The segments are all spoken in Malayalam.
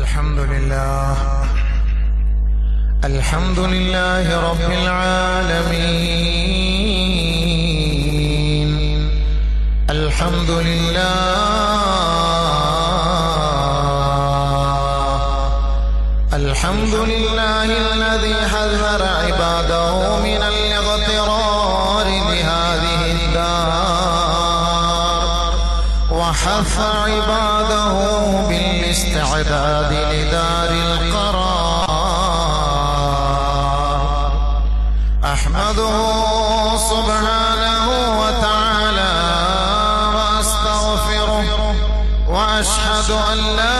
الحمد لله الحمد لله رب العالمين. الحمد لله الحمد لله الذي حذر عباده من الاغترار بهذه الدار. وحث عباده العذاب لدار القرار. أحمده سبحانه وتعالى وأستغفره وأشهد أن لا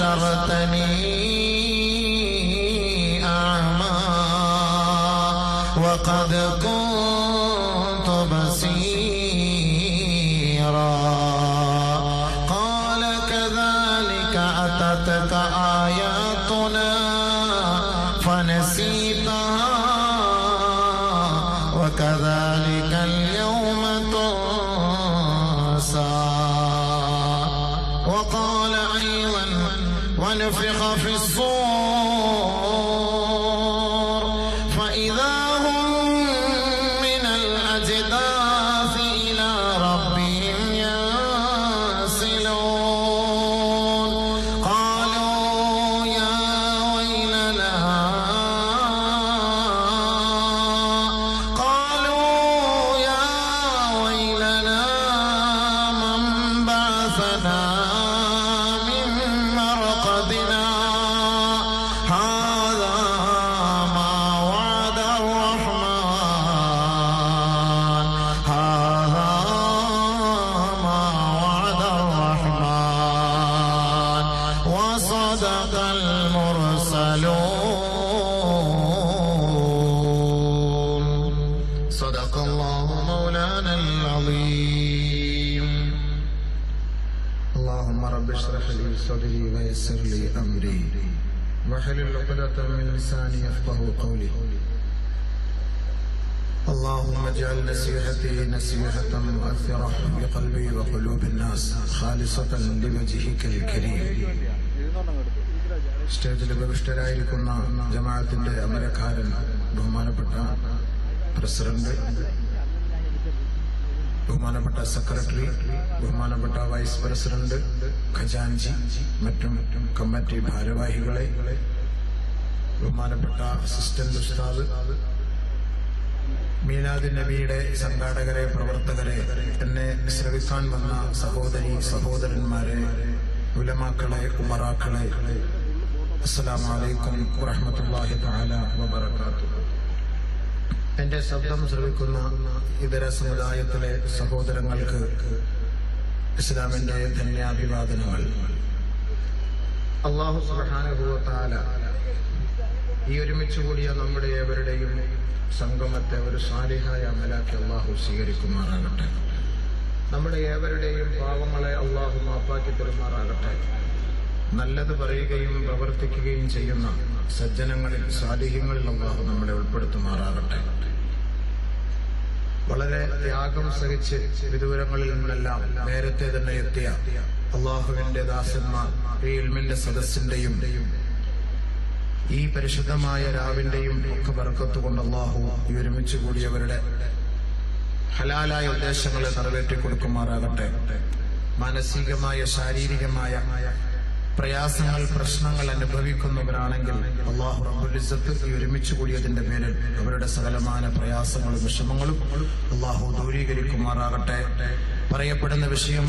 أبصرتني أعمى. وقد كنت പ്രസിഡന്റ് ബഹുമാനപ്പെട്ട സെക്രട്ടറി ബഹുമാനപ്പെട്ട വൈസ് പ്രസിഡന്റ് ഖജാൻജി മറ്റും കമ്മിറ്റി ഭാരവാഹികളെ ബഹുമാനപ്പെട്ട അസിസ്റ്റന്റ് ഉസ്താദ് മീലാദ് നബിയുടെ സംഘാടകരെ പ്രവർത്തകരെ എന്നെ ശ്രവിക്കാൻ വന്ന സഹോദരി സഹോദരന്മാരെ ഉലമാക്കളെ ഉമറാക്കളെ അസ്സലാമു അലൈക്കും വറഹ്മത്തുള്ളാഹി തആല വബറകാതുഹു. എന്റെ ശബ്ദം ശ്രവിക്കുന്ന ഇതര സമുദായത്തിലെ സഹോദരങ്ങൾക്ക് ഇസ്ലാമിന്റെ ധന്യാഭിവാദനങ്ങൾ. അള്ളാഹു സുഹാനുഭവത്താല ഈ ഒരുമിച്ച് കൂടിയ നമ്മുടെ ഏവരുടെയും സംഗമത്തെ ഒരു സാലിഹായ അമലാക്കി അള്ളാഹു സ്വീകരിക്കുമാറാകട്ടെ. നമ്മുടെ ഏവരുടെയും പാവങ്ങളെ അള്ളാഹു മാപ്പാക്കി തരുമാറാകട്ടെ. നല്ലത് പറയുകയും പ്രവർത്തിക്കുകയും ചെയ്യുന്ന സജ്ജനങ്ങളിൽ സാലിഹ്യങ്ങളിൽ അള്ളാഹു നമ്മളെ ഉൾപ്പെടുത്തുമാറാകട്ടെ. വളരെ ത്യാഗം സഹിച്ച് വിദൂരങ്ങളിൽ നിന്നെല്ലാം നേരത്തെ തന്നെ എത്തിയ അള്ളാഹുവിന്റെ ദാസന്മാർ ഇൽമിന്റെ സദസ്സിന്റെയും ഈ പരിശുദ്ധമായ രാവിന്റെയും ഒക്കെ ബർക്കത്ത് കൊണ്ട് അള്ളാഹു ഈ ഒരുമിച്ച് കൂടിയവരുടെ ഹലാലായ ഉദ്ദേശങ്ങളെ നിറവേറ്റി കൊടുക്കുമാറാകട്ടെ മാനസികമായ ശാരീരികമായ പ്രയാസങ്ങൾ പ്രശ്നങ്ങൾ അനുഭവിക്കുന്നവരാണെങ്കിൽ അള്ളാഹു റബ്ബുലിസത്ത് ഈ ഒരുമിച്ച് കൂടിയതിന്റെ പേരിൽ അവരുടെ സകലമായ പ്രയാസങ്ങളും വിഷമങ്ങളും അള്ളാഹു ദൂരീകരിക്കുമാറാകട്ടെ. പറയപ്പെടുന്ന വിഷയം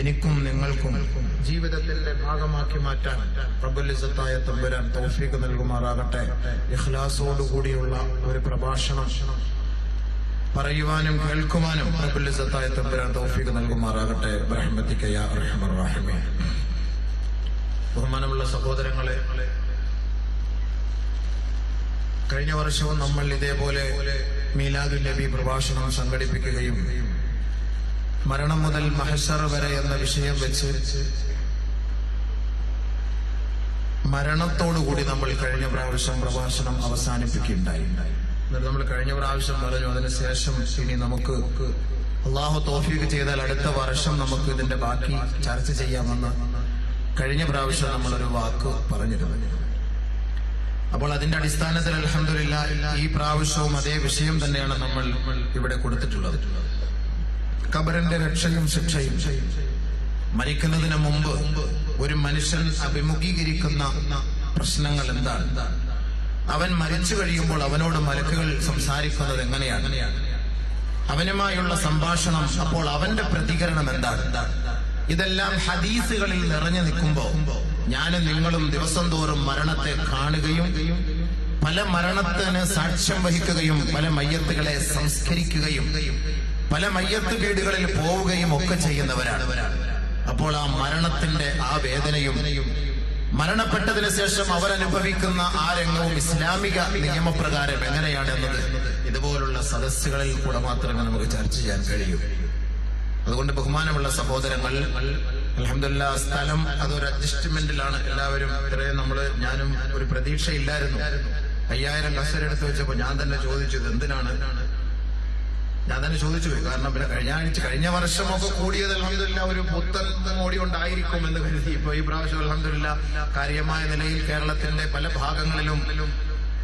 എനിക്കും നിങ്ങൾക്കും ജീവിതത്തിന്റെ ഭാഗമാക്കി മാറ്റാൻ പ്രബുലിസത്തായ തമ്പുരാൻ തൗഫീഖ് നൽകുമാറാകട്ടെ. ഇഖ്ലാസോടുകൂടിയുള്ള ഒരു പ്രഭാഷണം പറയുവാനും കേൾക്കുവാനും പ്രബുലിസത്തായ തമ്പുരാൻ തൗഫീഖ് നൽകുമാറാകട്ടെ. ബ്രഹ്മത്തിക്കയ്യ റഹ്മർ റഹീമേ ബഹുമാനമുള്ള സഹോദരങ്ങളെ കഴിഞ്ഞ വർഷവും നമ്മൾ ഇതേപോലെ മീലാദു നബി പ്രഭാഷണം സംഘടിപ്പിക്കുകയും മരണം മുതൽ മഹസർ വരെ എന്ന വിഷയം വെച്ച് മരണത്തോടുകൂടി നമ്മൾ കഴിഞ്ഞ പ്രാവശ്യം പ്രഭാഷണം അവസാനിപ്പിക്കുകയുണ്ടായി. എന്നിട്ട് നമ്മൾ കഴിഞ്ഞ പ്രാവശ്യം പറഞ്ഞു അതിനുശേഷം ഇനി നമുക്ക് അള്ളാഹു തോഫീക്ക് ചെയ്താൽ അടുത്ത വർഷം നമുക്ക് ഇതിന്റെ ബാക്കി ചർച്ച ചെയ്യാമെന്ന് കഴിഞ്ഞ പ്രാവശ്യം നമ്മളൊരു വാക്ക് പറഞ്ഞിരുന്നു. അപ്പോൾ അതിന്റെ അടിസ്ഥാനത്തിൽ അലഹമില്ല ഈ പ്രാവശ്യവും അതേ വിഷയം തന്നെയാണ് നമ്മൾ ഇവിടെ കൊടുത്തിട്ടുള്ളത്. കബറിന്റെ രക്ഷയും ശിക്ഷയും. മരിക്കുന്നതിന് മുമ്പ് ഒരു മനുഷ്യൻ അഭിമുഖീകരിക്കുന്ന പ്രശ്നങ്ങൾ എന്താണ്? അവൻ മരിച്ചു കഴിയുമ്പോൾ അവനോട് മലക്കുകൾ സംസാരിക്കുന്നത് എങ്ങനെയാണ്? അവനുമായുള്ള സംഭാഷണം അപ്പോൾ അവന്റെ പ്രതികരണം എന്താണ്? ഇതെല്ലാം ഹദീസുകളിൽ നിറഞ്ഞു നിൽക്കുമ്പോ ഞാനും നിങ്ങളും ദിവസം തോറും മരണത്തെ കാണുകയും പല മരണത്തിന് സാക്ഷ്യം വഹിക്കുകയും പല മയ്യത്തുകളെ സംസ്കരിക്കുകയും പല മയ്യത്ത് വീടുകളിൽ പോവുകയും ഒക്കെ ചെയ്യുന്നവരാണ്. അപ്പോൾ ആ മരണത്തിന്റെ ആ വേദനയും മരണപ്പെട്ടതിന് ശേഷം അവരനുഭവിക്കുന്ന ആ രംഗവും ഇസ്ലാമിക നിയമപ്രകാരം എങ്ങനെയാണ് എങ്ങനെയാണെന്നത് ഇതുപോലുള്ള സദസ്സുകളിൽ കൂടെ മാത്രമേ നമുക്ക് ചർച്ച ചെയ്യാൻ കഴിയൂ. അതുകൊണ്ട് ബഹുമാനമുള്ള സഹോദരങ്ങൾ അലഹമില്ല സ്ഥലം അതൊരു അഡ്ജസ്റ്റ്മെന്റിലാണ് എല്ലാവരും ഇത്രയും നമ്മൾ ഞാനും ഒരു പ്രതീക്ഷയില്ലായിരുന്നു. അയ്യായിരം കസരെടുത്ത് വെച്ചപ്പോ ഞാൻ തന്നെ ചോദിച്ചു എന്തിനാണ്? ഞാൻ തന്നെ ചോദിച്ചു കാരണം പിന്നെ കഴിഞ്ഞ ആഴ്ച കഴിഞ്ഞ വർഷമൊക്കെ കൂടിയത് അലഹമില്ല ഒരു പുത്തൻ മോടി ഉണ്ടായിരിക്കും എന്ന് കരുതി. ഇപ്പൊ ഈ പ്രാവശ്യം അലഹമില്ല കാര്യമായ നിലയിൽ കേരളത്തിന്റെ പല ഭാഗങ്ങളിലും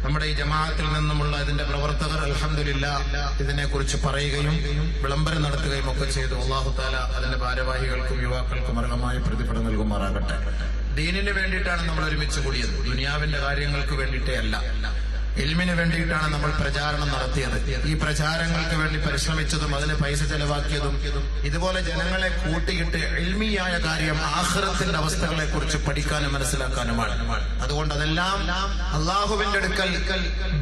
നമ്മുടെ ഈ ജമാഅത്തിൽ നിന്നുമുള്ള ഇതിന്റെ പ്രവർത്തകർ അലഹമില്ല ഇതിനെക്കുറിച്ച് പറയുകയും വിളംബരം നടത്തുകയും ഒക്കെ ചെയ്തു. അള്ളാഹു താല അതിന്റെ ഭാരവാഹികൾക്കും യുവാക്കൾക്കും അർഹമായ പ്രതിഫലം നൽകുമാറാകട്ടെ. ദീനിന് വേണ്ടിയിട്ടാണ് നമ്മൾ ഒരുമിച്ച് കൂടിയത്. ദുനിയാവിന്റെ കാര്യങ്ങൾക്ക് വേണ്ടിയിട്ടേ അല്ല. ഇൽമിന് വേണ്ടിയിട്ടാണ് നമ്മൾ പ്രചാരണം നടത്തിയത്. ഈ പ്രചാരങ്ങൾക്ക് വേണ്ടി പരിശ്രമിച്ചതും അതിന് പൈസ ചെലവാക്കിയതും ഇതുപോലെ ജനങ്ങളെ കൂട്ടിയിട്ട് എൽമിയായ കാര്യം ആഹ്റത്തിന്റെ അവസ്ഥകളെ കുറിച്ച് പഠിക്കാനും മനസ്സിലാക്കാനുമാണ്. അതുകൊണ്ട് അതെല്ലാം അള്ളാഹുവിന്റെ അടുക്കൽ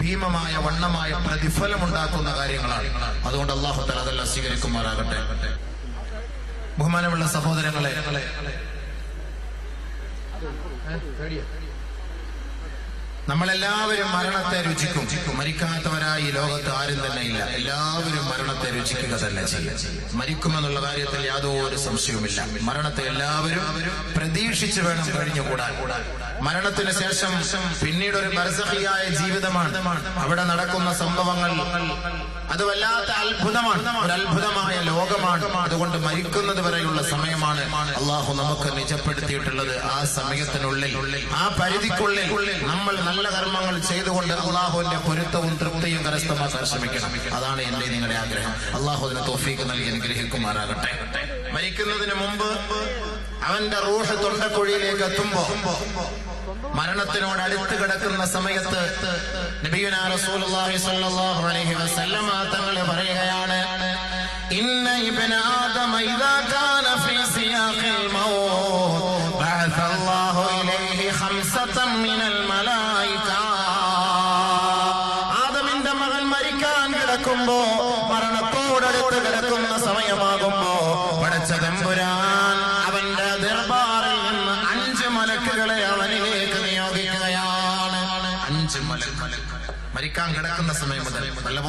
ഭീമമായ വണ്ണമായ പ്രതിഫലം ഉണ്ടാക്കുന്ന കാര്യങ്ങളാണ്. അതുകൊണ്ട് അള്ളാഹു തല അതെല്ലാം സ്വീകരിക്കുമാറാകട്ടെ. ബഹുമാനമുള്ള സഹോദരങ്ങളെ നമ്മളെല്ലാവരും മരണത്തെ രുചിക്കും. മരിക്കാത്തവരായി ഈ ലോകത്ത് ആരും തന്നെ ഇല്ല. എല്ലാവരും മരണത്തെ രുചിക്കുക തന്നെ ചെയ്യും. മരിക്കുമെന്നുള്ള കാര്യത്തിൽ യാതൊരു സംശയവുമില്ല. മരണത്തെ എല്ലാവരും പ്രതീക്ഷിച്ചു വേണം കഴിഞ്ഞുകൂടാൻ. മരണത്തിന് ശേഷം പിന്നീട് ഒരു പരസഹിയായ ജീവിതമാണ്. അവിടെ നടക്കുന്ന സംഭവങ്ങൾ അത് വല്ലാത്ത അത്ഭുതമാണ്. ഒരു അത്ഭുതമായ ലോകമാണ്. അതുകൊണ്ട് മരിക്കുന്നത് വരെയുള്ള സമയമാണ് അള്ളാഹു നമുക്ക് നിജപ്പെടുത്തിയിട്ടുള്ളത് ആ സമയത്തിനുള്ളിൽ. ആ പരിധിക്കുള്ളിൽ നമ്മൾ നല്ല കർമ്മങ്ങൾ ചെയ്തുകൊണ്ട് അള്ളാഹുവിന്റെ പൊരുത്തവും തൃപ്തിയും കരസ്ഥമാക്കാൻ ശ്രമിക്കണം. അതാണ് എന്റെ നിങ്ങളുടെ ആഗ്രഹം. അള്ളാഹു തോഫീക്ക് നൽകി അനുഗ്രഹിക്കുമാറാകട്ടെ. മരിക്കുന്നതിന് മുമ്പ് അവന്റെ റൂഹ് തൊണ്ടക്കുഴിയിലേക്ക് എത്തുമ്പോ മരണത്തിനോട് അടുത്ത് കിടക്കുന്ന സമയത്ത് നബിയുനാ റസൂലുള്ളാഹി സ്വല്ലല്ലാഹു അലൈഹി വസല്ലം തങ്ങൾ പറയുകയാണ് ഇന്ന ഇബ്ന ആദമ ഇദാ ഫീ സിയാഖിൽ മൗത്ത്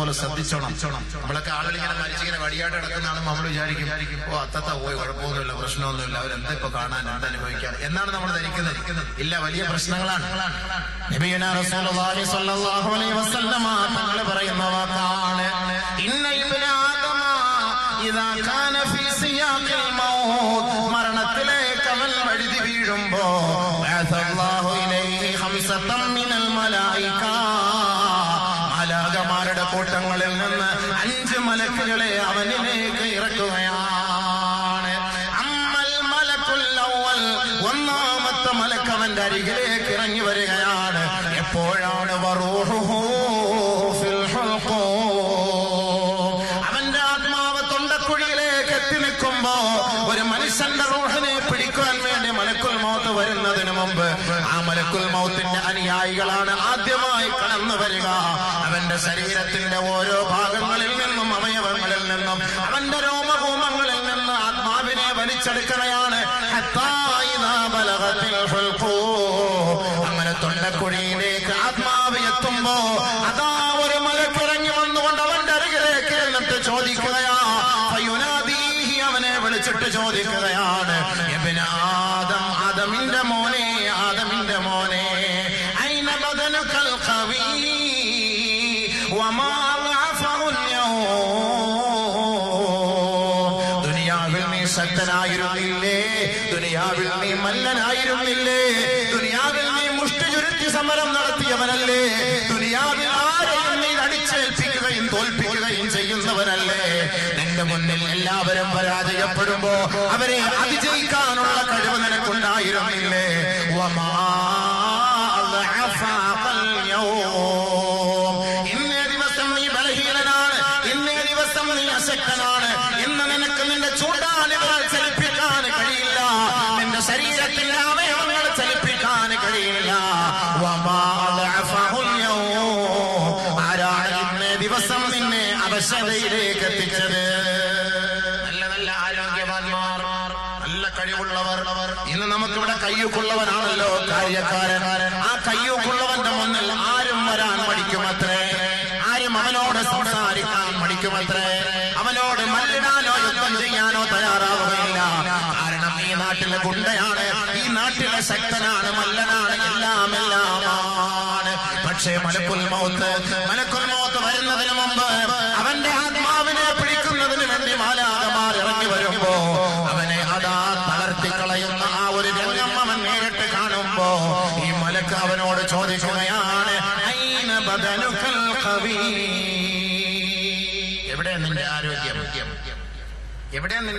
നല്ലപോലെ ശ്രദ്ധിച്ചോണം. നമ്മളൊക്കെ ആളുകളിങ്ങനെ മരിച്ചിങ്ങനെ വടിയായിട്ട് കിടക്കുന്നതാണ് നമ്മൾ വിചാരിക്കും. ഓ അത്തത്ത പോയി കുഴപ്പമൊന്നുമില്ല പ്രശ്നമൊന്നുമില്ല. അവരെന്താ ഇപ്പൊ കാണാൻ എന്താ അനുഭവിക്കാൻ? എന്നാണ് നമ്മൾ ധരിക്കുന്നത്. ഇല്ല വലിയ പ്രശ്നങ്ങളാണ്. മൗത്ത്. മരണത്തിലേക്ക് അവൻ വഴുതി വീഴുമ്പോ ഹംസത്തം മിനൽ മലായിക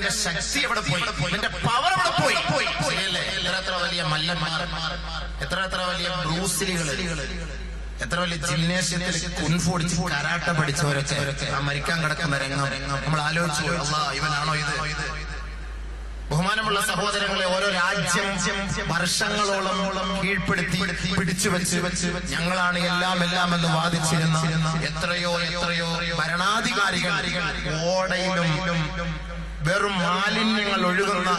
എവിടെ നിന്റെ ശക്തി എവിടെ പോയി? നിന്റെ പവർ എവിടെ പോയി? എത്ര എത്ര വലിയ മല്ലന്മാർ എത്ര എത്ര വലിയ ബ്രൂസിലികൾ എത്ര വലിയ ജിംനേഷ്യത്തിൽ കുൻഫോടിച്ച് കരാട്ട പഠിച്ചവരൊക്കെ മരിക്കാൻ കിടക്കുന്ന രംഗം നമ്മൾ ആലോചിച്ചു ഇവനാണോ ഇത്? ബഹുമാനമുള്ള സഹോദരങ്ങളെ ഓരോ രാജ്യം വർഷങ്ങളോളം കീഴ്പ്പെടുത്തി പിടിച്ചു വെച്ച് വെച്ച് ഞങ്ങളാണ് എല്ലാം എല്ലാം എന്ന് വാദിച്ചിരുന്ന എത്രയോ എത്രയോ ഭരണാധികാരികൾ ഓടയിലും വെറും മാലിന്യങ്ങൾ ഒഴുകുന്ന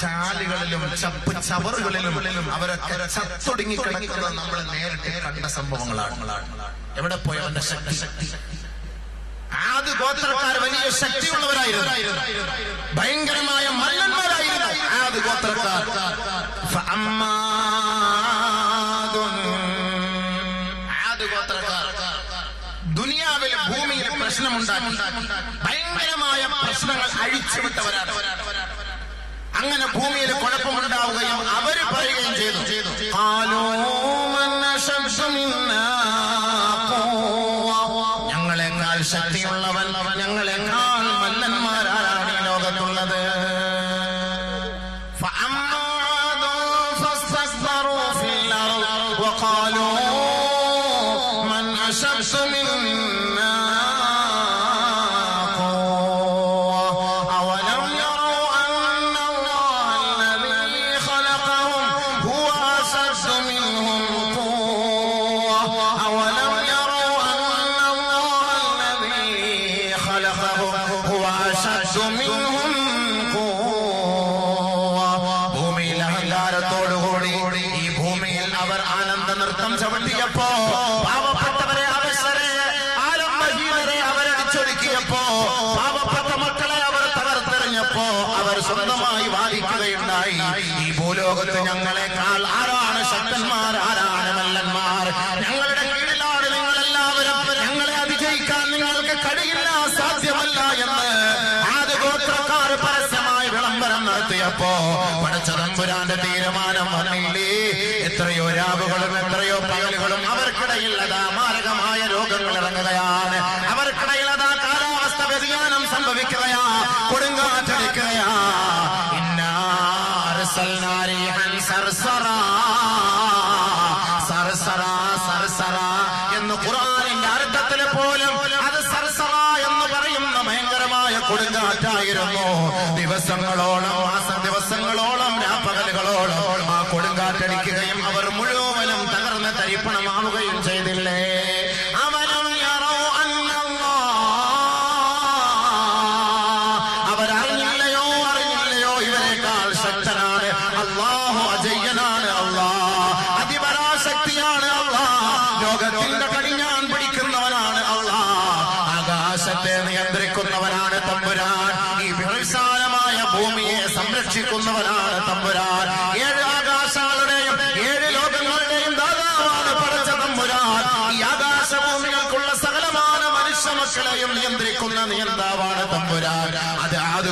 ചാലുകളിലും ചപ്പ് ചവറുകളിലും അവരൊക്കെ ചത്തൊടുങ്ങി കിടക്കുന്നത് നമ്മൾ നേരിട്ട് കണ്ട സംഭവങ്ങളാണ്. എവിടെ പോയ അവന്റെ ശക്തി? ശക്തി ആദ്യ ഗോത്രക്കാർ വലിയ ശക്തിയുള്ളവരായിരുന്നു. ഭയങ്കരമായ മല്ലന്മാരായിരുന്നു ആദ്യ ഗോത്രക്കാർ. ഫഅമ്മാദുൻ. പ്രശ്നമുണ്ടാക്കി ഭയങ്കരമായ പ്രശ്നങ്ങൾ അഴിച്ചുവിട്ടവരാണ് അങ്ങനെ ഭൂമിയിൽ കുഴപ്പമുണ്ടാവുകയും അവർ പറയുകയും ചെയ്തു ചെയ്തു മൻ മന്ന ശംസം ഖുവ്വ."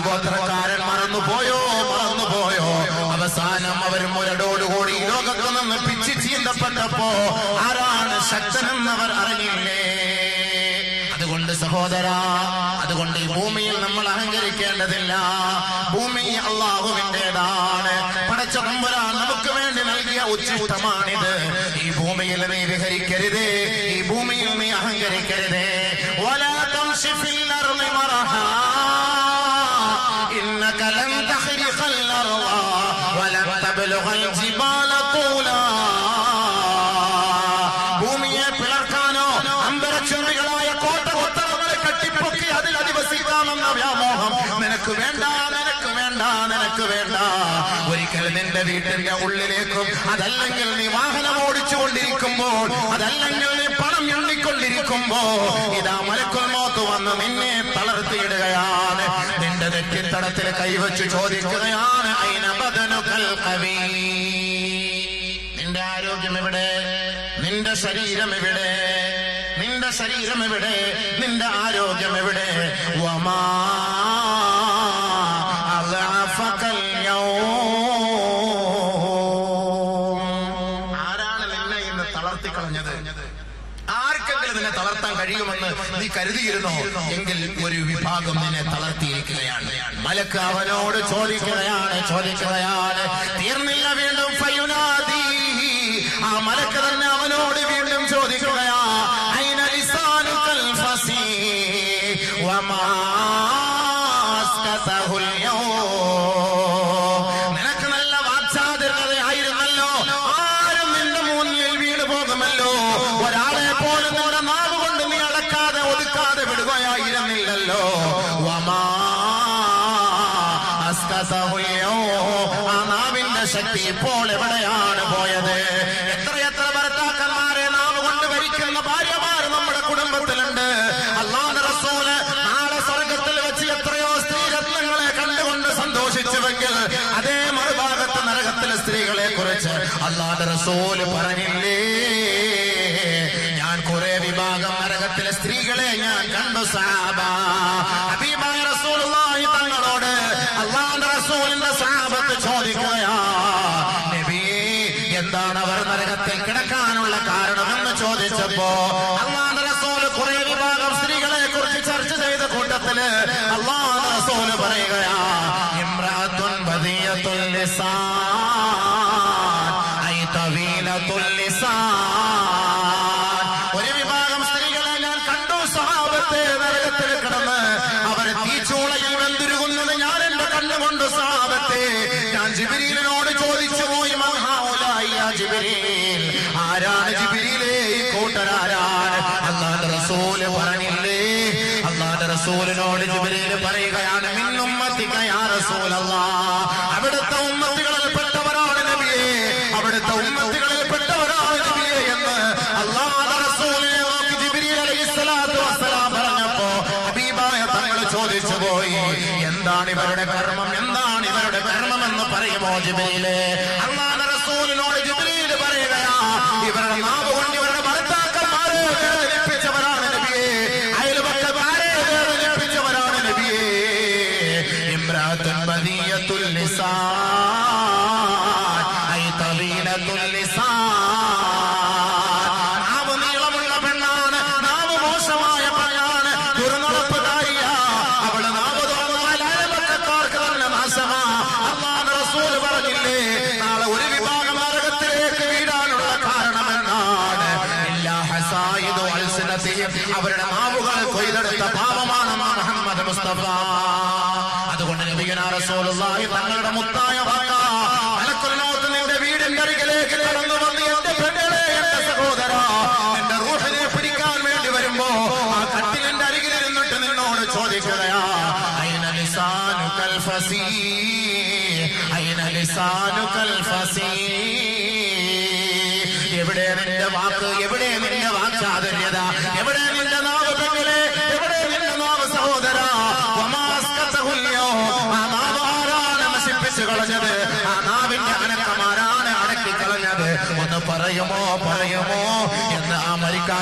ഗോത്രക്കാരൻ മറന്നു പോയോ മറന്നു പോയോ അവസാനം അവർ മുരടോടുകൂടി ലോകത്ത് നിന്ന് പിച്ച് ചീന്തപ്പെട്ടപ്പോ ആരാണ് അവർ അറിഞ്ഞില്ലേ? അതുകൊണ്ട് സഹോദര അതുകൊണ്ട് ഈ ഭൂമിയിൽ നമ്മൾ അഹങ്കരിക്കേണ്ടതില്ല. ഭൂമി അള്ളാഹുവിന്റേതാണ്. പടച്ച നമ്പുരാൻ നമുക്ക് വേണ്ടി നൽകിയ ഉച്ചിഷ്ടമാണിത് ഈ ഭൂമിയിൽ നീ വിഹരിക്കരുത്. ഈ ഭൂമിയിൽ നീ അഹങ്കരിക്കരുതേ. വലാ തംശിഫിൽ അറുളി മറഹാ. إنك لن تخرق الأرض ولن تبلغ الجبال طولا ഭൂമിയെ പിളർക്കാനോ അമ്പരച്ചുറികളായ കോട്ട കൊത്തളങ്ങളെ കട്ടിപ്പൊക്കി അതിൽ അധിവസിക്കാമെന്ന വ്യാമോഹം നിനക്ക് വേണ്ട നിനക്ക് വേണ്ട നിനക്ക് വേണ്ട ഒരിക്കൽ നിന്റെ വീട്ടിന്റെ ഉള്ളിലേക്കും അതല്ലെങ്കിൽ നീ വാഹനം ഓടിച്ചുകൊണ്ടിരിക്കുമ്പോൾ അതല്ലെങ്കിൽ നീ പണം എണ്ണിക്കൊണ്ടിരിക്കുമ്പോ ഇതാ മലക്കുൽ മോത്ത് വന്ന് നിന്നെ തളർത്തിയിടുകയാണ് നിന്റെ നെറ്റിത്തടത്തിൽ കൈവച്ച് ചോദിക്കുകയാണ് നിന്റെ ആരോഗ്യം എവിടെ? നിന്റെ ശരീരം എവിടെ? നിന്റെ ശരീരം എവിടെ? നിന്റെ ആരോഗ്യം എവിടെ? വമാ കരുതിയിരുന്നോ? എങ്കിൽ ഒരു വിഭാഗം നിന്നെ തളർത്തിയിരിക്കുകയാണ്. മലക്ക് അവനോട് ചോദിക്കുകയാണ് ചോദിക്കുകയാണ്. തീർന്നില്ല വീണ്ടും ഇപ്പോൾ എവിടെയാണ് പോയത്? എത്രയെത്ര ഭർത്താക്കന്മാരെ നാം കൊണ്ട് ഭരിക്കുന്ന ഭാര്യമാർ നമ്മുടെ കുടുംബത്തിലുണ്ട്. അള്ളാഹുവിന്റെ റസൂൽ നാളെ സ്വർഗത്തിൽ വെച്ച് എത്രയോ സ്ത്രീരത്നങ്ങളെ കണ്ടുകൊണ്ട് സന്തോഷിച്ചുവെങ്കിൽ അതേ മറുഭാഗത്ത് നരകത്തിലെ സ്ത്രീകളെ കുറിച്ച് അല്ലാതെ റസൂൽ പറഞ്ഞില്ലേ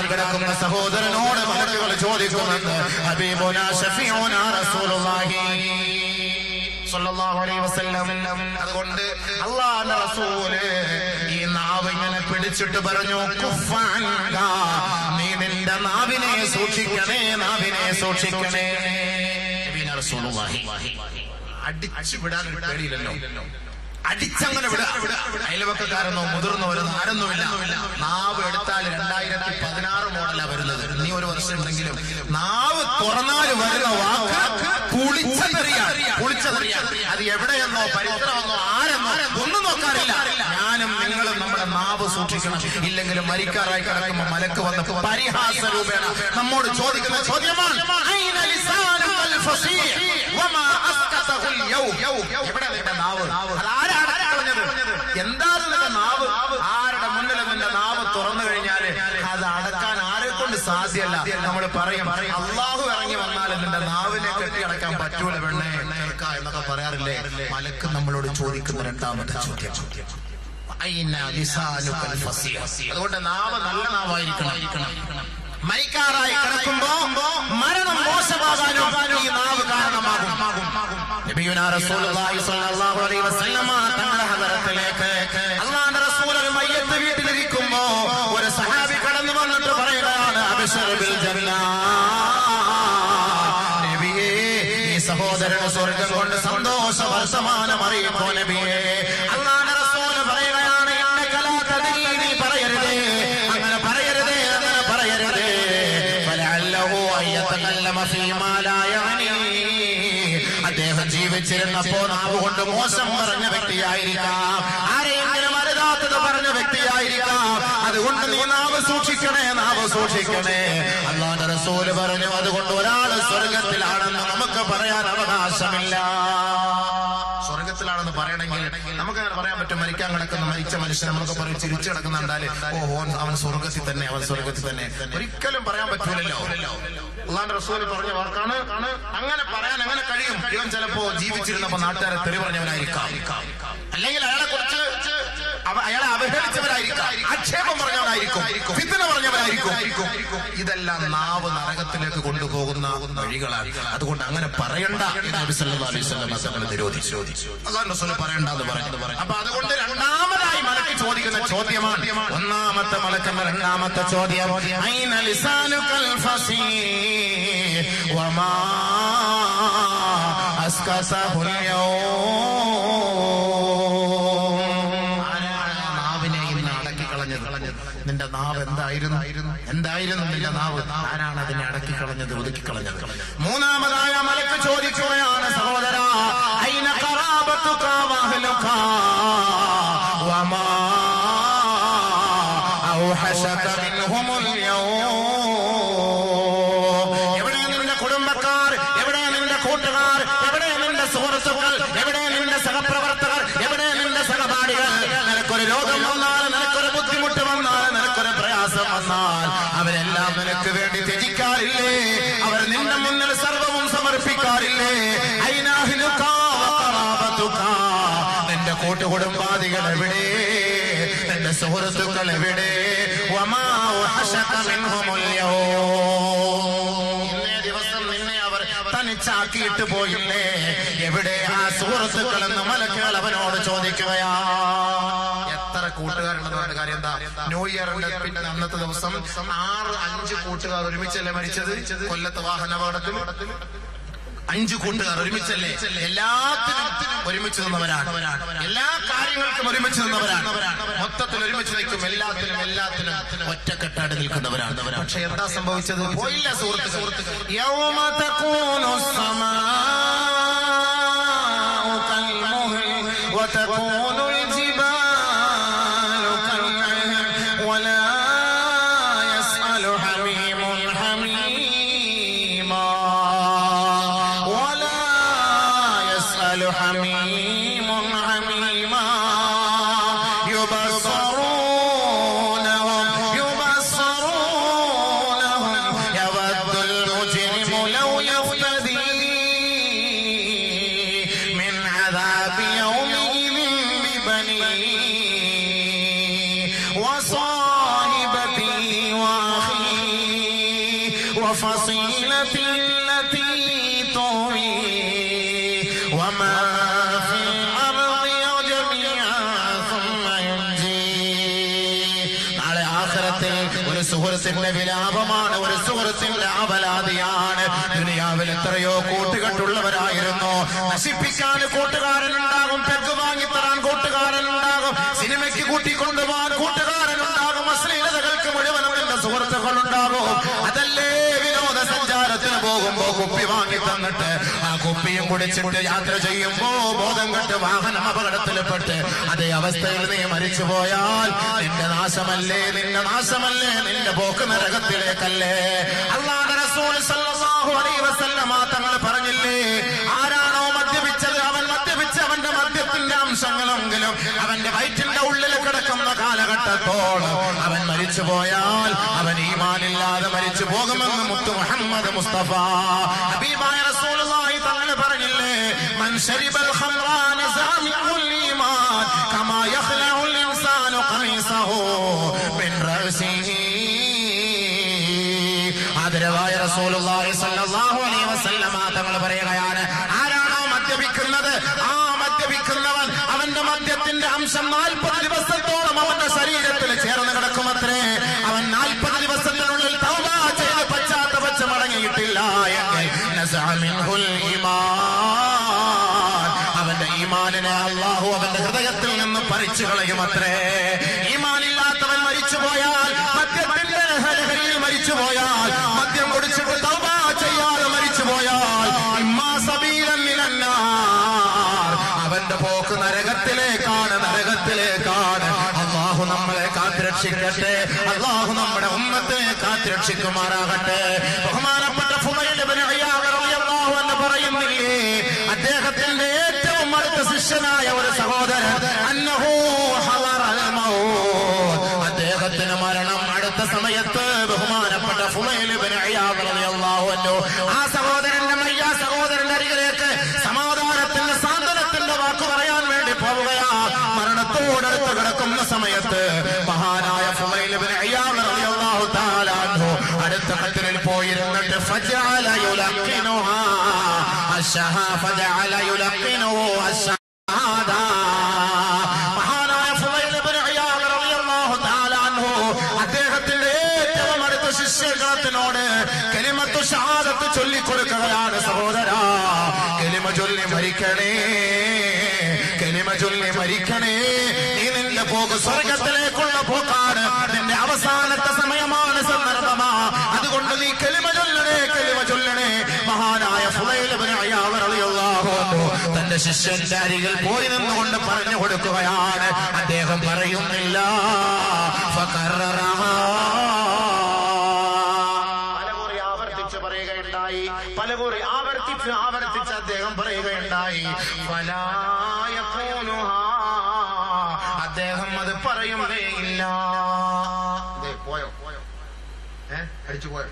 കിടക്കുന്ന സഹോദരനോട് മലക്കുകൾ ചോദിക്കുമെന്ന് ഹബീബുന റസൂലുള്ളാഹി അതുകൊണ്ട് ഈ നാവ് ഇങ്ങനെ പിടിച്ചിട്ട് പറഞ്ഞു. നീ നിന്റെ നാവിനെ സൂക്ഷിക്കണേ നാവിനെ സൂക്ഷിക്കണേ. അടിച്ചു വിടാൻ പേടിയില്ലല്ലോ അടിച്ചങ്ങനെ വിട. അയൽവക്കക്കാരെന്നോ മുതിർന്നവരോ ആരൊന്നുമില്ല. നാവ് എടുത്താൽ രണ്ടായിരത്തി പതിനാറ് മോഡലാ വരുന്നത്. നീ ഒരു വർഷം ഉണ്ടെങ്കിലും നാവ് തുറന്നാൽ വരുന്ന വാക്ക് അത് എവിടെയെന്നോ പരിസരമെന്നോ ആരെന്നോ ഒന്നും നോക്കാറില്ല. ഞാനും നിങ്ങളും നമ്മുടെ നാവ് സൂക്ഷിക്കണം. ഇല്ലെങ്കിൽ മരിക്കാറായി കിടക്കുമ്പോ മലക്ക് വന്ന പരിഹാസ രൂപേണ നമ്മോട് ചോദിക്കുന്ന ചോദ്യമാണ്? എവിടെ നാവ്? എന്താണ് നിന്റെ നാവ്? ആരുടെ മുന്നിൽ നിന്റെ നാവ് തുറന്നു കഴിഞ്ഞാൽ അത് അടക്കാൻ ആരെ കൊണ്ട് സാധ്യല്ല? നമ്മൾ പറയും അള്ളാഹു ഇറങ്ങി വന്നാൽ നിന്റെ നാവിനെ കെട്ടി അടക്കാൻ പറ്റൂല പെണ്ണെ. എന്നൊക്കെ പറയാറില്ലേ? മലക്ക് നമ്മളോട് ചോദിക്കുന്ന രണ്ടാമത്തെ ചോദ്യം. അതുകൊണ്ട് നാവ് നല്ല നാവായിരിക്കണം. മരിക്കാറായി കിടക്കുമ്പോ മരണം മോശമാകാനും ഈ നാവ് കാരണമാകും. നബിയുനാ റസൂലുള്ളാഹി സ്വല്ലല്ലാഹു അലൈഹി വസല്ലമ മോശം പറഞ്ഞ വ്യക്തിയായിരിക്കാം. ആരെയെങ്കിലും അരുതാത്തത് പറഞ്ഞ വ്യക്തിയായിരിക്കാം. അതുകൊണ്ട് നീ നാവ് സൂക്ഷിക്കണേ നാവ് സൂക്ഷിക്കണേ. അള്ളാന്റെ റസൂൽ പറഞ്ഞു അതുകൊണ്ട് ഒരാൾ സ്വർഗത്തിലാണെന്ന് നമുക്ക് പറയാൻ അവകാശമില്ല. പറയണമെങ്കിൽ നമുക്ക് പറയാൻ പറ്റും മരിക്കാൻ കിടക്കുന്ന മരിച്ച മനുഷ്യൻ നമുക്ക് പറയും ചിരിച്ചു കിടക്കുന്നുണ്ടാൽ ഓ അവൻ സ്വർഗത്തിൽ തന്നെ അവൻ സ്വർഗത്തിൽ തന്നെ. ഒരിക്കലും പറയാൻ പറ്റൂലല്ലോ. റസൂൽ പറഞ്ഞ വാക്കാണ് അങ്ങനെ പറയാൻ അങ്ങനെ കഴിയും. ഇവൻ ചിലപ്പോ ജീവിച്ചിരുന്നപ്പോ നാട്ടുകാരെ തെറി പറഞ്ഞവനായിരിക്കാം. അല്ലെങ്കിൽ അയാളെ കുറിച്ച് അയാളെ അവഹേളിച്ചവരായിരിക്കും. ആക്ഷേപം പറഞ്ഞവരായിരിക്കും ഫിത്തന പറഞ്ഞവരായിരിക്കും ഇതെല്ലാം നാവ് നരകത്തിലേക്ക് കൊണ്ടുപോകുന്ന വഴികളാണ്. അതുകൊണ്ട് അങ്ങനെ പറയണ്ട നബി സല്ലല്ലാഹു അലൈഹി വസല്ലം നിരോധിച്ചു. അള്ളാഹു റസൂൽ പറയണ്ട എന്ന് പറഞ്ഞു. അപ്പൊ അതുകൊണ്ട് രണ്ടാമതായി മലക്ക് ചോദിക്കുന്ന ചോദ്യമാണ്. ഒന്നാമത്തെ മലക്കമ്മ രണ്ടാമത്തെ ചോദ്യം ഐന ലിസാനുകൽ ഫസീ വമാ അസ്കസഹുൽ യൗം ആരാണ് ആ നാവിനെ ഇന്ന് അടക്കി കളഞ്ഞത് നിന്റെ നാവ് എന്തായിരുന്നു? എന്തായിരുന്നു നിന്റെ നാവ്. ആരാണ് അതിനെ അടക്കി കളഞ്ഞത് ഒതുക്കി കളഞ്ഞത് മൂന്നാമതായ മലക്ക് ചോദിക്കുകയാണ് സഹോദര സുഹൃത്തുക്കൾ എവിടെ. ഇന്നേ ദിവസം പോയില്ലേ? എവിടെ ആ സുഹൃത്തുക്കളെന്ന് മലക്കുകൾ അവനോട് ചോദിക്കുകയാ. എത്ര കൂട്ടുകാരുണ്ടെന്ന് കാര്യം എന്താ? ന്യൂ ഇയറിന്റെ പിന്നെ അന്നത്തെ ദിവസം ആറ് അഞ്ച് കൂട്ടുകാർ ഒരുമിച്ചല്ലേ മരിച്ചത്? കൊല്ലത്ത് വാഹനാപകടത്തിൽ അഞ്ചു കൂട്ടുകാർ ഒരുമിച്ചല്ലേ? എല്ലാത്തിനും ഒരുമിച്ച് നിന്നവരാണ്. എല്ലാ കാര്യങ്ങൾക്കും ഒരുമിച്ച് നിന്നവരാണ്. മൊത്തത്തിൽ ഒരുമിച്ച് നിൽക്കും. എല്ലാത്തിനും എല്ലാത്തിനും ഒറ്റക്കെട്ടായിട്ട് നിൽക്കുന്നവരാണ്. പക്ഷെ എന്താ സംഭവിച്ചത്? പോയില്ല സുഹൃത്ത് സുഹൃത്തുക്കൾ വാങ്ങി തന്നിട്ട് ആ കുപ്പിയും കുടിച്ചിട്ട് യാത്ര ചെയ്യുമ്പോ ബോധം കെട്ട് വാഹനം അപകടത്തിൽപ്പെട്ട് അതേ അവസ്ഥയിൽ നീ മരിച്ചു പോയാൽ നിന്റെ നാശമല്ലേ? നിന്റെ നാശമല്ലേ? നിന്റെ പോക്ക് നരകത്തിലേക്കല്ലേ? അള്ളാഹുവിന്റെ റസൂൽ സല്ലല്ലാഹു അലൈഹി വസല്ലമ തങ്ങൾ പറഞ്ഞില്ലേ ആരാണോ മദ്യപിച്ചത് അവൻ മദ്യപിച്ച് അവന്റെ മദ്യത്തിന്റെ അംശങ്ങളെങ്കിലും അവന്റെ വയറ്റിന്റെ ഉള്ളിൽ കിടക്കുന്ന കാലഘട്ടത്തോളം അവൻ മരിച്ചു പോയാൽ അവൻ ഈമാനില്ലാതെ മരിച്ചു പോകുമെന്ന് മുത്തു മുഹമ്മദ് മുസ്തഫ ഹബീബായ മൻ ശരിബൽ ഖംറാന സാമിഉൽ ഈമാൻ കമാ യഖ്ലഉൽ ഇൻസാനു ഖമീസഹു മിൻ റഅസിഹി ആദരവായ റസൂലുള്ളാഹി സ്വല്ലല്ലാഹു അലൈഹി വസല്ലമ തങ്ങൾ പറയുകയാണ് ആരാണോ മദ്യപിക്കുന്നത്? ആ മദ്യപിക്കുന്നവൻ അവന്റെ മദ്യത്തിന്റെ അംശം നാൽപ്പത് ശിഷ്യന്റെ അരികിൽ പോയി നിന്നുകൊണ്ട് പറഞ്ഞു കൊടുക്കുകയാണ്. അദ്ദേഹം പറയുന്നില്ല. പലകുറി ആവർത്തിച്ച് പറയുകയുണ്ടായി. പലകുറി ആവർത്തിച്ച് ആവർത്തിച്ച് അദ്ദേഹം പറയുകയുണ്ടായി. അദ്ദേഹം അത് പറയുന്നേ ഇല്ല. ദേ, പോയോ? ഏ? അടിച്ചു പോയോ?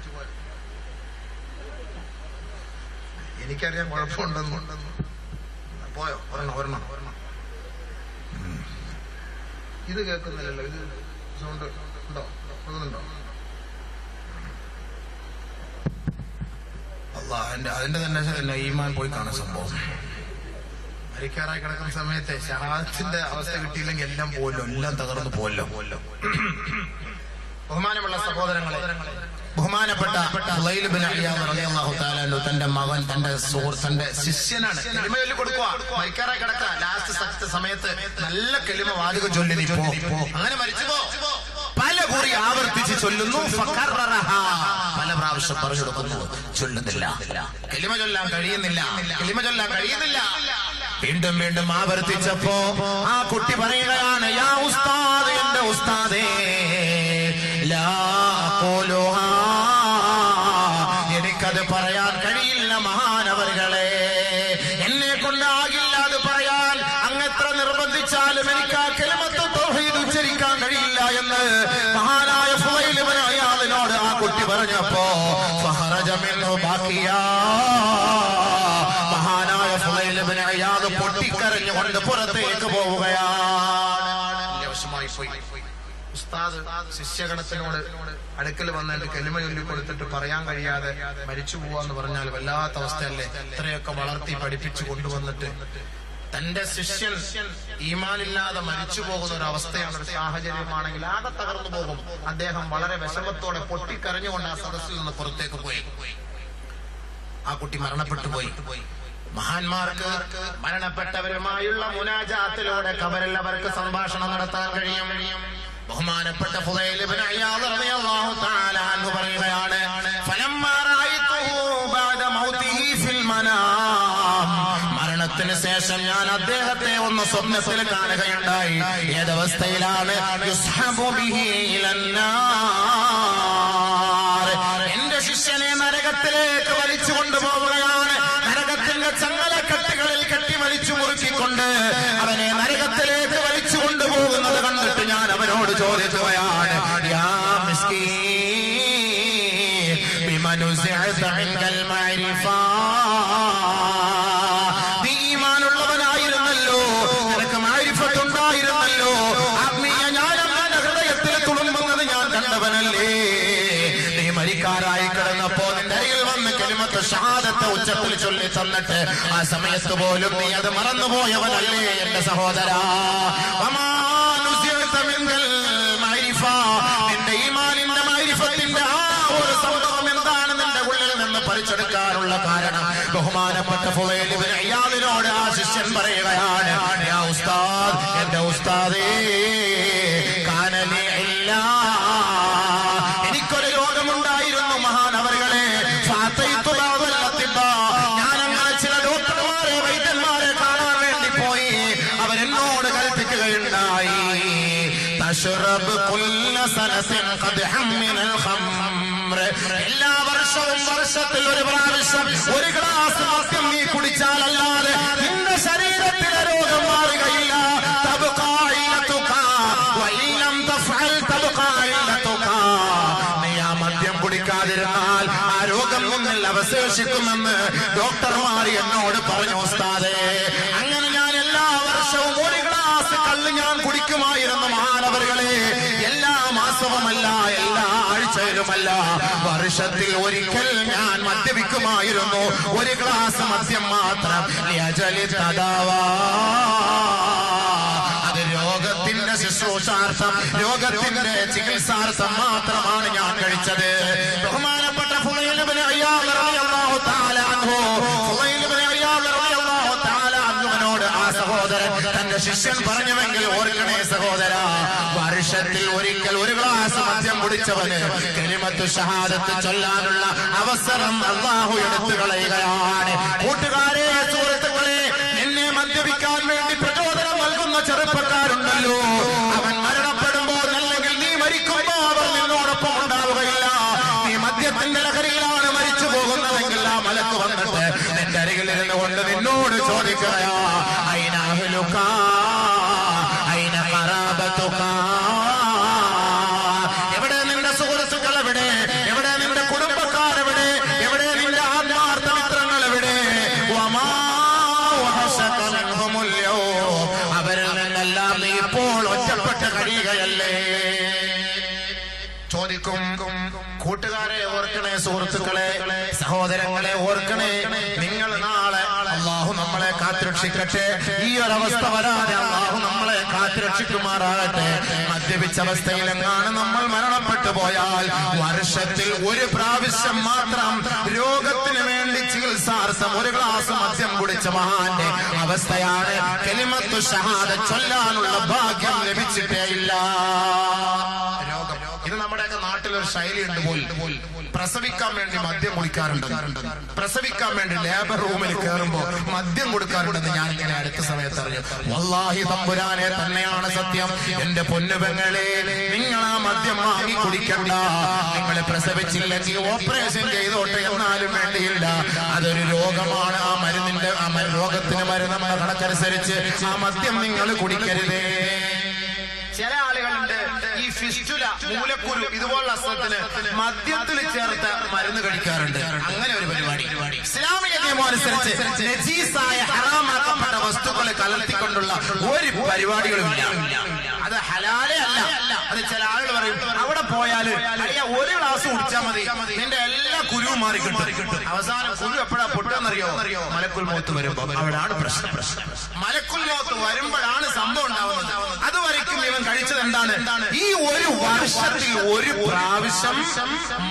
എനിക്കറിയാം കുഴപ്പമുണ്ടെന്ന്. പോയോ? ഒരെണ്ണം ഒരെണ്ണം. ഒരെണ്ണം ഇത് കേൾക്കുന്നില്ലല്ലോ. ഇത് സൗണ്ട് ഉണ്ടോ? കേൾക്കുന്നുണ്ടോ? അതിന്റെ തന്നെ ഈമാൻ പോയി കാണാൻ സംഭവം. മരിക്കാറായി കിടക്കുന്ന സമയത്തെ ഷഹാദത്തിന്റെ അവസ്ഥ കിട്ടിയില്ലെങ്കിൽ എല്ലാം പോലോ എല്ലാം തകർന്നു പോലോ ബഹുമാനമുള്ള സഹോദരങ്ങളെ ബഹുമാനപ്പെട്ട തന്റെ മകൻ തന്റെ സുഹൃത്ത് തന്റെ ശിഷ്യനാണ്. കെലിമ കൊടുക്കുക മരിക്കാറായി കിടക്കുക. ലാസ്റ്റ് സത്യ സമയത്ത് നല്ല കെളിമ വാചകം ചൊല്ലി നീ അങ്ങനെ മരിച്ചു പല കുറി ആവർത്തിച്ച് ചൊല്ലുന്നു. പല പ്രാവശ്യം പറഞ്ഞു കൊടുക്കുന്നു. ചൊല്ലുന്നില്ല. കെളിമ ചൊല്ലാൻ കഴിയുന്നില്ല. കെളിമ ചൊല്ലാൻ കഴിയുന്നില്ല. വീണ്ടും വീണ്ടും ആവർത്തിച്ചപ്പോ ആ കുട്ടി പറയുകയാണ് യാ ഉസ്താദ് എന്റെ ഉസ്താദേ ശിഷ്യഗണത്തിനോട് അടുക്കൽ വന്നിട്ട് കെലിമ ചൊല്ലി കൊടുത്തിട്ട് പറയാൻ കഴിയാതെ മരിച്ചു പോവാന്ന് പറഞ്ഞാൽ വല്ലാത്ത അവസ്ഥയല്ലേ? ഇത്രയൊക്കെ വളർത്തി പഠിപ്പിച്ചു കൊണ്ടുവന്നിട്ട്. തന്റെ ശിഷ്യൻ ഈമാനില്ലാതെ മരിച്ചു പോകുന്ന ഒരു അവസ്ഥയാണ് ഒരു സാഹചര്യമാണെങ്കിൽ ആകെ തകർന്നു പോകും. അദ്ദേഹം വളരെ വിഷമത്തോടെ പൊട്ടിക്കരഞ്ഞുകൊണ്ട് ആ സദസ്സിൽ നിന്ന് പുറത്തേക്ക് പോയി. ആ കുട്ടി മരണപ്പെട്ടു പോയി. മഹാന്മാർക്ക് മരണപ്പെട്ടവരുമായുള്ള മുനാജാത്തിലൂടെ കബറിൽ അവർക്ക് സംഭാഷണം നടത്താൻ കഴിയും. ബഹുമാനപ്പെട്ട പറയുകയാണ് മരണത്തിന് ശേഷം ഞാൻ അദ്ദേഹത്തെ ഒന്ന് സ്വപ്നത്തിൽ കാണുകയുണ്ടായി. ഏതവസ്ഥയിലാണ്? എന്റെ ശിഷ്യനെ നരകത്തിലേക്ക് വലിച്ചു കൊണ്ടുപോവുകയാണ്. നരകത്തിന്റെ ചങ്ങലക്കെട്ടുകളിൽ കെട്ടി വലിച്ചു മുറുക്കിക്കൊണ്ട് അവനെ നരകത്തിലേക്ക് വലിച്ചു കൊണ്ടുപോകുന്നത് കണ്ടിട്ട് അവനോട് ചോദിക്കുകയാണ് യാ മിസ്കീൻ ബിമനുസിഅത ഇൻകൽ മഅരിഫ. ഷഹാദത്തെ ഉച്ചത്തിൽ ചൊല്ലി തന്നിട്ട് ആ സമയത്ത് പോലും നീ അത് മറന്നുപോയവനല്ലേ എന്റെ സഹോദര. ഫുലൈൽ ഇബ്നു ആ ശിഷ്യൻ പറയുകയാണ് യാ ഉസ്താദ് എന്റെ ഉസ്താദേ ഡോക്ടർമാർ എന്നോട് പറഞ്ഞു ഉസ്താദേ അങ്ങനെ ഞാൻ എല്ലാ വർഷവും ഒരു ഗ്ലാസ് കള്ള് ഞാൻ കുടിക്കുമായിരുന്നു മഹാനവറുകളെ. എല്ലാ മാസവുമല്ല എല്ലാ ആഴ്ചയിലുമല്ല വർഷത്തിൽ ഒരിക്കൽ ഞാൻ മദ്യപിക്കുമായിരുന്നു. ഒരു ഗ്ലാസ് മദ്യം മാത്രം. തദാവാ. രോഗത്തിന്റെ ശുശ്രൂഷാർത്ഥം രോഗത്തിന്റെ ചികിത്സാർത്ഥം മാത്രമാണ് ഞാൻ കഴിച്ചത്. ശിഷ്യൻ പറഞ്ഞുവെങ്കിൽ ഓർക്കണേ സഹോദര വർഷത്തിൽ ഒരിക്കൽ ഒരു ഗ്ലാസ് മദ്യം കുടിച്ചവന് കലിമത്ത് ഷഹാദത്ത് ചൊല്ലാനുള്ള അവസരം അള്ളാഹു എടുത്തു കളയുകയാണ്. കൂട്ടുകാരെ കാത്തുരക്ഷിക്കട്ടെ ഈ ഒരവസ്ഥ വരാതെ അള്ളാഹു നമ്മളെ കാത്തുരക്ഷിക്കുമാറാകട്ടെ. മദ്യപിച്ച അവസ്ഥയിലെങ്ങാണ് നമ്മൾ മരണപ്പെട്ടു പോയാൽ വർഷത്തിൽ ഒരു പ്രാവശ്യം മാത്രം രോഗത്തിന് വേണ്ടി ചികിത്സാർത്ഥം ഒരു ഗ്ലാസ് മദ്യം കുടിച്ച മഹാന്റെ അവസ്ഥയാണ് കെലിമത്തു ഷഹാദ ചൊല്ലാനുള്ള ഭാഗ്യം ലഭിച്ചിട്ടേ ഇല്ല രോഗം ഇത് നമ്മുടെയൊക്കെ നാട്ടിലൊരു ശൈലിയുണ്ട് പോൽ പ്രസവിക്കാൻ വേണ്ടി മദ്യം കുടിക്കാറുണ്ട്. പ്രസവിക്കാൻ വേണ്ടി ലേബർ റൂമിൽ കയറുമ്പോ മദ്യം കൊടുക്കാറുണ്ടെന്ന് ഞാൻ ഇങ്ങനെ അടുത്ത സമയത്ത് അറിഞ്ഞു. വല്ലാഹി തമ്പുരാനെ തന്നെയാണ് സത്യം. എന്റെ പൊന്നുപെങ്ങളെ നിങ്ങൾ ആ മദ്യം വാങ്ങി കുടിക്കണ്ട. നിങ്ങളെ പ്രസവിച്ചില്ലെങ്കിൽ ഓപ്പറേഷൻ ചെയ്തോട്ടെ എന്നാലും വേണ്ടിയില്ല. അതൊരു രോഗമാണ്. ആ മരുന്നിന്റെ ആ രോഗത്തിന് മരുന്ന് കണക്കനുസരിച്ച് ആ മദ്യം നിങ്ങൾ കുടിക്കരുതേ. ചില ആളുകളുണ്ട് ഫിസ്റ്റുല മൂലക്കുരു ഇതുപോലുള്ള അസുഖത്തിന് മദ്യത്തിൽ ചേർത്ത് മരുന്ന് കഴിക്കാറുണ്ട്. അങ്ങനെ ഒരു പരിപാടി. ഇസ്ലാമിക നിയമം അനുസരിച്ച് നജീസായ ഹറാമാക്കപ്പെട്ട വസ്തുക്കളെ കലർത്തിക്കൊണ്ടുള്ള ഒരു പരിപാടികളുമില്ല. അത് ഹലാലേ അല്ല. അത് ചില ആളുകൾ പറയും അവിടെ പോയാൽ അയ്യ ഒരു ഗ്ലാസ് കുടിച്ചാൽ മതി. നിന്റെ എല്ലാ കുരുവും മാറി കിട്ടും. അവസാനം കുരു എപ്പോഴാ പൊട്ടെന്നറിയോ മലക്കുൽ മോത്ത് വരുമ്പോ. അവിടാണ് പ്രശ്നം. മലക്കുൽ മോത്ത് വരുമ്പോഴാണ് സംഭവം ഉണ്ടാവുന്നത്. അതുവരയ്ക്കും ഇവൻ കഴിച്ചത് എന്താണ്? ഈ ഒരു വർഷത്തിൽ ഒരു പ്രാവശ്യം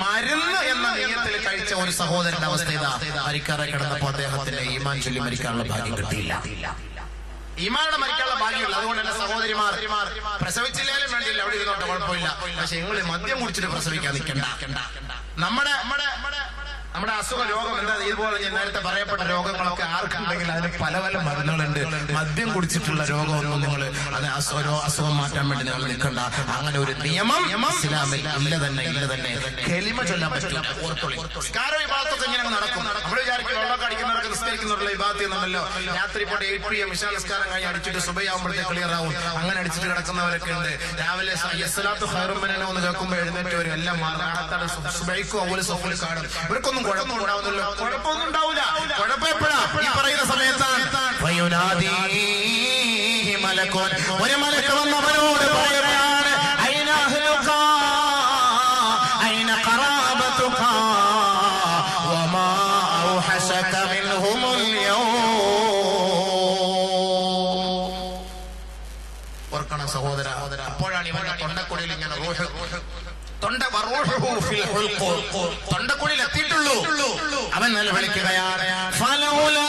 മരുന്ന് എന്ന നിയമത്തിൽ കഴിച്ച ഒരു സഹോദരന്റെ അവസ്ഥ ഇതാ. മരിക്കാറെ കിടന്നപ്പോ അദ്ദേഹത്തിന്റെ ഈമാൻ ചൊല്ലി മരിക്കാനുള്ള ഭാഗ്യം കിട്ടിയില്ല. ഈമാനോടെ മരിക്കാനുള്ള ഭാഗ്യമുള്ള അതുകൊണ്ട് തന്നെ സഹോദരിമാർ പ്രസവിച്ചില്ലേലും വേണ്ടിയില്ല അവിടെ ഇരുന്നോട്ടെ കുഴപ്പമില്ല. പക്ഷെ നിങ്ങൾ മദ്യം കുടിച്ചിട്ട് പ്രസവിക്കാൻ നിൽക്കണ്ട. നമ്മുടെ നമ്മുടെ അസുഖ രോഗം എന്താ? ഇതുപോലെ ഞാൻ നേരത്തെ പറയപ്പെട്ട രോഗങ്ങളൊക്കെ ആർക്കുണ്ടെങ്കിൽ അതിന് പല പല മരുന്നുകളുണ്ട്. മദ്യം കുടിച്ചിട്ടുള്ള രോഗമൊന്നും നിങ്ങൾ അത് അസുഖം മാറ്റാൻ വേണ്ടി നിങ്ങൾ നിൽക്കണ്ട. അങ്ങനെ ഒരു നിയമം ഇസ്ലാമിൽ ഇല്ല തന്നെ ഇല്ല തന്നെ. കെലിമ ചൊല്ലാൻ പറ്റില്ല നിസ്കാര വിഭാഗത്തൊക്കെ ഇങ്ങനെ നടക്കും. നമ്മൾ വിചാരിക്കും വെള്ളമൊക്കെ അടിക്കുന്നവർക്ക് നിസ്കരിക്കുന്നവരുടെ വിഭാഗത്തിൽ നിന്നുണ്ടല്ലോ രാത്രി പോട്ടെ എയ്റ്റ് പി എം നിസ്കാരം കഴിഞ്ഞ് അടിച്ചിട്ട് സുബയാകുമ്പോഴത്തേക്ക് ക്ലിയർ ആവും. അങ്ങനെ അടിച്ചിട്ട് കിടക്കുന്നവരൊക്കെ ഉണ്ട്. രാവിലെ എസ്ലാത്ത് ഹൈറുമ്പനെ ഒന്ന് കേൾക്കുമ്പോൾ എഴുന്നേറ്റ് വരും എല്ലാം മാറാത്താട് സുബൈക്കും അതുപോലെ സൊഫിൽ കാണും. ഇവർക്കൊന്നും കുഴപ്പമൊന്നും ഉണ്ടാവുന്നില്ല. കുഴപ്പമൊന്നും ഉണ്ടാവില്ല കുഴപ്പം എപ്പോഴാ? ഈ പറയുന്ന സമയത്താണ്. ഒരു മലക്ക് വന്നവരോട് പറയുകയാണ് സഹോദര അപ്പോഴാണ് ഇവന്റെ തൊണ്ടക്കുടയിൽ ഇങ്ങനെ റൂഹ് തൊണ്ട തൊണ്ടക്കുള്ളിൽ എത്തിയിട്ടുള്ളൂ അവൻ നല്ല വിളിക്കുകയാണ്. ഫലൗലാ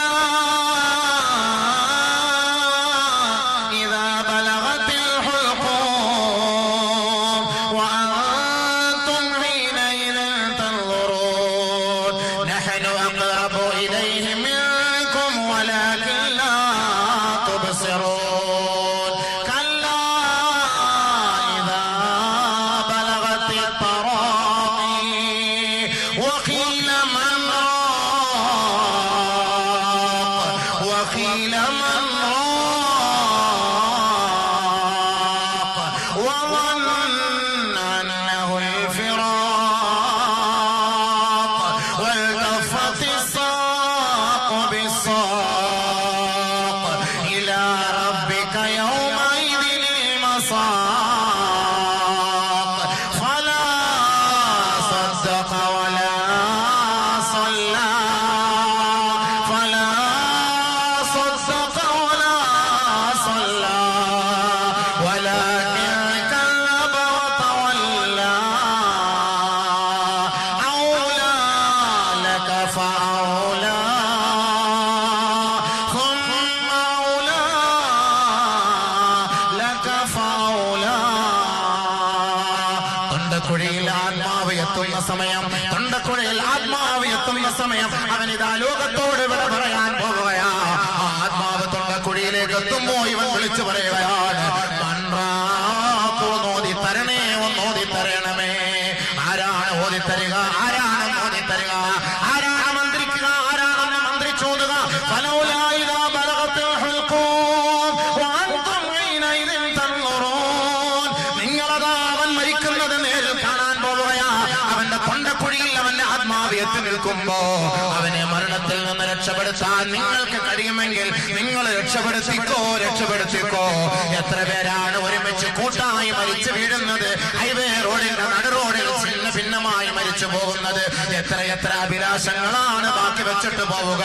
എത്ര പേരാണ് ഒരുമിച്ച് കൂട്ടായി മരിച്ചു വീഴുന്നത്? ഹൈവേ റോഡിൽ നട റോഡിൽ ചിന്ന ഭിന്നമായി മരിച്ചു പോകുന്നത്. എത്ര എത്ര അഭിലാഷങ്ങളാണ് ബാക്കി വെച്ചിട്ട് പോവുക.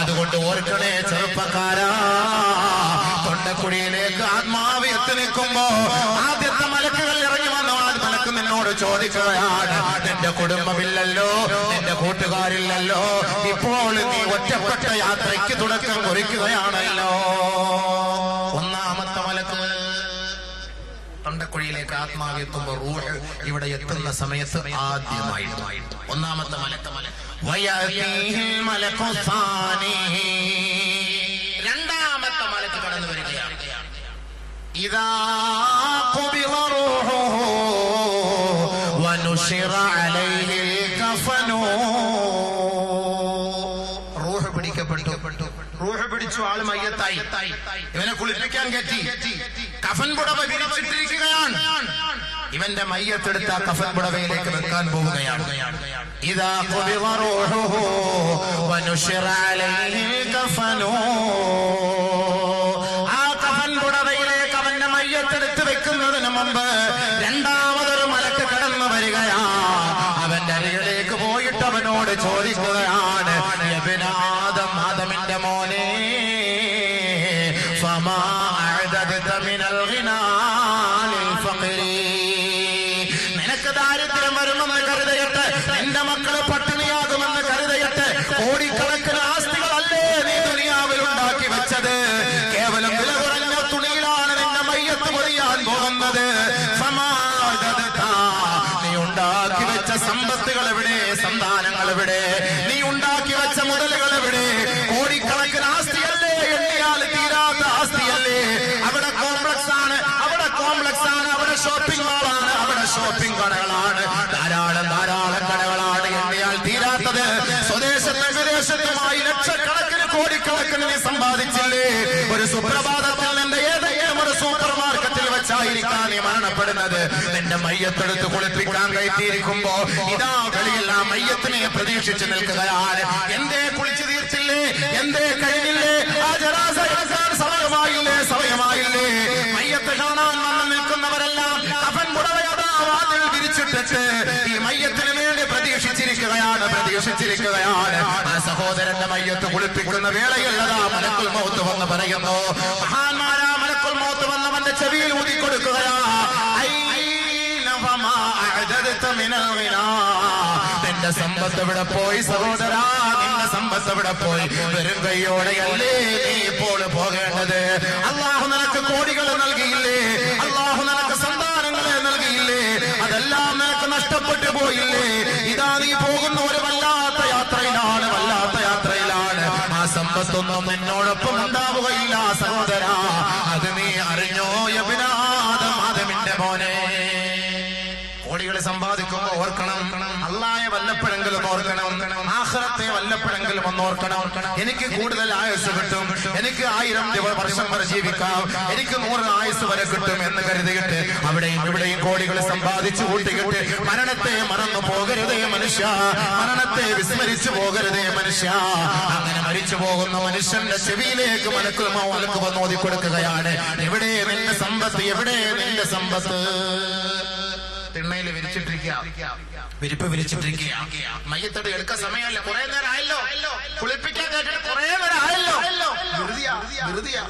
അതുകൊണ്ട് ഓർക്കണേ ചെറുപ്പക്കാരാ. തൊണ്ടക്കുടിയിലേക്ക് ആത്മാവ് എത്തി നിൽക്കുമ്പോ ആദ്യത്തെ മലക്കുകൾ ഇറങ്ങി വന്നു? മലക്ക് നിന്നോട് ചോദിക്കുകയാണ് നിന്റെ കുടുംബമില്ലല്ലോ നിന്റെ കൂട്ടുകാരില്ലല്ലോ. ഇപ്പോൾ നീ ഒറ്റപ്പെട്ട യാത്രയ്ക്ക് തുടക്കം കുറിക്കുകയാണല്ലോ. തൊണ്ടക്കുഴിയിലേക്ക് ആത്മാവ് എത്തുമ്പോൾ റൂഹ് ഇവിടെ എത്തുന്ന സമയത്ത് ആദ്യമായിട്ട് ഒന്നാമത്തെ മലക്ക് വയതീഹിൽ മലക്കു സാനി. രണ്ടാമത്തെ മലക്ക് കടന്നു വരികയാണ് ഇതാ قبض روحه ونشر عليه الكفن റൂഹ് പിടിക്കപ്പെട്ടു റൂഹ് പിടിച്ചു ആള് മയ്യത്തായി ഇവനെ കുളിപ്പിക്കാൻ കയറ്റി കഫൻ പുടവ വിരിച്ചിട്ടിരിക്കുകയാണ്. ഇവന്റെ മയ്യത്തെടുത്ത ആ കഫൻ പുടവയിലേക്ക് വെക്കാൻ പോവുകയാണ്. ഇതാ കൊതിവറോഹോ മനുഷ്യരാലയിൽ കഫനോ. മരണപ്പെടുന്നത് നിന്റെ മയ്യത്തെടുത്ത് കുളിപ്പിക്കാൻ കയറ്റിയിരിക്കുമ്പോ ഇതാ കളിയെല്ലാം മയ്യത്തിനെ പ്രതീക്ഷിച്ച് നിൽക്കുകയാണ് എന്തേ കുളിച്ചു തീർച്ചില്ലേ എന്തേ കഴിഞ്ഞില്ലേ? ആ എടുക്കാൻ സമയമായില്ലേ? സമയമായില്ലേ? മയ്യത്ത് കാണാൻ വന്ന് നിൽക്കുന്നവരെല്ലാം അവൻ പുടവയതാ വാതിൽ വിരിച്ചിട്ടിട്ട് ഈ മയ്യത്തിന് വേണ്ടി പ്രതീക്ഷിച്ചിരിക്കുകയാണ് പ്രതീക്ഷിച്ചിരിക്കുകയാണ്. ആ സഹോദരന്റെ മയ്യത്ത് കുളിപ്പിക്കുന്ന വേളയുള്ളതാ മലക്കുൽ മൗത്ത് വന്ന് പറയുന്നു മഹാന്മാരാ ചെവിയിൽ ഊതി കൊടുക്കുകയാ സമ്പത്ത് ഇവിടെ പോയി സഹോദരാ? നിന്റെ സമ്പത്ത് ഇവിടെ പോയി? വെറും കൈയോടെയല്ലേ നീ ഇപ്പോൾ പോകേണ്ടത്? അള്ളാഹു നിനക്ക് കോടികൾ നൽകിയില്ലേ? അള്ളാഹു നിനക്ക് സന്താനങ്ങളെ നൽകിയില്ലേ? അതെല്ലാം നിനക്ക് നഷ്ടപ്പെട്ടു പോയില്ലേ? ഇതാ നീ പോകുന്ന ഒരു വല്ലാത്ത യാത്രയിലാണ് വല്ലാത്ത യാത്രയിലാണ്. ആ സമ്പത്തൊന്നും നിന്നോടൊപ്പം ഉണ്ടാവുകയില്ല സഹോദരാ. ഓർക്കണം. അള്ളായെ വല്ലപ്പോഴെങ്കിലും ഓർക്കണം. ആഹ്റത്തെ വല്ലപ്പോഴെങ്കിലും ഒന്ന് ഓർക്കണം. എനിക്ക് കൂടുതൽ ആയുസ് കിട്ടും. എനിക്ക് ആയിരം വർഷം വരെ ജീവിക്കാം. എനിക്ക് നൂറ് ആയുസ് വരെ കിട്ടും എന്ന് കരുതിയിട്ട് അവിടെയും ഇവിടെയും കോടികൾ സമ്പാദിച്ചു കൂട്ടിക്കിട്ട് മരണത്തെ മറന്നു പോകരുതേ മനുഷ്യ. മരണത്തെ വിസ്മരിച്ചു പോകരുതേ മനുഷ്യ. അങ്ങനെ മരിച്ചു പോകുന്ന മനുഷ്യന്റെ ചെവിയിലേക്ക് മലക്ക് മലക്ക് വന്ന് ഓതി കൊടുക്കുകയാണ് എവിടെ നിന്റെ സമ്പത്ത്? എവിടെ നിന്റെ നിന്റെ to be out. വിരിപ്പ് വിരിച്ചിട്ടിരിക്കുക മയ്യത്തോട് എടുക്കാൻ സമയമല്ല. കുറെ നേരം ആയല്ലോ. കുളിപ്പിക്കാൻ കേട്ടിട്ട് കുറെ നേരം ആയല്ലോ. ധൃതിയാ, ധൃതിയാ.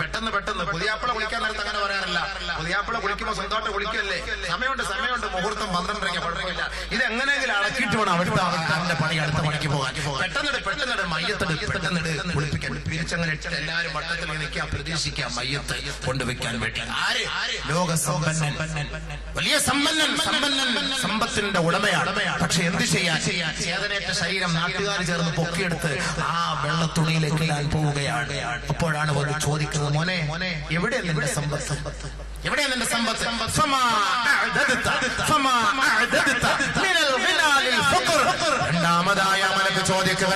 പെട്ടെന്ന് പെട്ടെന്ന് പുതിയാപ്പിള കുളിക്കാൻ നേരത്തെ അങ്ങനെ പറയാറില്ല. പുതിയാപ്പിള കുളിക്കുമ്പോ സ്വന്തമായിട്ട് കുളിക്കല്ലേ സമയമുണ്ട് സമയമുണ്ട്. മുഹൂർത്തം പന്ത്രണ്ടരയ്ക്ക് കുഴപ്പമില്ല. ഇത് എങ്ങനെയെങ്കിലും അടക്കിയിട്ട് വേണം അവിടുത്തെ അവന്റെ പണി അടുത്ത പണിക്ക് പോകാൻ. പെട്ടെന്ന് പെട്ടെന്ന് മയ്യത്തോട് പെട്ടെന്നിട് കുളിപ്പിക്കാൻ. പിരിച്ചങ്ങനെ ഇട്ടിട്ട് എല്ലാവരും വട്ടത്തിൽ നിൽക്കുക. പ്രതീക്ഷിക്കാം മയ്യത്ത് കൊണ്ടുവയ്ക്കാൻ വേണ്ടി. ആര്? ലോക സമ്പന്നൻ. വലിയ സമ്പന്നൻ. സമ്പന്നൻ. സമ്പത്തിന്റെ ഉടമയാണ് പക്ഷെ എന്ത് ചെയ്യാൻ? ചേതനേറ്റ ശരീരം നാട്ടുകാർ ചേർന്ന് പൊക്കിയെടുത്ത് ആ വെള്ള തുണിയിലേക്ക് ഞാൻ പോവുകയാണ്. അപ്പോഴാണ് വന്ന് ചോദിക്കുന്നത് മോനെ എവിടെ നിന്റെ സമ്പത്ത്? എവിടെയാണ് നിന്റെ സമ്പത്ത്? രണ്ടാമതായ മനക്ക് ഫമാ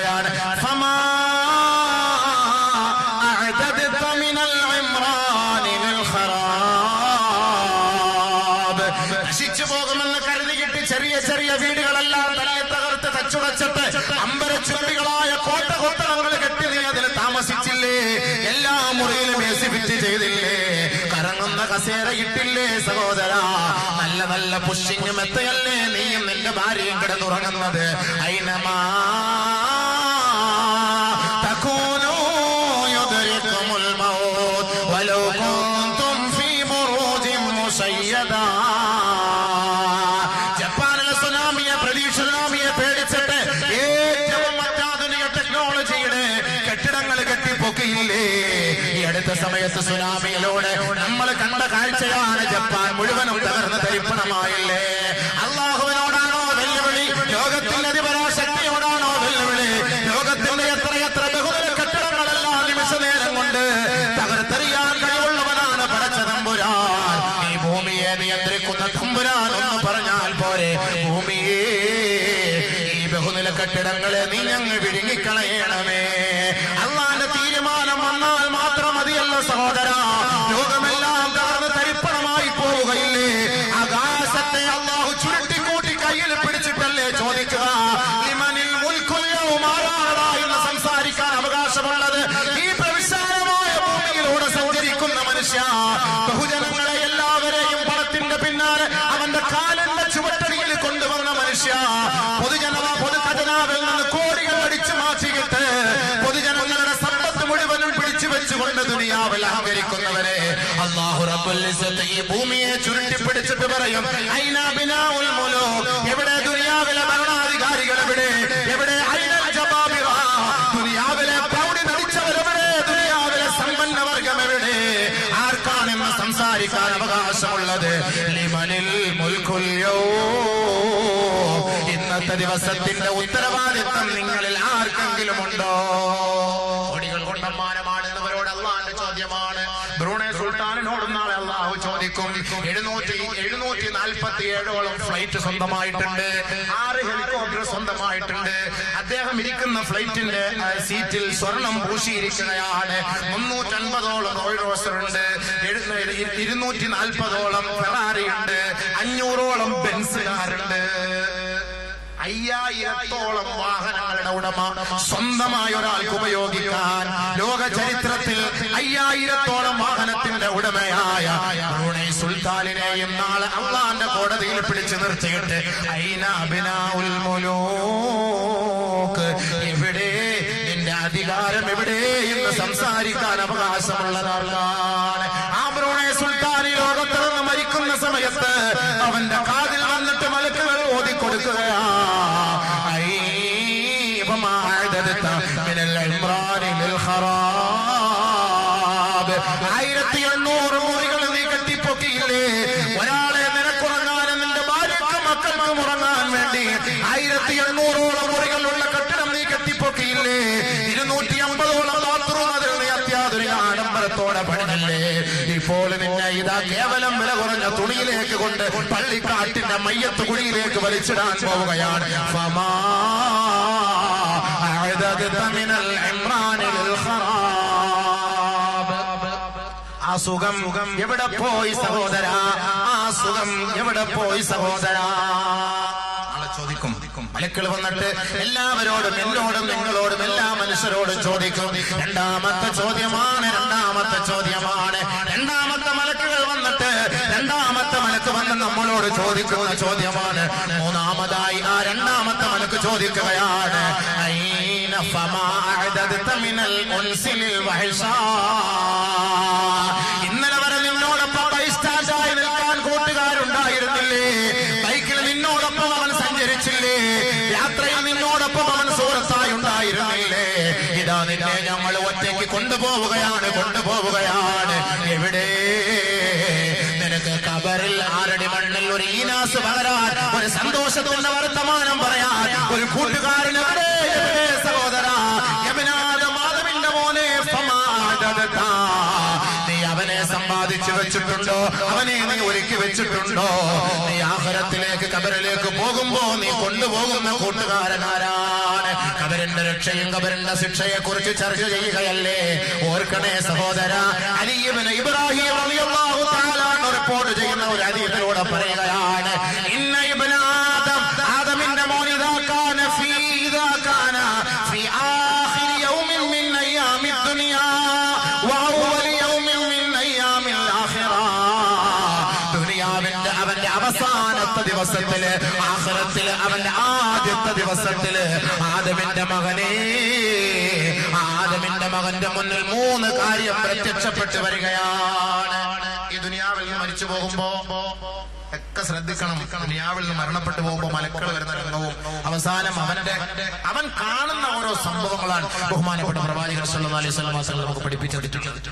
പുഷിങ് മെത്തയല്ലേ നീയും നിന്റെ ഭാര്യയും കിടന്നുറങ്ങുന്നത്. അയിനമാ ബഹുജനങ്ങളെ എല്ലാവരെയും പണത്തിന്റെ പിന്നാലെ അവന്റെ കാലിന്റെ ചുവട്ടടിയിൽ കൊണ്ടുവന്ന മനുഷ്യ. പൊതുജന പൊതുഖജനാവിൽ നിന്ന് കോടികൾ അടിച്ചു മാറ്റിയിട്ട് പൊതുജനങ്ങളുടെ സമ്പത്ത് മുഴുവനും പിടിച്ചു വെച്ചുകൊണ്ട് ദുനിയാവിൽ അഹങ്കരിക്കുന്നവരെ അള്ളാഹു റബ്ബുൽ ഈ ഭൂമിയെ ചുരുട്ടി പിടിച്ചിട്ട് പറയും എവിടെ ദുനിയാവിലെ ഭരണാധികാരികൾ എവിടെ? ദിവസത്തിന്റെ ഉത്തരവാദിത്വം നിങ്ങളിൽ ആർക്കെങ്കിലും ഉണ്ടോ? കോടികൾ കൊണ്ടമ്മാനമാണെന്നവരോട് അള്ളാന്റെ ചോദ്യമാണ്. ബ്രൂണെ സുൽത്താനിനോടും നാളെ അള്ളാഹു ചോദിക്കും എഴുന്നൂറ്റി എഴുന്നൂറ്റി നാൽപ്പത്തി ഏഴോളം ഫ്ലൈറ്റ് സ്വന്തമായിട്ടുണ്ട് ആറ് ഹെലികോപ്റ്റർ സ്വന്തമായിട്ടുണ്ട്. അദ്ദേഹം ഇരിക്കുന്ന ഫ്ലൈറ്റിന്റെ സീറ്റിൽ സ്വർണം പൂശിയിരിക്കുകയാണ് മുന്നൂറ്റൻപതോളം റോയൽ റോസർ ഉണ്ട് ഇരുന്നൂറ്റി നാൽപ്പതോളം ഫെറാറി ഉണ്ട്. അഞ്ഞൂറോളം ബെൻസുകാരുണ്ട് അയ്യായിരത്തോളം വാഹനങ്ങളുടെ ഉടമ സ്വന്തമായ ഒരാൾക്ക് ഉപയോഗിക്കാൻ ലോക ചരിത്രത്തിൽ അയ്യായിരത്തോളം വാഹനത്തിന്റെ ഉടമയായ ബ്രൂണൈ സുൽത്താനിനെയും നാളെ അള്ളാന്റെ കോടതിയിൽ പിടിച്ചു നിർത്തിയിട്ട് ഐനാബിനാഉൽ മുലൂക്ക്? എവിടെ? നിന്റെ അധികാരം എവിടെ? എന്ന് സംസാരിക്കാൻ അവകാശമുള്ളതാണ് കൊണ്ട് പള്ളിക്കാട്ടിന്റെ മയ്യത്ത് കുഴിയിലേക്ക് വലിച്ചിടാൻ പോവുകയാണ്. ആ സുഖം എവിടെ പോയി സഹോദര? ആ എവിടെ പോയി സഹോദര? ചോദിക്കും. വന്നിട്ട് എല്ലാവരോടും എന്നോടും നിങ്ങളോടും എല്ലാ മനുഷ്യരോടും ചോദിക്കും. രണ്ടാമത്തെ ചോദ്യമാണ് രണ്ടാമത്തെ ചോദ്യമാണ്. വന്ന് നമ്മളോട് ചോദിക്കുന്ന ചോദ്യമാണ് മൂന്നാമതായി ആ രണ്ടാമത്തെ മലക്ക് ചോദിക്കുകയാണ് ഫമാ അഅദദ്ത മിനൽ ഉൻസിലിൽ വഹ്ഷാ. അവനെ നീ ഒരുക്കി വെച്ചിട്ടുണ്ടോ? നീ ആഹരത്തിലേക്ക് കബറിലേക്ക് പോകുമ്പോ നീ കൊണ്ടുപോകുന്ന കൂട്ടുകാരനാരാണ്? കബരന്റെ രക്ഷയും കബരന്റെ ശിക്ഷയെ കുറിച്ച് ചർച്ച ചെയ്യുകയല്ലേ? ഓർക്കണേ സഹോദര അലിയമന ഇബ്രാഹിം ദുനിയാവിൽ നിന്ന് മരിച്ചു പോകുമ്പോ ഒക്കെ ശ്രദ്ധിക്കണം. ദുനിയാവിൽ നിന്ന് മരണപ്പെട്ടു പോകുമ്പോ മലക്കൾ വരുന്ന രംഗവും അവസാനം അവന്റെ അവൻ കാണുന്ന ഓരോ സംഭവങ്ങളാണ്. ബഹുമാനപ്പെട്ട പ്രവാചകർ അലൈഹി നമുക്ക് പഠിപ്പിച്ചിട്ടുണ്ട്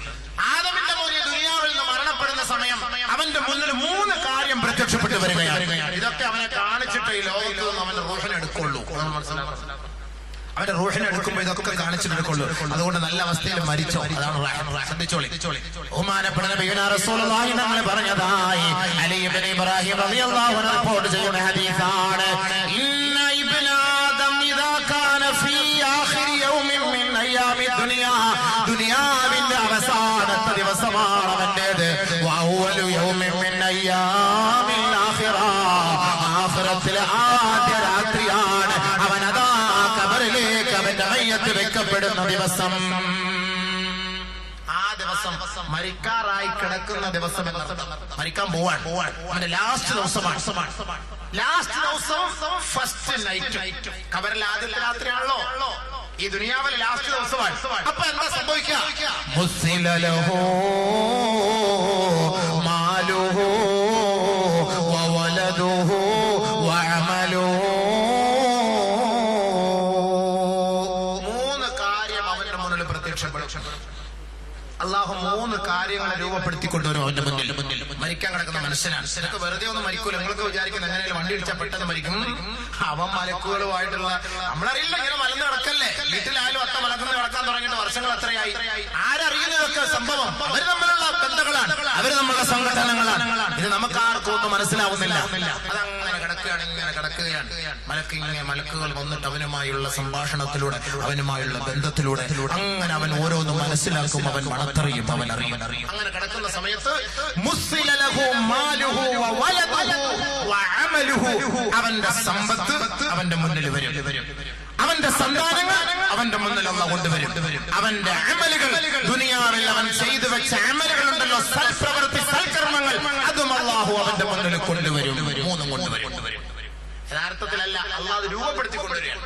ആദമിന്റെ മോനെ ദുനിയാവിൽ നിന്ന് മരണപ്പെടുന്ന സമയം അവന്റെ മുന്നിൽ മൂന്ന് കാര്യം പ്രത്യക്ഷപ്പെട്ടു വരികയാണ്. ഇതൊക്കെ അവനെ കാണിച്ചിട്ട് ഈ ലോകത്ത് നിന്ന് അവന്റെ റോഷനെടുക്കുള്ളൂ മനസ്സിലാക്കുന്നത്. അവന്റെ റൂഹിനെ എടുക്കുമ്പോ ഇതൊക്കെ കാണിച്ചു കാണിച്ചിട്ടെടുക്കുള്ളൂ അതുകൊണ്ട് നല്ല അവസ്ഥയിൽ മരിച്ചോ? അതാണ്. ശ്രദ്ധിച്ചോളി. ബഹുമാനപ്പെടുന്ന ഞങ്ങൾ പറഞ്ഞതായി അലി ഇബ്നു ഇബ്രാഹിം റളിയല്ലാഹു അൻഹു റിപ്പോർട്ട് ചെയ്യുന്ന ഹദീസാണ്. ദിവസം മരിക്കാൻ പോവാൻ അവന്റെ ലാസ്റ്റ് ദിവസമാണ്. ലാസ്റ്റ് ദിവസം ഫസ്റ്റ് നൈറ്റ് കബറിൽ ആദ്യത്തെ രാത്രിയാണല്ലോ. ഈ ദുനിയാവിലെ ലാസ്റ്റ് ദിവസമാണ്. അപ്പൊ എന്താ സംഭവിക്കുക? മാലുഹോ കാര്യങ്ങളെ രൂപപ്പെടുത്തി കൊണ്ടുവരും അവന്റെ മുന്നിൽ. മരിക്കാൻ കിടക്കുന്ന മനുഷ്യനാണ്. നിനക്ക് വെറുതെ ഒന്നും മരിക്കൂല? നിങ്ങൾക്ക് വിചാരിക്കുന്ന എങ്ങനെയാലും വണ്ടി ഇടിച്ചാൽ പെട്ടെന്ന് മരിക്കും അവൻ മലക്കുകളുമായിട്ടുള്ള നമ്മളറിയില്ല ഇങ്ങനെ മലന്ന് കിടക്കല്ലേ? വീട്ടിലായാലും അത്ത മലക്കുന്ന കിടക്കാൻ തുടങ്ങിയിട്ട് വർഷങ്ങൾ അത്രയായി ആരറിയുന്നതൊക്കെ സംഭവം. അവർ തമ്മിലുള്ള ബന്ധങ്ങളാണ്. അവർ നമ്മളുടെ സംഘടനകളാണ്. ഇത് നമുക്ക് ആർക്കും ഒന്നും മനസ്സിലാവുന്നില്ല. അതങ്ങനെ കിടക്കുകയാണ് ഇങ്ങനെ കിടക്കുകയാണ്. മലക്ക് ഇങ്ങനെ മലക്കുകൾ വന്നിട്ട് അവനുമായുള്ള സംഭാഷണത്തിലൂടെ അവനുമായുള്ള ബന്ധത്തിലൂടെ അങ്ങനെ അവൻ ഓരോന്നും മനസ്സിലാക്കും അവൻ മണത്തറിയും അവൻ അറിയും. അങ്ങനെ കിടക്കുന്ന സമയത്ത് മുസ്സില അവന്റെ സമ്പത്ത് അവന്റെ മുന്നിൽ വരും. അവന്റെ സന്താനങ്ങൾ അവന്റെ മുന്നിൽ അല്ല കൊണ്ടുവരും. അവന്റെ അമലുകൾ ദുനിയാവിൽ അവൻ ചെയ്തു വെച്ച അമലുകൾ ഉണ്ടല്ലോ സൽപ്രവൃത്തി സൽക്കർമ്മങ്ങൾ അതും അള്ളാഹു അവന്റെ മുന്നിൽ കൊണ്ടുവരും. മൂന്നും കൊണ്ടുവരും. യഥാർത്ഥത്തിലല്ല അള്ളാഹ് രൂപപ്പെടുത്തി കൊണ്ടുവരികയാണ്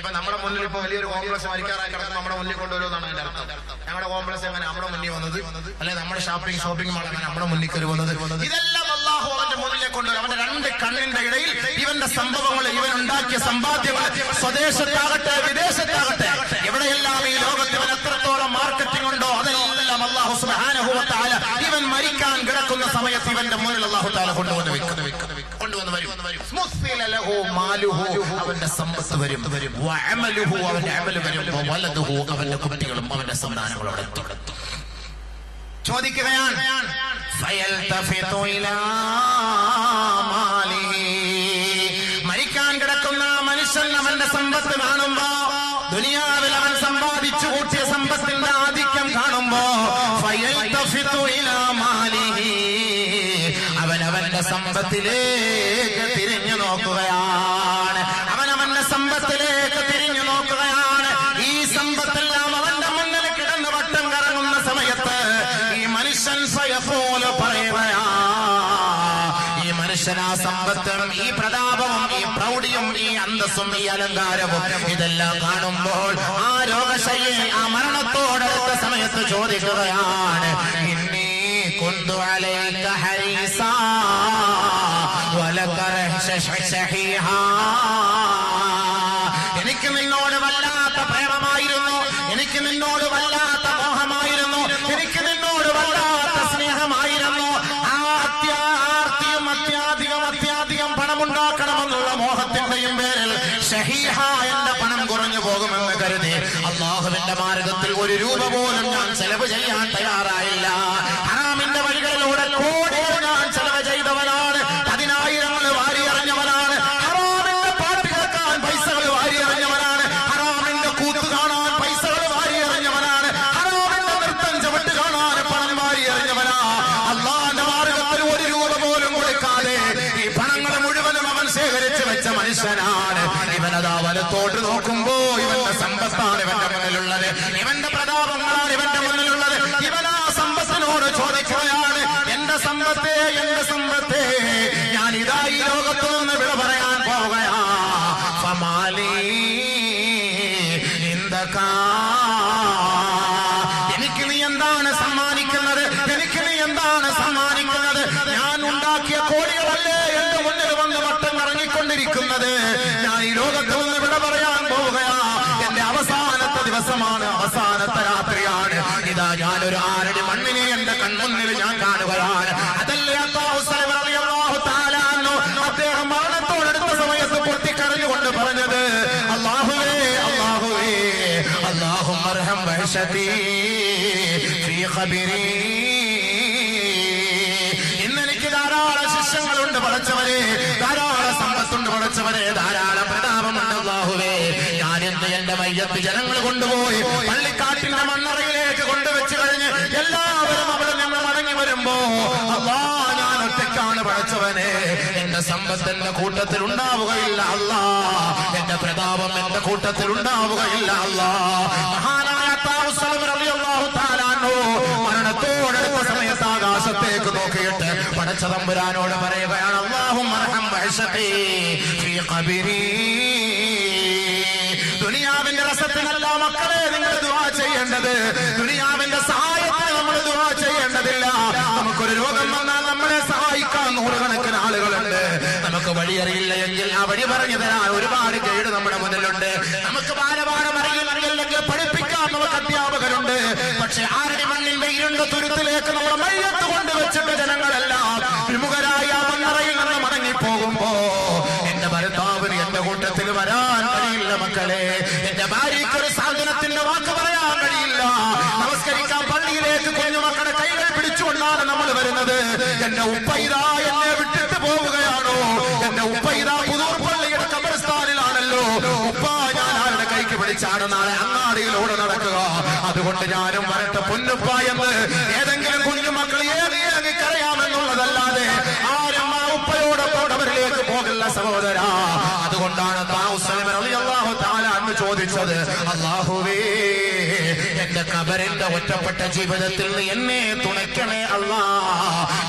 ഇപ്പൊ നമ്മുടെ മുന്നിൽ ഇപ്പൊ വലിയൊരു കോംപ്ലക്സ് മരിക്കാറായി കിടക്കുന്നു നമ്മുടെ മുന്നിൽ കൊണ്ടുവരുമെന്നാണ് അതിന്റെ അർത്ഥം. ഞങ്ങളുടെ കോംപ്ലക്സ് എങ്ങനെ നമ്മുടെ മുന്നിൽ വന്നത്? അല്ലെ നമ്മുടെ ഷോപ്പിംഗ് ഷോപ്പിംഗ് മാൾ എങ്ങനെ നമ്മുടെ മുന്നിൽ കയറി വന്നത്? ഇതെല്ലാം അള്ളാഹു അവന്റെ മുന്നിലെ കൊണ്ടുവരും. അവന്റെ രണ്ട് കണ്ണിന്റെ ഇടയിൽ ഇവന്റെ സംഭവങ്ങൾ ഇവൻ ഉണ്ടാക്കിയ സമ്പാദ്യങ്ങൾ സ്വദേശത്താകട്ടെ വിദേശത്താകട്ടെ. എവിടെയെല്ലാം ഈ ലോകത്ത് ഇവൻ എത്രത്തോളം മാർക്കറ്റിംഗ് ഉണ്ടോ അതെല്ലാം അള്ളാഹു തആല ഇവൻ മരിക്കാൻ കിടക്കുന്ന സമയത്ത് ഇവന്റെ മുന്നിൽ അള്ളാഹു താല കൊണ്ടുവന്ന് വെക്കും. അവന്റെ സമ്പത്ത് വരും അവന്റെ അമൽ വരും വലതുഹു അവന്റെ കുട്ടികളും അവന്റെ സന്താനങ്ങളും അവിടെ ചോദിക്കുകയാണ്. മരിക്കാൻ കിടക്കുന്ന മനുഷ്യൻ അവന്റെ സമ്പത്ത് കാണുമ്പോ ദുനിയാവിൽ അവൻ സമ്പാദിച്ചു കൂട്ടിയ സമ്പത്തിന്റെ ആധിക്യം കാണുമ്പോ. അവൻ അവന്റെ സമ്പത്തിലേക്ക് അന്തസ്സും ഈ അലങ്കാരവും ഇതെല്ലാം കാണുമ്പോൾ ആ രോഗശൈലി ആ മരണത്തോടടുത്ത സമയത്ത് ചോദിക്കുകയാണ് കൊണ്ടു അലൈക ഹരീസ ഒരു രൂപ സമ്പത്ത് കൂട്ടത്തിൽ ഉണ്ടാവുകയില്ല അല്ല. എന്റെ പ്രതാപം എന്റെ കൂട്ടത്തിൽ ഉണ്ടാവുകയില്ല അല്ല. മഹാനായ മരണത്തോടടുത്ത സമയത്ത് ആകാശത്തേക്ക് നോക്കിയിട്ട് പടച്ച തമ്പുരാനോട് പറയുകയാണ് അള്ളാഹും മർഹം ഖബരി. ദുനിയാവിന്റെ രസത്തിനല്ല മക്കളെ നിങ്ങൾ ദുആ ചെയ്യേണ്ടത്. ദുനിയാവിന്റെ സഹായത്തിന് വഴി പറഞ്ഞു തരാൻ ഒരുപാട് ഗൈഡ് നമ്മുടെ മുന്നിലുണ്ട് നമുക്ക് ബാലപാഠം അറിയില്ലെങ്കിൽ പഠിപ്പിക്കാൻ നമുക്ക് അധ്യാപകരുണ്ട്. പക്ഷെ ആരുടെ മണ്ണിന്റെ ഇരുണ്ട തുരുത്തിലേക്ക് നമ്മൾ മയ്യത്ത് കൊണ്ടുവച്ചിട്ട് ജനങ്ങളെല്ലാം വിമുഖരായ മണ്ണറയിൽ നിന്ന് മടങ്ങിപ്പോകുമ്പോ എന്റെ ഭർത്താവിന് എന്റെ കൂട്ടത്തിൽ വരാൻ കഴിയില്ല മക്കളെ. എന്റെ ഭാര്യയ്ക്ക് ഒരു സാധനത്തിന്റെ വാക്ക് പറയാൻ കഴിയില്ല. നമസ്കരിക്കാൻ പള്ളിയിലേക്ക് കുഞ്ഞു മക്കളുടെ കൈകൾ പിടിച്ചുകൊണ്ടാണ് നമ്മൾ വരുന്നത്. എന്റെ ഉപ്പ ഇതാ അതുകൊണ്ട് ഞാനും വരട്ടെ പൊന്നുപ്പ എന്ന് ഏതെങ്കിലും കുഞ്ഞുമക്കൾ ഏറി ഏറി കരയാമെന്നുള്ളതല്ലാതെ ആരും ആ ഉപ്പയോടൊപ്പം അവരിലേക്ക് പോകില്ല സഹോദര. അതുകൊണ്ടാണ് ചോദിച്ചത് അള്ളാഹുവേ എന്റെ കബറിന്റെ ഒറ്റപ്പെട്ട ജീവിതത്തിൽ എന്നെ തുണയ്ക്കണേ അല്ലാ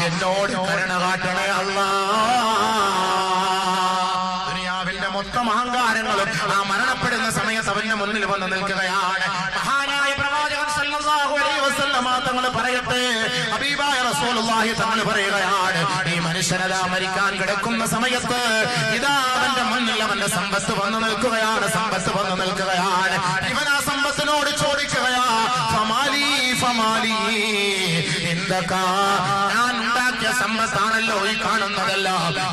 എന്നോട് കരുണ കാട്ടണേ അല്ലാ ദുനിയാവിന്റെ മൊത്തം അഹങ്കാരങ്ങളും ആ മരണപ്പെടുന്ന സമയത്ത് അവന്റെ മുന്നിൽ വന്ന് നിൽക്കുകയാണ് മഹാനായ പ്രവാചകൻ സല്ലല്ലാഹു അലൈഹി വസല്ലമ തങ്ങൾ പറയട്ടെ ഹബീബായ റസൂലുള്ളാഹി തങ്ങൾ പറയുകയാണ് ഈ മനുഷ്യനതാ മരിക്കാൻ കിടക്കുന്ന സമയത്ത് ഇതാ അവന്റെ മുന്നിൽ അവന്റെ സമ്പത്ത് വന്നു നിൽക്കുകയാണ് സമ്പത്ത് വന്നു നിൽക്കുകയാണ്. ഇവൻ ആ സമ്പത്തിനോട് ചോദിക്കുകയാ ഫമാലി ഫമാലി ഞാൻ സമ്പത്താണല്ലോ ഈ കാണുന്നതല്ല.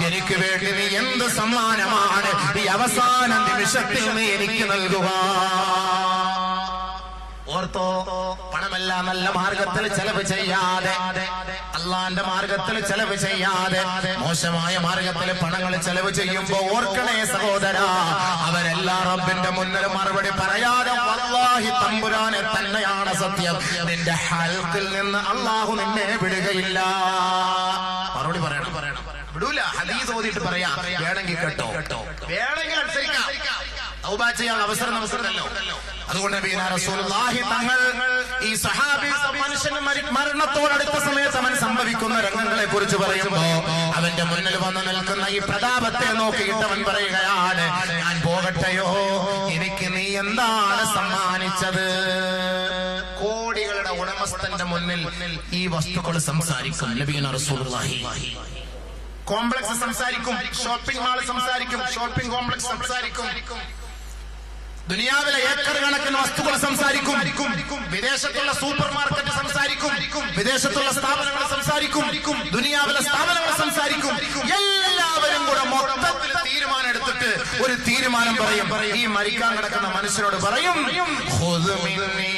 എനിക്ക് വേണ്ടി നീ എന്ത് സമ്മാനമാണ് ഈ അവസാന നിമിഷത്തിൽ നീ എനിക്ക് നൽകുക? ഓർത്തോ പണമെല്ലാം നല്ല മാർഗത്തിൽ ചെലവ് ചെയ്യാതെ അള്ളാന്റെ മാർഗത്തിൽ ചെലവ് ചെയ്യാതെ മോശമായ മാർഗത്തിൽ പണങ്ങൾ ചെലവ് ചെയ്യുമ്പോ ഓർക്കണേ സഹോദര അവരെല്ലാ റബ്ബിന്റെ മുന്നിൽ മറുപടി പറയാതെ വല്ലാഹി തമ്പുരാനെ തന്നെയാണ് സത്യം. നിന്റെ ഹൽക്കിൽ നിന്ന് അള്ളാഹു നിന്നെ വിടുകയില്ല. മറുപടി പറയണം. പറയണം വിടൂല. ഹദീസ് ഓതിയിട്ട് പറയാ. വേണമെങ്കിൽ കേട്ടോ. വേണമെങ്കിൽ അനുസരിക്കാം. ചെയ്യാൻ അവസരം നമുക്കുണ്ടല്ലോ അതുകൊണ്ട് തങ്ങൾ ഈ സഹാബി മരണത്തോടടുത്ത സമയത്ത് അവൻ സംഭവിക്കുന്ന രംഗങ്ങളെ കുറിച്ച് പറയുമ്പോ അവന്റെ മുന്നിൽ വന്നു നിൽക്കുന്ന ഈ പ്രതാപത്തെ നോക്കിയിട്ട് അവൻ പറയുകയാണ് ഞാൻ പോകട്ടെയോ? എനിക്ക് നീ എന്താണ് സമ്മാനിച്ചത്? കോടികളുടെ ഉടമസ്ഥന്റെ മുന്നിൽ ഈ വസ്തുക്കൾ സംസാരിക്കും റസൂലുള്ളാഹി. കോംപ്ലക്സ് സംസാരിക്കും ഷോപ്പിംഗ് മാൾ സംസാരിക്കും ഷോപ്പിംഗ് കോംപ്ലക്സ് സംസാരിക്കും. ദുനിയാവിലെ ഏക്കർ കണക്കിന് വസ്തുക്കൾ സംസാരിക്കും. വിദേശത്തുള്ള സൂപ്പർ മാർക്കറ്റ് സംസാരിക്കും. വിദേശത്തുള്ള സ്ഥാപനങ്ങൾ സംസാരിക്കും. ദുനിയാവിലെ സ്ഥാപനങ്ങൾ സംസാരിക്കും. എല്ലാവരും കൂടെ മൊത്തത്തിൽ തീരുമാനം എടുത്തിട്ട് ഒരു തീരുമാനം പറയും. ഈ മരിക്കാൻ കിടക്കുന്ന മനുഷ്യരോട് പറയും "ഖുദ് മിന്നീ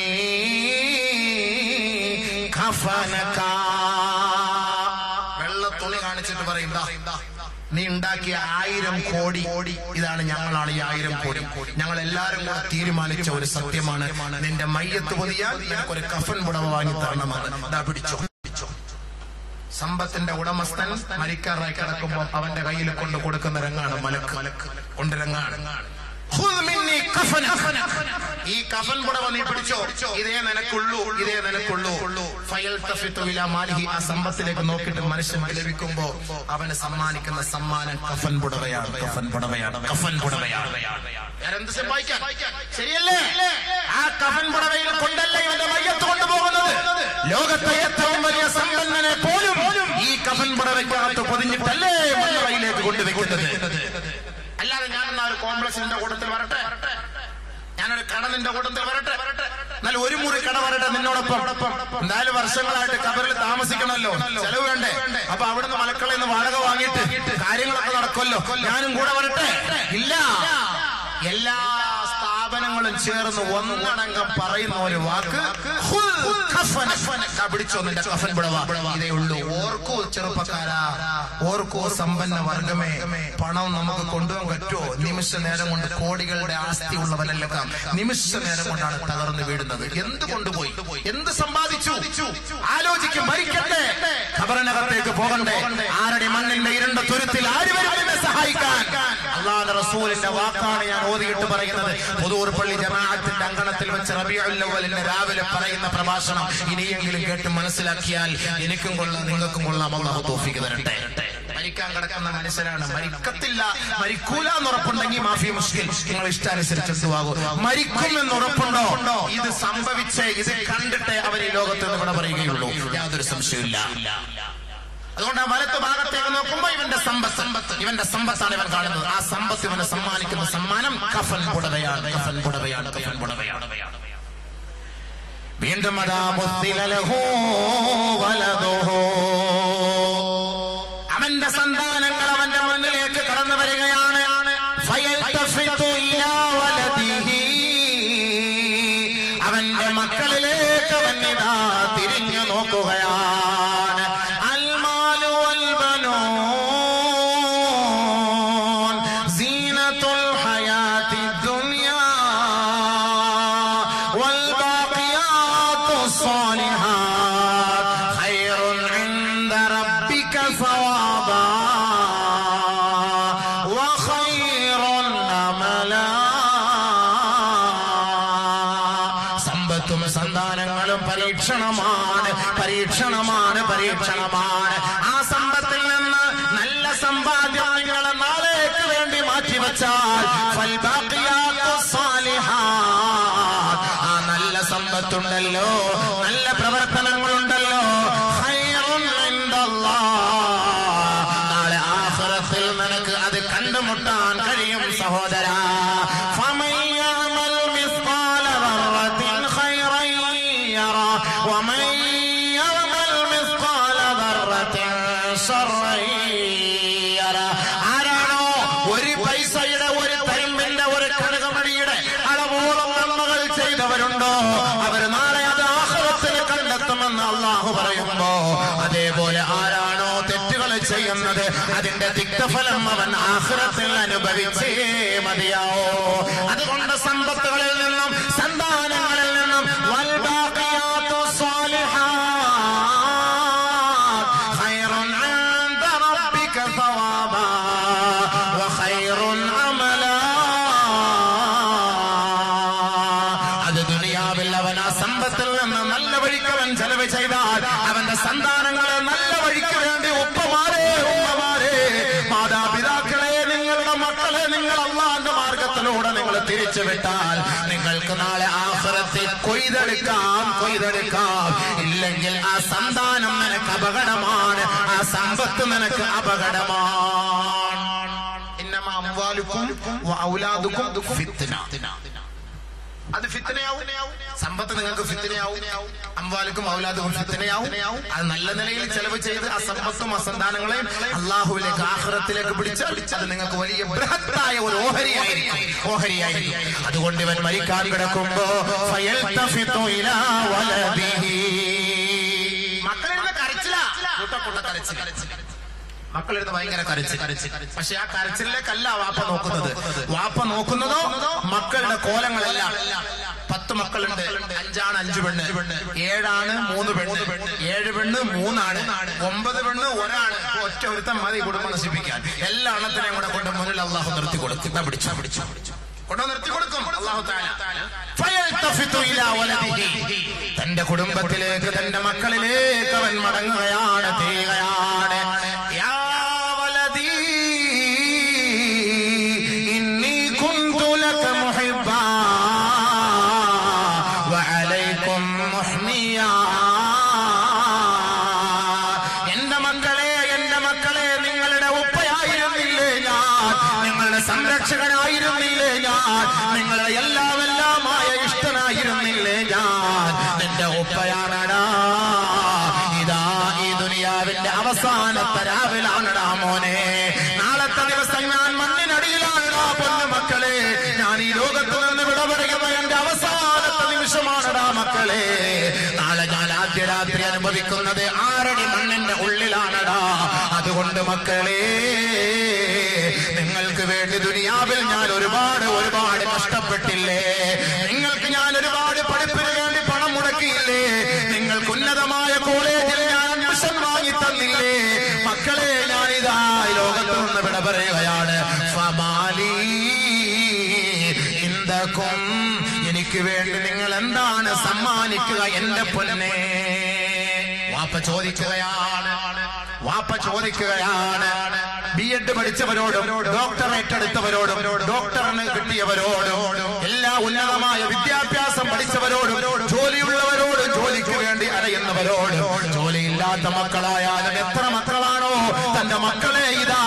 ഖഫനക." വെള്ള തുണി കാണിച്ചിട്ട് പറയും "ദാ, നീ ഉണ്ടാക്കിയ ആയിരം കോടി. ഇതാണ് ഞങ്ങളാണ് ഈ ആയിരം കോടി. ഞങ്ങൾ എല്ലാവരും കൂടെ തീരുമാനിച്ച ഒരു സത്യമാണ്. നിന്റെ മയ്യത്ത് പൊതിയാൽ ഒരു കഫൻ ഉടമ വാങ്ങി തരണമെന്ന് ഇതാ പിടിച്ചോ. സമ്പത്തിന്റെ ഉടമസ്ഥൻ മരിക്കാറായി കിടക്കുമ്പോൾ അവന്റെ കയ്യിൽ കൊണ്ട് കൊടുക്കുന്ന രംഗാണ് മലക്ക്. കൊണ്ട് രംഗാണ്. ഈ കഫൻ പുടവ നീ പിടിച്ചോ. ഇതേ നിനക്കുള്ളൂ ഇതേ നിനക്കുള്ളൂ. ഫയൽ മാലിഹി. ആ സമ്പത്തിലേക്ക് നോക്കിയിട്ട് മനുഷ്യൻ ലഭിക്കുമ്പോ അവന് സമ്മാനിക്കുന്ന സമ്മാനം കഫൻ പുടവയാണ്. കഫൻ പുടവയാണ്. കഫൻ പുടവയാണ്. എന്ത് സമ്പാദിക്കാൻ ശരിയല്ലേ? ആ കഫൻ പുടവയിൽ കൊണ്ടല്ല ഇവന്റെ മയ്യത്ത് കൊണ്ടുപോകുന്നത്? ലോകത്തെ ഏറ്റവും വലിയ സമ്പന്നനെ പോലും ഈ കഫൻ പുടവയ്ക്കകത്ത് പൊതിഞ്ഞിട്ടല്ലേ മണ്ണറയിലേക്ക് കൊണ്ടുവെക്കുന്നത് കോംപ്ലക്സിന്റെ കൂട്ടത്തിൽ വരട്ടെ. ഞാനൊരു കട നിന്റെ കൂട്ടത്തിൽ വരട്ടെ. എന്നാൽ ഒരു മുറി കട വരട്ടെ നിന്നോടൊപ്പം. എന്തായാലും വർഷങ്ങളായിട്ട് കബറിൽ താമസിക്കണമല്ലോ. ചെലവ് വേണ്ടേ? അപ്പൊ അവിടുന്ന് മലക്കളിൽ നിന്ന് വാടക വാങ്ങിയിട്ട് കാര്യങ്ങളൊക്കെ നടക്കുമല്ലോ. ഞാനും കൂടെ വരട്ടെ? ഇല്ല. എല്ലാ സ്ഥാപനങ്ങളും ചേർന്ന് ഒന്നടങ്കം പറയുന്ന ഒരു വാക്ക് പിടിച്ചോ നിന്റെ കഫൻ ഇതേ ഉള്ളൂ. ഓർക്കോ ചെറുപ്പക്കാരാ. ഓർക്കോ സമ്പന്ന വർഗമേ. പണം നമുക്ക് കൊണ്ടുപോകാൻ പറ്റുമോ? നിമിഷ നേരം കൊണ്ട് കോടികളുടെ ആസ്തി ഉള്ളവരെല്ലാം നിമിഷ നേരം കൊണ്ടാണ് തകർന്നു വീടുന്നത് എന്ത് കൊണ്ടുപോയി? എന്ത് സമ്പാദിച്ചു? ആലോചിക്കും. മരിക്കട്ടെ. ഖബറിനകത്തേക്ക് പോകണ്ടേ. ആരുടെ മണ്ണിന്റെ ഇരുണ്ട തുരുത്തിൽ ആര് വരും സഹായിക്കാൻ? അള്ളാഹ് റസൂലിന്റെ വാക്കാണ് ഞാൻ ഓതിയിട്ട് പറയുന്നത്. പുതൂർ പള്ളി ജമാഅത്തിന്റെ അങ്കണത്തിൽ വെച്ച് റബീഉൽ അവ്വലിന്റെ രാവിലെ പറയുന്ന പ്രഭാഷണം ഇനിയെങ്കിലും കേട്ട് മനസ്സിലാക്കിയാൽ എനിക്കും കൊള്ളാം നിങ്ങൾക്കും കൊള്ളാം. അള്ളാഹു തോഫിക്ക് തരട്ടെ. മരിക്കാൻ കിടക്കുന്ന മനുഷ്യരാണ്. മരിക്കത്തില്ല. മരിക്കൂല എന്ന് ഉറപ്പുണ്ടെങ്കിൽ മാഫി മുഷ്കിൽ. നിങ്ങൾ ഇഷ്ടാനുസരിച്ച് എന്തുവാകും മരിക്കും എന്ന് ഉറപ്പുണ്ടോ ഇത് സംഭവിച്ച് ഇത് കണ്ടിട്ടേ അവർ ഈ ലോകത്ത് നിന്ന് പറയുകയുള്ളൂ. യാതൊരു സംശയമില്ല അതുകൊണ്ട് ആ വലത്ത് ഭാഗത്തേക്ക് നോക്കുമ്പോ ഇവന്റെ സമ്പത്ത്. സമ്പത്ത് ഇവന്റെ സമ്പത്താണ് ഇവൻ കാണുന്നത്. ആ സമ്പത്ത് ഇവനെ സമ്മാനിക്കുന്ന. സമ്മാനം കഫൻ പുടവയാണ് കഫൻ പുടവയാണ് കഫൻ പുടവയാണ്. വീണ്ടും അതാ മുസ്തിലലഹോ വലതുഹോ. power. ഔലാദുക്കും ഫിത്ന. അത് ഫിത്തനയാവും സമ്പത്ത് നിങ്ങൾക്ക് ഫിത്തനയാവും അംവാലുക്കും ഔലാദുക്കും ഫിത്തനയാവും അത് നല്ല നിലയിൽ ചെലവ് ചെയ്ത് ആ സമ്പത്തും ആ സന്താനങ്ങളെയും അള്ളാഹുവിലേക്ക് ആഹ്റത്തിലേക്ക് പിടിച്ച് അത് നിങ്ങൾക്ക് വലിയ ബൃഹത്തായ ഒരു ഓഹരിയായിരിക്കും. ഓഹരിയായിരിക്കും. അതുകൊണ്ട് ഇവൻ മരിക്കാൻ കിടക്കുമ്പോ. മക്കളിരുന്ന് കരച്ചില. കൂട്ടക്കൂട്ട കരച്ചിൽ മക്കളിരുന്ന് ഭയങ്കര കരച്ചിൽ. പക്ഷെ ആ കരച്ചിലേക്കല്ല വാപ്പ നോക്കുന്നത്. വാപ്പ നോക്കുന്നതോ മക്കളുടെ കോലങ്ങളല്ല. പത്ത് മക്കളുണ്ട്. അഞ്ചാണ് അഞ്ചു പെണ്ണ്. ഏഴാണ് മൂന്ന് പെണ്ണ്. ഏഴ് പെണ്ണ് മൂന്നാണ്. ഒമ്പത് പെണ്ണ് ഒരാണ്. ഒറ്റ ഒരുത്തം മതി കുടുംബം നശിപ്പിക്കാൻ. എല്ലാ എണ്ണത്തിനെയും കൂടെ കൊണ്ട് മുന്നിൽ അള്ളാഹു നിർത്തി കൊടുക്കും. പിടിച്ചോ പിടിച്ചോ. കൊണ്ടു നിർത്തി കൊടുക്കും. അള്ളാഹു താല ഫയൽതഫിതു ഇലാ വലദിഹി. തന്റെ കുടുംബത്തിലേക്ക് തന്റെ മക്കളിലേക്ക് അവൻ മടങ്ങുകയാണ് തീരുകയാണ് ചോദിക്കുകയാണ്. വാപ്പ ചോദിക്കുകയാണ്. ബി എഡ് പഠിച്ചവരോടും ഡോക്ടറേറ്റ് എടുത്തവരോടും ഡോക്ടറിന് കിട്ടിയവരോടും എല്ലാ ഉന്നതമായ വിദ്യാഭ്യാസം പഠിച്ചവരോടും ജോലിയുള്ളവരോടും ജോലിക്ക് വേണ്ടി അലയുന്നവരോടും ജോലിയില്ലാത്ത മക്കളായാലും എത്ര മക്കളാണോ? തന്റെ മക്കളെ ഇതാ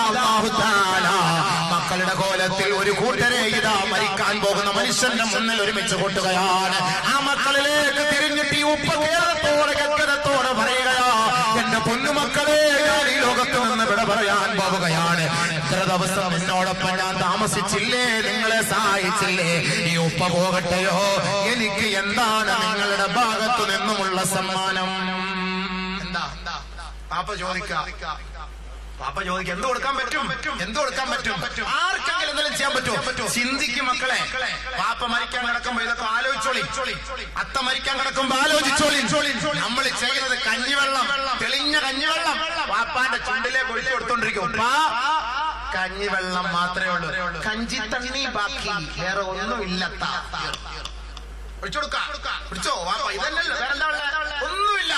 മക്കളുടെ കോലത്തിൽ ഒരു കൂട്ടരെ ഇതാ മരിക്കാൻ പോകുന്ന മനുഷ്യന്റെ മുന്നിൽ ഒരുമിച്ച് കൂട്ടുകയാണ്. ആ മക്കളിലേക്ക് തിരിഞ്ഞിട്ട് ഈ ഉപ്പ കേരളത്തോടെ കക്കരത്തോടെ പറയുകയാ എന്റെ പൊന്നുമക്കളെ ഞാൻ ഈ ലോകത്ത് നിന്ന് വിട പറയാൻ പോവുകയാണ്. ഇത്ര ദിവസം എന്നോടൊപ്പം ഞാൻ താമസിച്ചില്ലേ? നിങ്ങളെ സഹായിച്ചില്ലേ? ഈ ഉപ്പ പോകട്ടെയോ? എനിക്ക് എന്താണ് നിങ്ങളുടെ ഭാഗത്തു നിന്നുമുള്ള സമ്മാനം? എന്താ? പാപ്പ ചോദിക്കാം. പാപ്പ ചോദിക്കും എന്ത് കൊടുക്കാൻ പറ്റും? എന്ത് കൊടുക്കാൻ പറ്റും? ആർക്കെങ്കിലും എന്തെങ്കിലും ചെയ്യാൻ പറ്റും ചിന്തിക്കും മക്കളെ പാപ്പ മരിക്കാൻ കിടക്കുമ്പോ ഇതൊക്കെ ആലോചിച്ചോളി. അത്ത മരിക്കാൻ കിടക്കുമ്പോ ആലോചിച്ചോളി. നമ്മൾ ചെയ്യുന്നത് കഞ്ഞിവെള്ളം. തെളിഞ്ഞ കഞ്ഞിവെള്ളം. പാപ്പാന്റെ ചുണ്ടിലേക്ക് ഒഴിച്ചു കൊടുത്തോണ്ടിരിക്കും. കഞ്ഞിവെള്ളം മാത്രമേ ഉള്ളൂ. കഞ്ചി തണ്ണി ബാക്കി. വേറെ ഒന്നുമില്ലത്ത പിടിച്ചോ? ഇതല്ലല്ലോ ഒന്നുമില്ല.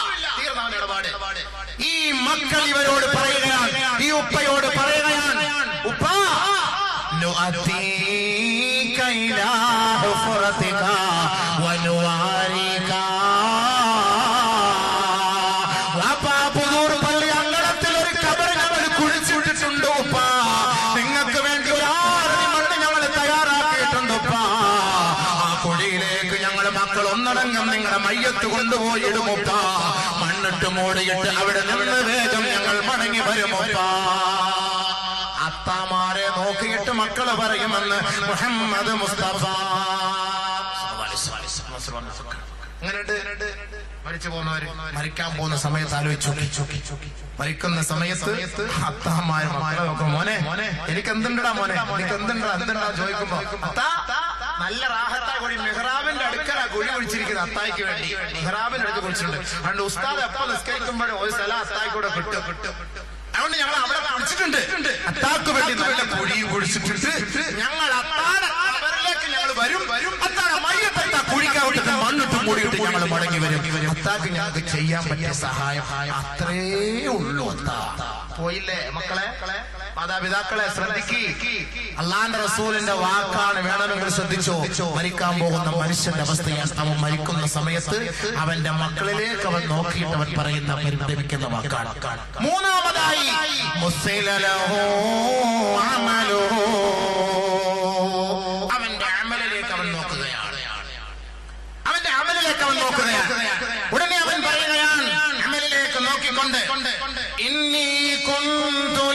ഈ മക്കൾ ഇവരോട് പറയുകയാണ്. ഈ ഉപ്പയോട് പറയുകയാണ്. ഉപ്പ കൈലാ. മക്കൾ പറയുമെന്ന് മുഹമ്മദ് മുസ്തഫ. മരിച്ചു പോകുന്നവര് മരിക്കാൻ പോകുന്ന സമയത്ത് ആലോചിച്ചു മരിക്കുന്ന സമയത്ത് അത്താമായ മക്കളെ നോക്കും. മോനെ എനിക്ക് എന്തുണ്ടടാ മോനെ? എനിക്ക് എന്തുണ്ടാ എന്തുണ്ടാ ചോദിക്കുമ്പോ നല്ല റാഹത്തായ കുഴി മെഹ്റാബിന്റെ അടുക്കല കുഴി കുഴിച്ചിരിക്കുന്നത് അത്തായിക്ക് വേണ്ടി. മെഹ്റാബിന്റെ അടുത്ത് കുഴിച്ചിട്ടുണ്ട് അതുകൊണ്ട് ഉസ്താദ് എപ്പോ നിസ്കരിക്കുമ്പോഴും ഒരു സ്ഥലം അത്തായിക്കൂടെ കിട്ടും കിട്ടും. അതുകൊണ്ട് ഞങ്ങൾ അവിടെ അത്താക്ക് വേണ്ടി നല്ല ഞങ്ങൾ വരും. വരും. അത്താടെ മയ്യത്തത്ത കുഴിക്കവിട്ട് മണ്ണിട്ട് മൂടിയിട്ട് ഞങ്ങൾ മടങ്ങി വരും. അത്താക്ക് ഞങ്ങൾക്ക് ചെയ്യാൻ പറ്റിയ സഹായം അത്രേ ഉള്ളൂ അത്താ. പോയില്ലേ മക്കളെ? മാതാപിതാക്കളെ ശ്രദ്ധിക്കി. അള്ളാന്റെ റസൂലിന്റെ വാക്കാണ് വേണമെങ്കിൽ ശ്രദ്ധിച്ചോ? മരിക്കാൻ പോകുന്ന മനുഷ്യന്റെ അവസ്ഥയാണ് അവൻ മരിക്കുന്ന സമയത്ത് അവന്റെ മക്കളിലേക്ക് അവൻ നോക്കിയിട്ട് അവൻ പറയുന്ന പരിഭ്രമിക്കുന്ന വാക്കാണ്. മൂന്നാമതായി അവന്റെ നോക്കുകയാണ്. അവന്റെ നോക്കുകയാണ്. ഉടനെ അവൻ പറയുകയാണ് അമലിലേക്ക് നോക്കിക്കൊണ്ട് ഇന്നീ കൊണ്ടു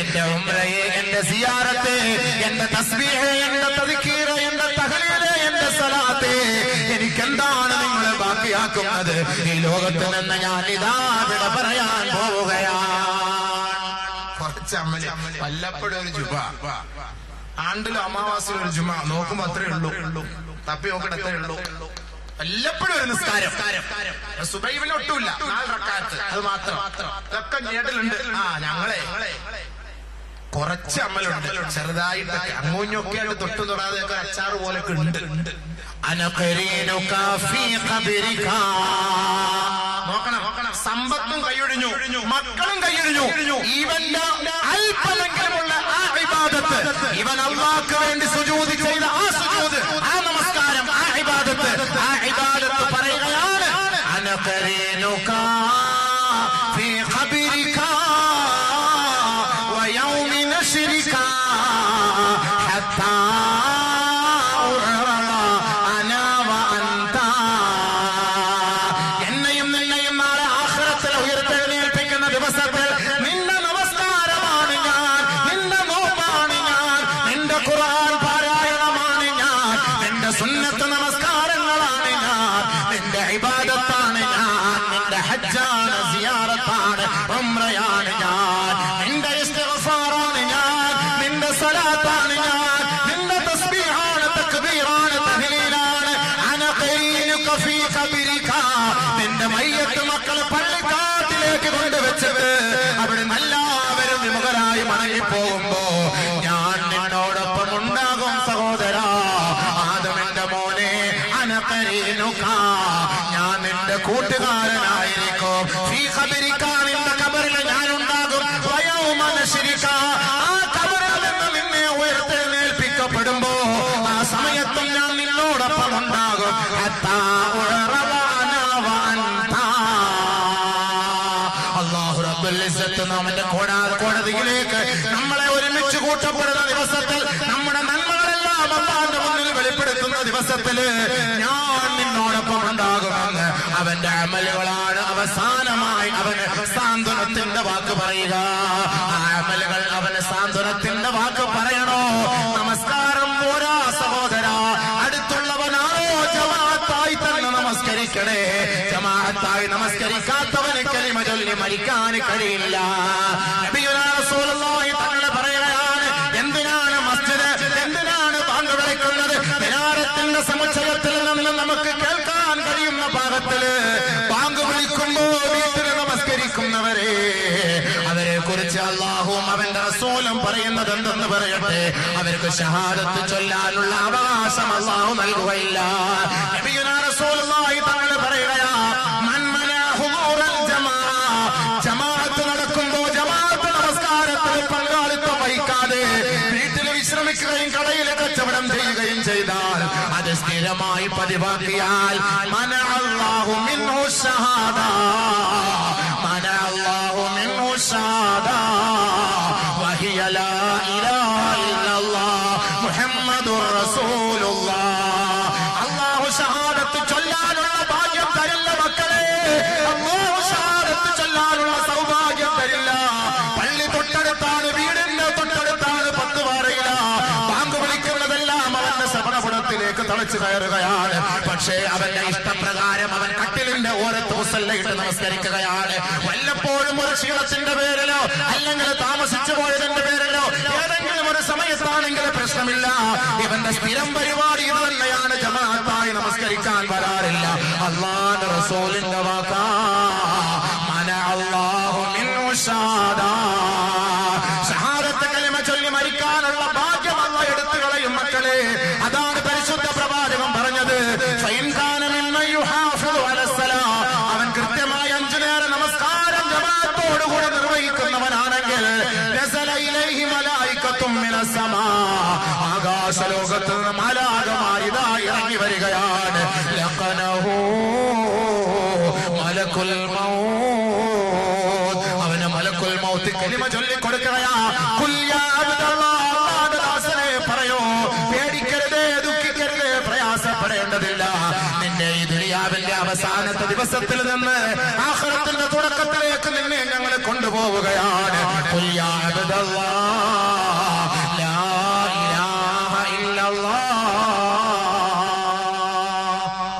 എന്റെ ഉമ്രയെ എന്റെ സിയാറത്തെ എന്റെ തസ്ബീഹ് എന്റെ തവിക്കീറ എന്റെ തഹലീൽ എന്റെ സലാത്തെ എനിക്കെന്താണ് നിങ്ങൾ ബാക്കിയാക്കുന്നത്? ഈ ലോകത്ത് നിന്ന് ഞാൻ ഇതാ വിട പറയാൻ പോവുകയാണ്. വല്ലപ്പോഴും ഒരു ജുബ ആണ്ടിലും അമാവാസിലും ഒരു ജുമ. നോക്കുമ്പോ അത്രേ ഉള്ളൂ. തപ്പി നോക്കട്ടെ അത്രേ ഉള്ളൂ. വല്ലപ്പോഴും ഒരു നിസ്കാരം. സുബൈബിൽ ഒട്ടുമില്ല. നാലറക്കാലത്ത് അത് മാത്രം. ഇതൊക്കെ ഞേട്ടലുണ്ട്. ആ ഞങ്ങളെ. കുറച്ച് അമ്മലുണ്ട്. ചെറുതായിട്ട് അങ്ങോഞ്ഞൊക്കെ തൊട്ടു തൊടാതെ അച്ചാറ് പോലെ ഉണ്ട്. നോക്കണം. നോക്കണം. സമ്പത്തും കൈയൊഴിഞ്ഞു. മക്കളും കൈയൊഴിഞ്ഞു. ഇവന്റെ അല്പമെങ്കിലുമുള്ള ഇവൻ അള്ളാഹ്ക്ക് വേണ്ടി Llámale la ഷഹാദത്ത് ചൊല്ലാനുള്ള അവകാശം അള്ളാഹു നൽകുകയില്ല. സ്ഥിരമായി പതിവാക്കിയാൽ മനഅല്ലാഹു മിൻഹു ഷഹാദാ. കയറുകയാണ്. പക്ഷേ അവന്റെ ഇഷ്ടപ്രകാരം അവൻ കട്ടിലിന്റെ ഓരത്ത് മുസല്ലയിട്ട് നമസ്കരിക്കുകയാണ്. വല്ലപ്പോഴും ഒരു ക്ഷീണത്തിന്റെ പേരിലോ അല്ലെങ്കിൽ താമസിച്ചു പോയതിന്റെ പേരിലോ ഏതെങ്കിലും ഒരു സമയത്താണെങ്കിൽ പ്രശ്നമില്ല. ഇവന്റെ സ്ഥിരം പരിപാടി ഇത് തന്നെയാണ് ജമാഅത്തായി നമസ്കരിക്കാൻ വരാറില്ല. അള്ളാന്റെ റസൂലിന്റെ വാക്കാ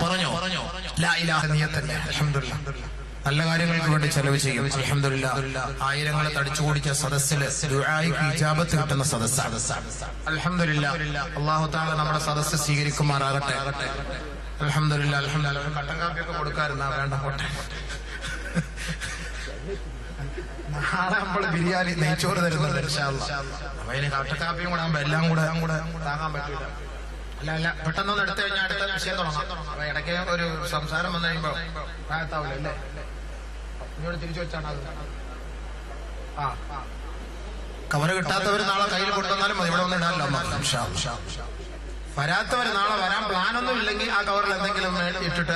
പറഞ്ഞോ? പറഞ്ഞോ? അൽഹംദുലില്ലാ. നല്ല കാര്യങ്ങൾക്ക് വേണ്ടി ചെലവ് ചെയ്യും അലഹമില്ല ആയിരങ്ങളെ തടിച്ചു കൂടിച്ച സദസ്സിൽ ദുആയിക്ക് ഇജാബത്ത് കിട്ടുന്ന സദസ്സ്. അലഹമില്ല അള്ളാഹു താങ്കൾ നമ്മുടെ സദസ്സ് സ്വീകരിക്കുമാറാകട്ടെ. അലഹമില്ല അലഹമില്ല കട്ടൻ കാപ്പിയൊക്കെ കൊടുക്കാറുണ്ടാ വേണ്ട പോട്ടെ. നാളെ നമ്മൾ ബിരിയാണി നെയ്ച്ചോറ് തരുന്നുണ്ട്. അപ്പൊ ഇനി കട്ടക്കാപ്പിയും കൂടെ ആകുമ്പോ എല്ലാം കൂടെ കൂടെ താങ്ങാൻ പറ്റൂല. അല്ല അല്ല പെട്ടെന്നൊന്ന് എടുത്തു കഴിഞ്ഞാൽ അടുത്ത വിഷയം തുടങ്ങാം. ഇടയ്ക്ക് ഒരു സംസാരം വന്നു കഴിയുമ്പോ താഴത്താവില്ല അല്ലേ? ഇങ്ങോട്ട് തിരിച്ചു വെച്ചാണ് അത് ആ. കവറ് കിട്ടാത്തവർ നാളെ കയ്യിൽ കൊണ്ടുവന്നാലും മതി ഇവിടെ വന്ന് ഇടാനല്ലോ വരാത്തവർ നാളെ വരാൻ പ്ലാനൊന്നും ഇല്ലെങ്കിൽ ആ കവറിൽ എന്തെങ്കിലും ഇട്ടിട്ട്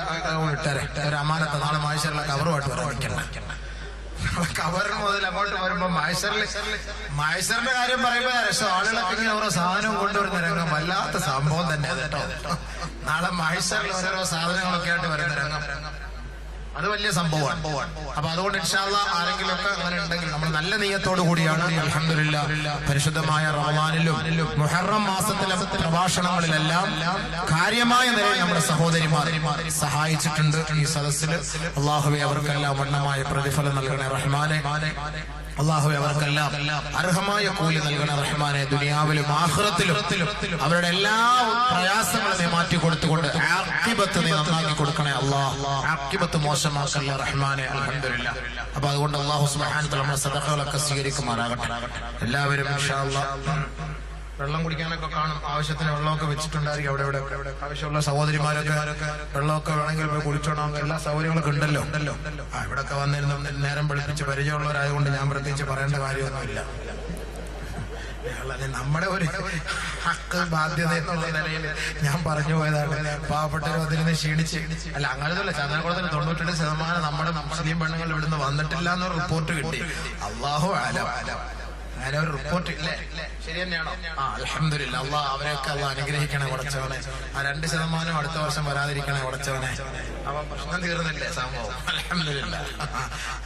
ഇട്ടേരെ. ഒരു അമാനത്തെ നാളെ മാഴ്ചയുള്ള കവറുമായിട്ട് വരാൻ കവറിന് മുതൽ അങ്ങോട്ട് വരുമ്പോ മൈസറിൽ മായസറിന്റെ കാര്യം പറയുമ്പോ രസം ആളുകളൊക്കെ ഇങ്ങനെ ഓരോ സാധനവും കൊണ്ടുവരുന്ന രംഗം വല്ലാത്ത സംഭവം തന്നെ കേട്ടോ. നാളെ മായസറിൽ ഓരോ സാധനങ്ങളൊക്കെ ആയിട്ട് വരുന്ന രംഗം. അത് വലിയ സംഭവമാണ്. അപ്പൊ അതുകൊണ്ട് ഇൻഷാല്ല ആരെങ്കിലും ഒക്കെ അങ്ങനെ ഉണ്ടെങ്കിൽ നമ്മൾ നല്ല നെയ്യത്തോടു കൂടിയാണ് അലഹമില്ല പരിശുദ്ധമായ റമദാനിലും മുഹറം മാസത്തിലെ പ്രഭാഷണങ്ങളിലെല്ലാം കാര്യമായ നിലയിൽ നമ്മുടെ സഹോദരിമാർ സഹായിച്ചിട്ടുണ്ട് ഈ സദസ്സിൽ അള്ളാഹുബി അവർക്കെല്ലാം വണ്ണമായ പ്രതിഫലം നൽകണേ റഹ്മാനെ. അള്ളാഹുവെ അവർക്കെല്ലാം അർഹമായ കൂലി നൽകണ റഹ്മാനെ. ദുനിയാവിലും ആഹ്റത്തിലും അവരുടെ എല്ലാ പ്രയാസങ്ങളും മാറ്റി കൊടുത്തുകൊണ്ട് ആക്കിബത്ത് നീ നന്നാക്കി കൊടുക്കണേ അള്ളാഹ്. ആക്കിബത്ത് മോശമാക്കല്ല റഹ്മാനെ അൽഹംദുലില്ലാ. അപ്പൊ അതുകൊണ്ട് അള്ളാഹു സുബ്ഹാനഹു നമ്മുടെ സദഹകളൊക്കെ സ്വീകരിക്കുമാറാകട്ടെ. എല്ലാവരും വെള്ളം കുടിക്കാനൊക്കെ കാണും. ആവശ്യത്തിന് വെള്ളമൊക്കെ വെച്ചിട്ടുണ്ടായിരിക്കും അവിടെ ഇവിടെ ആവശ്യമുള്ള സഹോദരിമാരൊക്കെ വെള്ളമൊക്കെ വേണമെങ്കിൽ പോയി കുടിച്ചോണം എല്ലാ സൗകര്യങ്ങളൊക്കെ ഉണ്ടല്ലോ. ഉണ്ടല്ലോ ഇവിടൊക്കെ വന്നിരുന്നു നേരം വെളുപ്പിച്ച് പരിചയമുള്ളവരായതുകൊണ്ട് ഞാൻ പ്രത്യേകിച്ച് പറയേണ്ട കാര്യമൊന്നുമില്ല. നമ്മുടെ ഒരു ഹക്ക് ബാധ്യത എന്നുള്ള നിലയിൽ ഞാൻ പറഞ്ഞു പോയതാണ്. പാവപ്പെട്ടവർ അതിൽ നിന്ന് ക്ഷീണിച്ച്. അല്ല അങ്ങനെയല്ല ചന്ദ്രകുളത്തിന് തൊണ്ണൂറ്റെട്ട് ശതമാനം നമ്മുടെ മുസ്ലിം പെണ്ണുങ്ങൾ ഇവിടുന്ന് വന്നിട്ടില്ല എന്നൊരു റിപ്പോർട്ട് കിട്ടി. അള്ളാഹു ആലം അങ്ങനെ ഒരു റിപ്പോർട്ട് ഇല്ലേ? ശരി തന്നെയാണോ? ആ അലഹമില്ല അള്ളാഹ് അവരെയൊക്കെ അള്ളാഹ് അനുഗ്രഹിക്കണേ ഉടച്ചവനെ ആ രണ്ട് ശതമാനം അടുത്ത വർഷം വരാതിരിക്കണേ ഉടച്ചവനെ അപ്പൊ പ്രശ്നം തീർന്നില്ലേ സംഭവം? അലഹമില്ല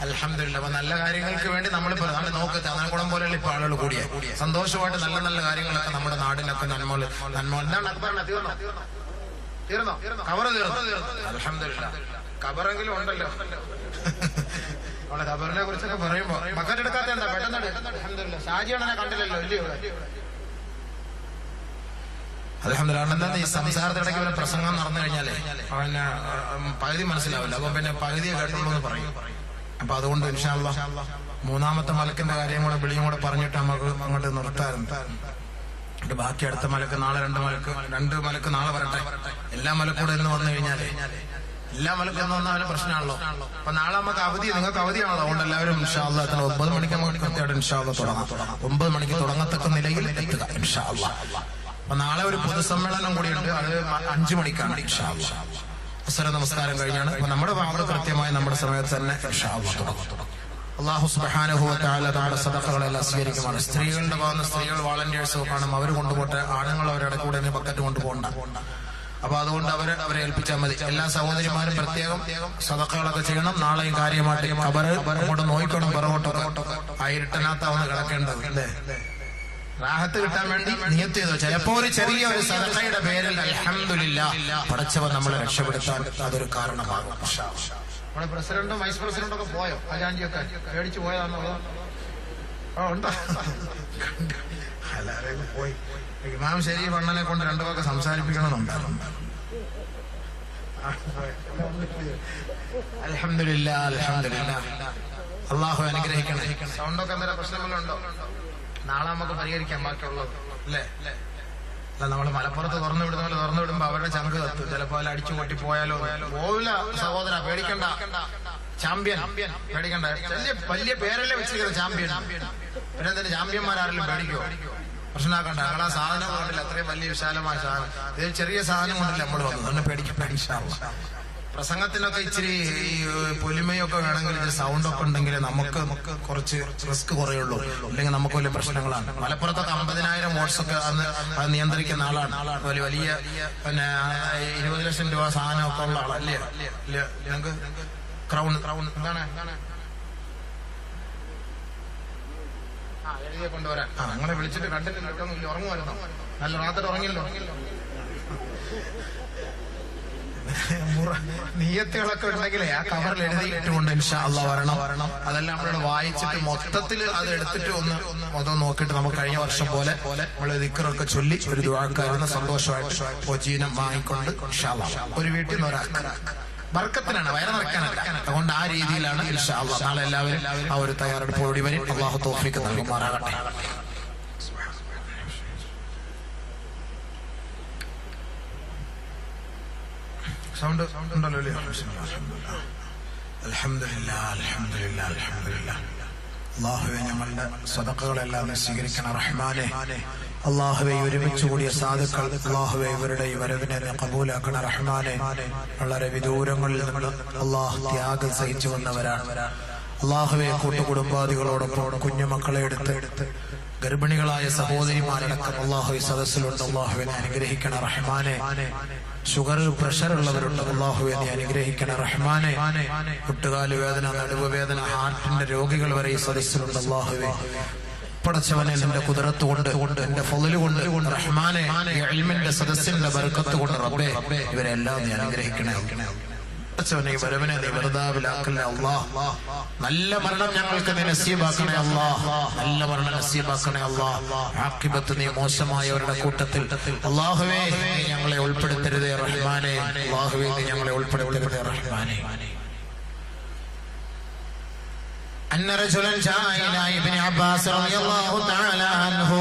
അലഹമില്ല അപ്പൊ നല്ല കാര്യങ്ങൾക്ക് വേണ്ടി നമ്മൾ നമ്മൾ നോക്ക് ചന്ദനക്കുളം പോലെയുള്ള ഇപ്പൊ ആളുകൾ കൂടിയ. സന്തോഷമായിട്ട് നല്ല നല്ല കാര്യങ്ങളൊക്കെ നമ്മുടെ നാടിനൊക്കെ നന്മ നന്മ എന്താണ് അക്ബറിനെ തീർന്നോ? തീർന്നോ? കവറ് തീർന്നു? അലഹമില്ല കവറെങ്കിലും ഉണ്ടല്ലോ. അവിടെ ഖബറിനെ കുറിച്ചൊക്കെ പറയുമ്പോ ബക്കറ്റ് എടുക്കാത്ത എന്താ? പെട്ടെന്ന് ഷാജിയാണെന്നെ കണ്ടില്ലല്ലോ ഇല്ലയോ അലഹമില്ല എന്താ ഈ സംസാരത്തിടയ്ക്ക് ഒരു പ്രസംഗം നടന്നു കഴിഞ്ഞാലേ ഉം, പകുതി മനസ്സിലാവില്ല. അപ്പൊ പിന്നെ പകുതിയെ കേട്ടുള്ളൂ എന്ന് പറയും. അപ്പൊ അതുകൊണ്ട് ഇൻഷാല്ല മൂന്നാമത്തെ മലക്കിന്റെ കാര്യം കൂടെ വിളിയും കൂടെ പറഞ്ഞിട്ട് നമുക്ക് അങ്ങോട്ട് നിർത്താറുണ്ട് ബാക്കി അടുത്ത മലക്ക് നാളെ രണ്ട് മലക്ക് രണ്ട് മലക്ക് നാളെ വരട്ടെ. എല്ലാ മലക്കൂടെ എന്ന് വന്നു കഴിഞ്ഞാലേ എല്ലാ മലക്കും എന്ന് വന്നാൽ പ്രശ്നമാണല്ലോ. അപ്പൊ നാളെ നമുക്ക് അവധി നിങ്ങൾക്ക് അവധിയാണല്ലോ. അതുകൊണ്ട് എല്ലാവരും ഇൻഷാല്ല എത്തണം ഒമ്പത് മണിക്ക് നമുക്ക് കൃത്യമായിട്ട് ഇൻഷാല്ല തുടങ്ങാം. ഒമ്പത് മണിക്ക് തുടങ്ങത്തക്ക നിലയിൽ എത്തുക ഇൻഷാല്ല അപ്പൊ നാളെ ഒരു പൊതുസമ്മേളനം കൂടിയുണ്ട്. അത് അഞ്ചു മണിക്കാണ് ഇൻഷാല്ല നമസ്കാരം കഴിഞ്ഞാണ്. അപ്പൊ നമ്മുടെ ഭാഗത്ത് കൃത്യമായി നമ്മുടെ സമയത്ത് തന്നെ ഇൻഷാല്ല നമ്മുടെ സദഖകളെല്ലാം സ്വീകരിക്കുമാണ് സ്ത്രീകളുടെ ഭാഗത്ത് സ്ത്രീകൾ വാളണ്ടിയേഴ്സ് കാണും. അവർ കൊണ്ടുപോട്ടെ. ആണുങ്ങൾ അവരുടെ കൂടെ ബക്കറ്റ് കൊണ്ടുപോകണ്ട. അപ്പൊ അതുകൊണ്ട് അവരെ അവരെ ഏൽപ്പിച്ചാൽ മതി. എല്ലാ സഹോദരിമാരും പ്രത്യേകം സതക്കകളൊക്കെ ചെയ്യണം. നാളെയും കാര്യമായിട്ട് അവർ അങ്ങോട്ട് നോക്കണം പുറകോട്ടൊക്കെ ആ ഇരുട്ടനകത്താവുന്ന കിടക്കേണ്ടത്. അല്ലേ? റാഹത്ത് കിട്ടാൻ വേണ്ടി നിയത്ത് ചെയ്തു. ചിലപ്പോ ഒരു ചെറിയ ഒരു സദസയുടെ പേരിൽ അലഹമില്ല പടച്ചവൻ നമ്മളെ രക്ഷപ്പെടുത്താൻ അതൊരു കാരണമാകും. നമ്മുടെ പ്രസിഡന്റും വൈസ് പ്രസിഡന്റും ഒക്കെ പോയോ? അജാൻജിയൊക്കെ പേടിച്ചു പോയതാണോ ഉണ്ടോ? എല്ലാവരെയും പോയി. ഇമാം ശരീഫ് അണ്ണനെ കൊണ്ട് രണ്ടു പേർക്ക് സംസാരിപ്പിക്കണമെന്നുണ്ടായിരുന്നു. അലഹമില്ല അൽഹംദുലില്ലാ. അള്ളാഹു അനുഗ്രഹിക്കണേ. സൗണ്ടൊക്കെ എന്തെങ്കിലും പ്രശ്നങ്ങളുണ്ടോ? നാളെ നമുക്ക് പരിഹരിക്കാം ബാക്കിയുള്ളത്. അല്ലേ? അല്ല നമ്മൾ മലപ്പുറത്ത് തുറന്നു വിടുന്ന പോലെ തുറന്നു വിടുമ്പോ അവരുടെ ചങ്ക് കത്തും. ചിലപ്പോ അല്ല അടിച്ചു പൊട്ടി പോയാലോ പോവില്ല സഹോദര പേടിക്കണ്ട. ചാമ്പ്യൻ പേടിക്കണ്ട. വലിയ പേരല്ലേ വെച്ചിരിക്കുന്നത് ചാമ്പ്യൻ പിന്നെ എന്തിന് ചാമ്പ്യന്മാരാരെങ്കിലും പേടിക്കോ പ്രശ്നമാക്കണ്ട. ഞങ്ങൾ ആ സാധനം കൊണ്ടില്ല. അത്രയും വലിയ വിശാലമായ സാധനം. ഇത് ചെറിയ സാധനം കൊണ്ടല്ല നമ്മൾ വന്നത്. അതുകൊണ്ട് ഇൻഷാ അല്ലാ. പ്രസംഗത്തിനൊക്കെ ഇച്ചിരി ഈ പൊലിമയൊക്കെ വേണമെങ്കിൽ സൗണ്ട് ഒക്കെ ഉണ്ടെങ്കിൽ നമുക്ക് കുറച്ച് റിസ്ക് കുറയുള്ളൂ അല്ലെങ്കിൽ നമുക്ക് വലിയ പ്രശ്നങ്ങളാണ്. മലപ്പുറത്തൊക്കെ അമ്പതിനായിരം വോട്ട്സ് ഒക്കെ അന്ന് അത് നിയന്ത്രിക്കുന്ന ആളാണ്. വലിയ വലിയ പിന്നെ ഇരുപത് ലക്ഷം രൂപ സാധനമൊക്കെ ഉള്ള ആളല്ലേ? നിങ്ങൾക്ക് ക്രൗൺ ക്രൗൺ എന്താണ്? ആ എഴുതിയെ കൊണ്ടുവരാൻ ആ. നിങ്ങളെ വിളിച്ചിട്ട് കണ്ടിട്ട് കേട്ടോ ഇല്ല ഉറങ്ങുമായിരുന്നു. നല്ല റാത്തിട്ട് ഉറങ്ങില്ലോ നീയത്തുകളൊക്കെ ഉണ്ടെങ്കിലേ ആ കവറിൽ എഴുതിയിട്ടുകൊണ്ട് ഇൻഷാ അള്ളാ വരണം. വരണം അതെല്ലാം നമ്മൾ വായിച്ചിട്ട് മൊത്തത്തിൽ അത് എടുത്തിട്ട് ഒന്ന് മൊത്തം നോക്കിയിട്ട് നമുക്ക് കഴിഞ്ഞ വർഷം പോലെ നമ്മൾ ദിക്കറൊക്കെ ചൊല്ലി ഒരു ദുവാക്കാരുന്ന സന്തോഷമായിട്ട് ഉപജീവനം വാങ്ങിക്കൊണ്ട് ഒരു വീട്ടിൽ നിന്ന് ഒരാൾക്ക്. ബർക്കത്തിനാണ് വയറ് നിറക്കാനല്ല അതുകൊണ്ട് ആ രീതിയിലാണ് നാളെ എല്ലാവരും ആ ഒരു തയ്യാറെടുപ്പോടി വരും. അള്ളാഹു തോഫിക്ക് നൽകുമാറാകട്ടെ. സൗണ്ട് സൗണ്ട് ഉണ്ടല്ലോ അല്ലേ അൽഹംദുലില്ലാ അൽഹംദുലില്ലാ അൽഹംദുലില്ലാ. അള്ളാഹുവെ ഞങ്ങളുടെ സ്വതക്കുകളെല്ലാം സ്വീകരിക്കണം റഹ്മാനെ. അള്ളാഹുവെ ഒരുമിച്ച് കൂടിയ സാധുക്കൾ അള്ളാഹുവെ ഇവരുടെ വരവിനെ കബൂലാക്കണ റഹ്മാനെ. വളരെ വിദൂരങ്ങളിൽ നിന്ന് അള്ളാഹ് ത്യാഗം സഹിച്ചു വന്നവരാണ്. അള്ളാഹുവെ കൂട്ടുകുടുംബാദികളോടൊപ്പം കുഞ്ഞുമക്കളെ എടുത്ത് ഗർഭിണികളായ സഹോദരിമാരടക്കം അള്ളാഹു സദസ്സിലുണ്ട്. അള്ളാഹുവിനെ അനുഗ്രഹിക്കണ റഹ്മാനെ. ഷുഗർ പ്രഷർ ഉള്ളവരുണ്ട്. അള്ളാഹുവെ നീ അനുഗ്രഹിക്കണ റഹ്മാനെ. മുട്ടുകാൽ വേദന നടുവ് വേദന ഹാർട്ടിന്റെ രോഗികൾ വരെ ഈ സദസ്സിലുണ്ട്. അള്ളാഹുവെ പടച്ചവനെ നിന്റെ കുതിരത്ത് കൊണ്ട് കൊണ്ട് എന്റെ ഫൊതൽ കൊണ്ട് റഹ്മാനെ ഈ ഇൽമിന്റെ സദസ്സിന്റെ ബർക്കത്ത് കൊണ്ട് റബ്ബേ ഇവരെല്ലാം ഞാൻ അനുഗ്രഹിക്കണേ. പടച്ചവനെ വരവിനെ നീ വെറുതാവിലാക്കല്ലേ അള്ളാ നല്ല മരണം ഞങ്ങൾക്ക് നീ നസീബാക്കണേ അള്ളാ നല്ല മരണം നസീബാക്കണേ അള്ളാ ആക്കിബത്ത് നീ മോശമായവരുടെ കൂട്ടത്തിൽ. അള്ളാഹുവേ ഞങ്ങളെ ഉൾപ്പെടുത്തരുതേ റഹ്മാനെ. അള്ളാഹുവേ നീ ഞങ്ങളെ ഉൾപ്പെടുത്തരുതേ റഹ്മാനെ. أن رجلا جاء إلى ابن عباس رضي الله تعالى عنه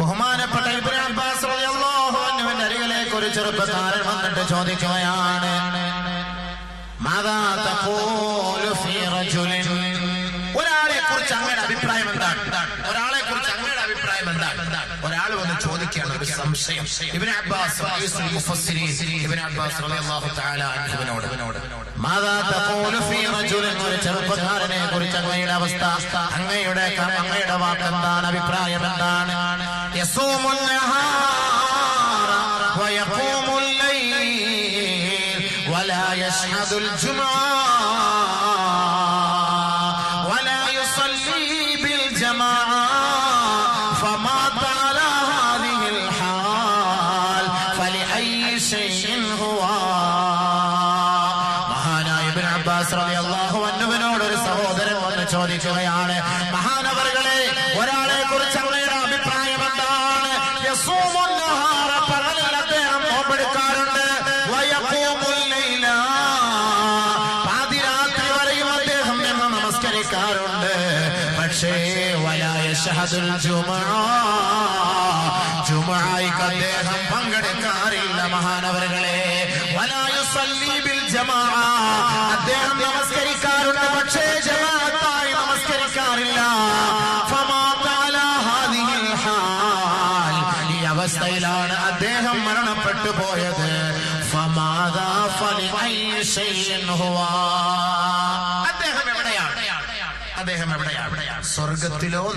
ബഹുമാനപ്പെട്ട ഇബ്നു അബ്ബാസ് റളിയല്ലാഹു അൻഹുവിന്റെ അരികിലേക്ക് ഒരു ചെറുപ്പക്കാരൻ വന്നിട്ട് ചോദിക്കുകയാണ് മാതാ തഖൂലു ഫീ റജുലിൻ ഒരാളെ കുറിച്ച് അങ്ങയുടെ അഭിപ്രായം എന്താണ് ഒരാളെ കുറിച്ച് അങ്ങയുടെ അഭിപ്രായം എന്താണ് ഒരാൾ വന്ന് ചോദിക്കുകയാണ് ഒരു സംശയം ഇബ്നു അബ്ബാസ് റഈസുൽ മുഫസ്സിരീൻ ഇബ്നു അബ്ബാസ് റളിയല്ലാഹു തആല അൻഹുവിനോട് മാതാ തഖൂലു ഫീ റജുലിൻ ഒരു ചെറുപ്പക്കാരനെ കുറിച്ച് അങ്ങയുടെ അവസ്ഥ അങ്ങയുടെ ക- അങ്ങയുടെ വാക്ക് എന്താണ് അഭിപ്രായം എന്താണ് യസൂമുൻ നഹാറ വയഖൂമുൽ ലൈൽ ولا يشهد الجمعة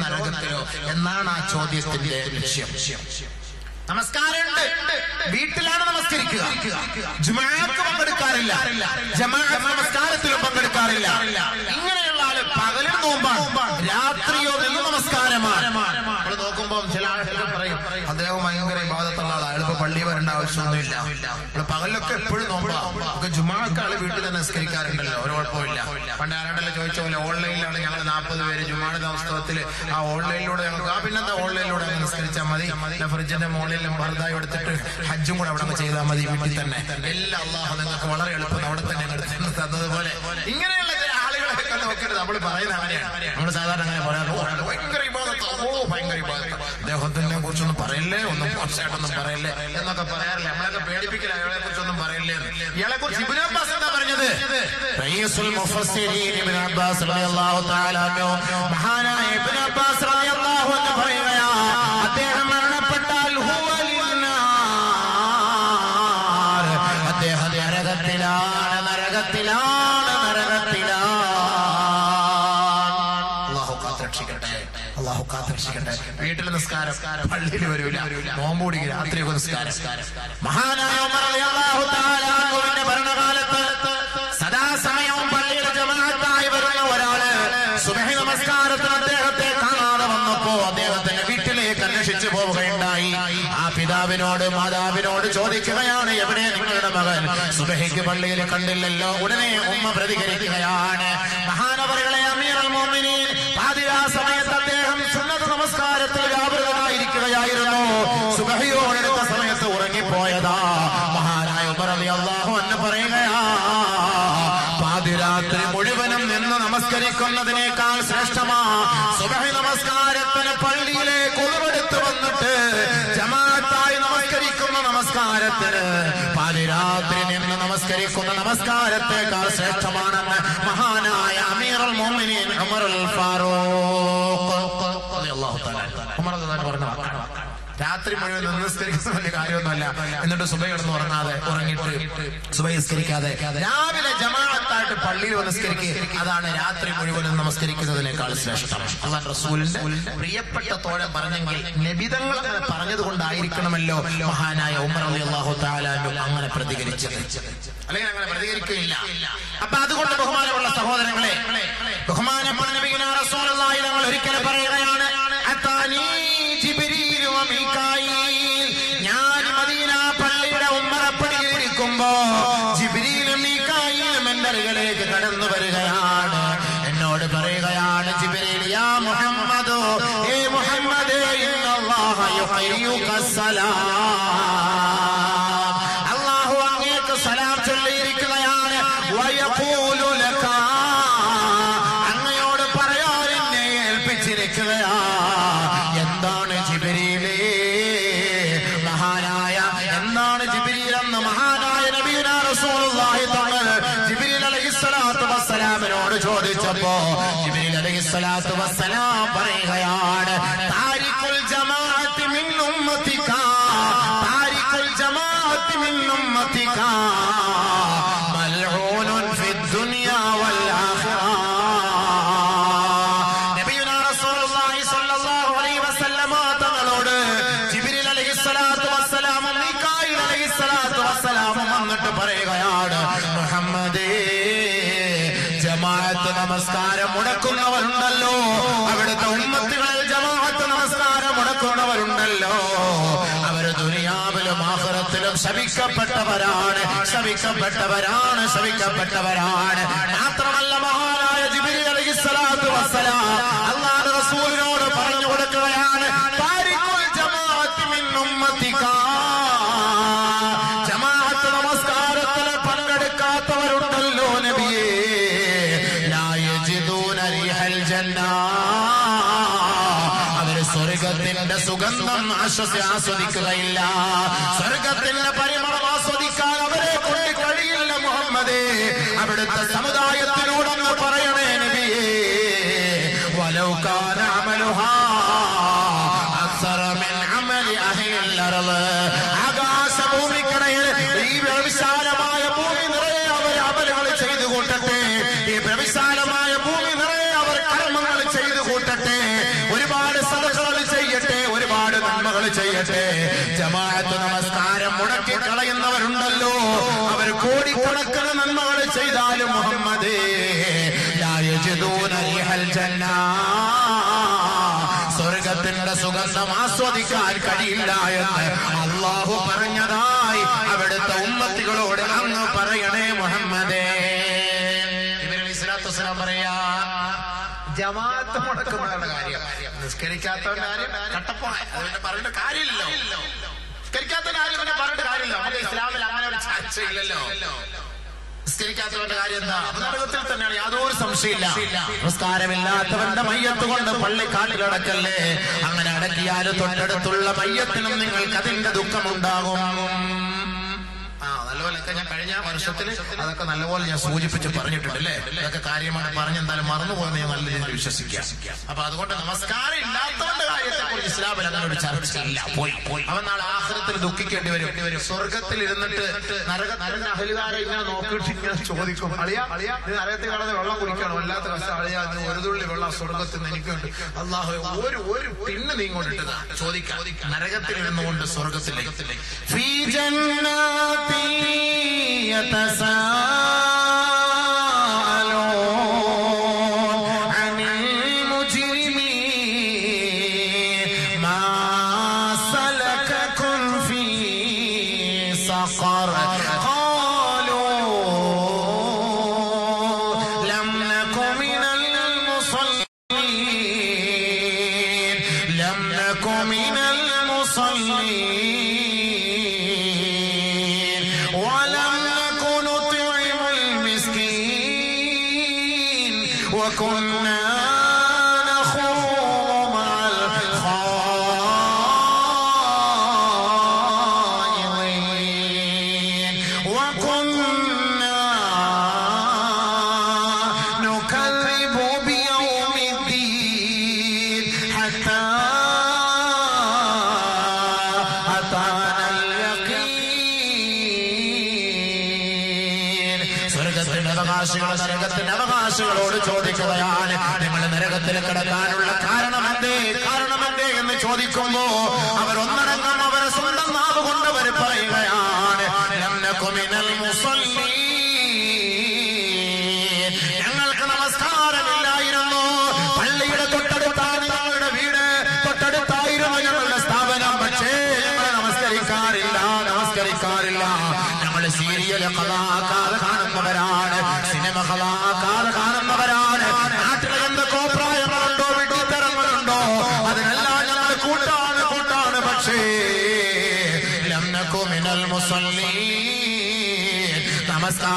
നരകത്തിലോ എന്നാണ് ആ ചോദ്യത്തിന്റെ ലക്ഷ്യം. നമസ്കാരമുണ്ട്. വീട്ടിലാണ് നമസ്കരിക്കുക. ജുമാക്ക് പങ്കെടുക്കാറില്ല. ജമാഅത്ത് നമസ്കാരത്തിലും പങ്കെടുക്കാറില്ല. ഇങ്ങനെയുള്ള ആൾ പകലും നോമ്പാണ്. രാത്രിയോ നിന്ന് നമസ്കാരമാണ്. നമ്മൾ നോക്കുമ്പോൾ ചില ആളുകൾ പറയും അദ്ദേഹം ഭയങ്കര വിവാദത്തുള്ള ആളാണ് ഇപ്പൊ പള്ളി വരേണ്ട ആവശ്യമൊന്നുമില്ല. പകലൊക്കെ എപ്പോഴും നോമ്പാ. നമുക്ക് ജുമാക്ക് വീട്ടിൽ തന്നെ നിസ്കരിക്കാറുണ്ടല്ലോ. ഒരു കുഴപ്പമില്ല പണ്ട് ആരാണ്ടല്ലോ ചോദിച്ച പോലെ ഓൺലൈനിലാണ് ഞങ്ങൾ നാൽപ്പത് പേര് ജുമാടെ ദിവസത്തിൽ ആ ഓൺലൈനിലൂടെ ഞങ്ങൾക്ക് ആ പിന്നെന്താ ഓൺലൈനിലൂടെ നിസ്കരിച്ചാൽ മതി. ഫ്രിഡ്ജിന്റെ മുകളിൽ ഭർത്താവ് എടുത്തിട്ട് ഹജ്ജും കൂടെ അവിടെ ചെയ്താൽ മതി വീട്ടിൽ തന്നെ. എല്ലാ അള്ളാഹു നിങ്ങൾക്ക് വളരെ എളുപ്പം അവിടെ തന്നെ തന്നതുപോലെ. ഇങ്ങനെയുള്ള ആളുകളൊക്കെ നോക്കരുത്. നമ്മൾ പറയുന്ന അങ്ങനെയാണ്. നമ്മൾ സാധാരണ അങ്ങനെ പറയാറുണ്ട്. "ഓ, അയാൾ ഭയങ്കര ഭയങ്കര. അദ്ദേഹത്തിനെ കുറിച്ചൊന്നും പറയല്ലേ? ഒന്നും മോശമായിട്ടൊന്നും പറയല്ലേ? എന്നൊക്കെ പറയാറില്ല? നമ്മളൊക്കെ പേടിപ്പിക്കില്ല? അയാളെ കുറിച്ചൊന്നും പറയല്ലേ. ഇയാളെ കുറിച്ച് ഇബ്നു അബ്ബാസ് എന്താ പറഞ്ഞത്? റയീസുൽ മുഫസ്സിരീൻ ഇബ്നു അബ്ബാസ് റളിയല്ലാഹു തആല മഹാനായ ഇബ്നു വീട്ടിൽ നിസ്കാരം പള്ളിയിൽ വരൂല. നോമ്പൂടി രാത്രിയൊക്കെ നിസ്കാരം മഹാനായ ഭരണകാലത്ത് സദാസമയവും പള്ളിയുടെ ജമാഅത്തായി വരുന്ന ഒരാൾ സുബഹി നമസ്കാരത്തിന് അദ്ദേഹത്തെ കാണാതെ വന്നപ്പോ അദ്ദേഹത്തിന്റെ വീട്ടിലേക്ക് അന്വേഷിച്ചു പോവുകയുണ്ടായി. ആ പിതാവിനോട് മാതാവിനോട് ചോദിക്കുകയാണ് എവിടെ നിങ്ങളുടെ മകൻ? സുബഹിക്ക് പള്ളിയിൽ കണ്ടില്ലല്ലോ. ഉടനെ ഉമ്മ പ്രതികരിക്കുകയാണ്. രാത്രി മുഴുവൻ കാര്യമൊന്നുമല്ല. എന്നിട്ട് സുബൈ കിടന്ന് ഉറങ്ങാതെ ഉറങ്ങിയിട്ട് സുബൈ നിസ്കരിക്കാതെ രാവിലെ ജമാഅത്തായിട്ട് പള്ളിയിൽ നിസ്കരിക്കുക അതാണ് രാത്രി മുഴുവനും നമസ്കരിക്കുന്നതിനേക്കാൾ ശ്രേഷ്ഠം. അള്ളാൻ റസൂലിന്റെ പ്രിയപ്പെട്ട തോഴൻ പറഞ്ഞെങ്കിൽ നബിതങ്ങൾ അങ്ങനെ പറഞ്ഞത് കൊണ്ടായിരിക്കണമല്ലോ മഹാനായ ഉമർ അലി അള്ളാഹു അങ്ങനെ പ്രതികരിച്ചത്. അല്ലെങ്കിൽ അങ്ങനെ പ്രതികരിക്കുകയില്ല. അപ്പൊ അതുകൊണ്ട് ബഹുമാനമുള്ള സഹോദരങ്ങളെ ബഹുമാനപ്പെട്ട നബിഗുന റസൂലുള്ളാഹി തങ്ങൾ ഒരിക്കൽ പറയുകയാണ് ആശ്വസി ആസ്വദിക്കുകയില്ല കരിക്കാത്തവന്റെ കാര്യമില്ലല്ലോ. കാര്യമില്ല ഇസ്ലാമിൽ അങ്ങനെ ഒരു കാര്യം എന്താ? യാതൊരു സംശയമില്ല മയ്യത്ത് കൊണ്ട് പള്ളിക്കാട്ടിലടക്കല്ലേ അങ്ങനെ അടക്കിയാലും തൊട്ടടുത്തുള്ള മയ്യത്തിനും നിങ്ങൾക്ക് അതിന്റെ ദുഃഖമുണ്ടാകും. നല്ലപോലെ ഞാൻ കഴിഞ്ഞ വർഷത്തിൽ അതൊക്കെ നല്ലപോലെ ഞാൻ സൂചിപ്പിച്ച് പറഞ്ഞിട്ടുണ്ട് അല്ലേ? അതൊക്കെ കാര്യമായിട്ട് പറഞ്ഞ് എന്തായാലും മറന്നുപോയെന്ന് ഞാൻ നല്ല രീതിയിൽ വിശ്വസിക്കാം. അപ്പൊ അതുകൊണ്ട് നമസ്കാരം ഇല്ലാത്തതുകൊണ്ട് കാര്യത്തെ കുറിച്ച് ഇസ്ലാമിൽ അങ്ങനെ ഒരു ചർച്ചയില്ല പോയി പോയി. അവൻ നാളെ ആഹ്ലത്തിൽ ദുഃഖിക്കേണ്ടി വരും. സ്വർഗത്തിൽ ഇരുന്നിട്ട് നരക നരന്റെ അഹലുകാരെ ഇങ്ങനെ നോക്കിയിട്ട് ചോദിക്കും അളിയ നരകത്തിൽ കടന്ന് വെള്ളം കുടിക്കണം അല്ലാത്ത കഷ്ടം. അളിയ ഒരു തുള്ളി വെള്ളം സ്വർഗത്തിൽ നിനക്കുണ്ട് എനിക്കുണ്ട്. അള്ളാഹു ഒരു ഒരു പിന്നെ നീങ്ങോട്ടിട്ടതാ ചോദിക്കാം. നരകത്തിൽ ഇരുന്നുകൊണ്ട് സ്വർഗത്തിലേക്ക് يتساءلون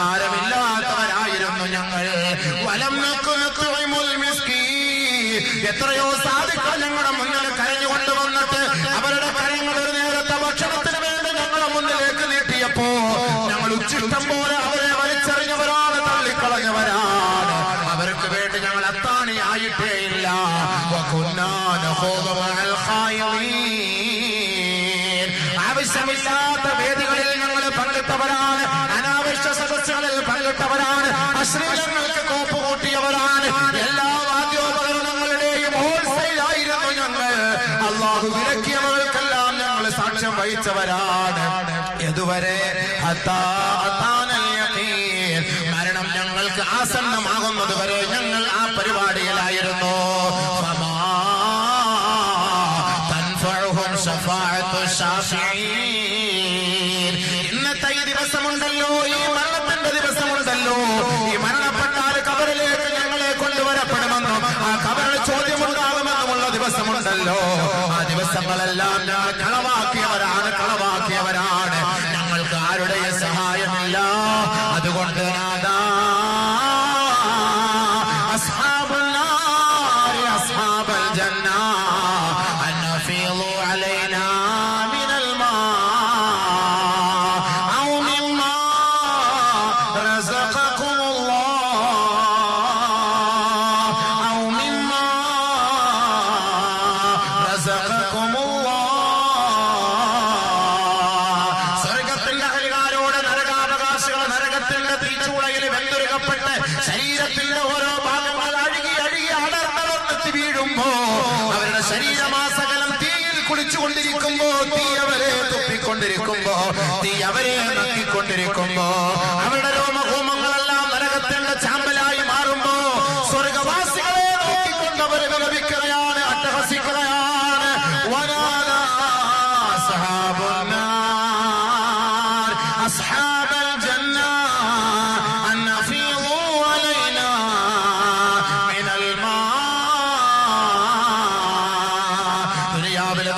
ആഹാരമില്ലാത്തവരായിരുന്നു ഞങ്ങൾ വലം നക്കുനക്കുമുൽ മിസ്കീ എത്രയോ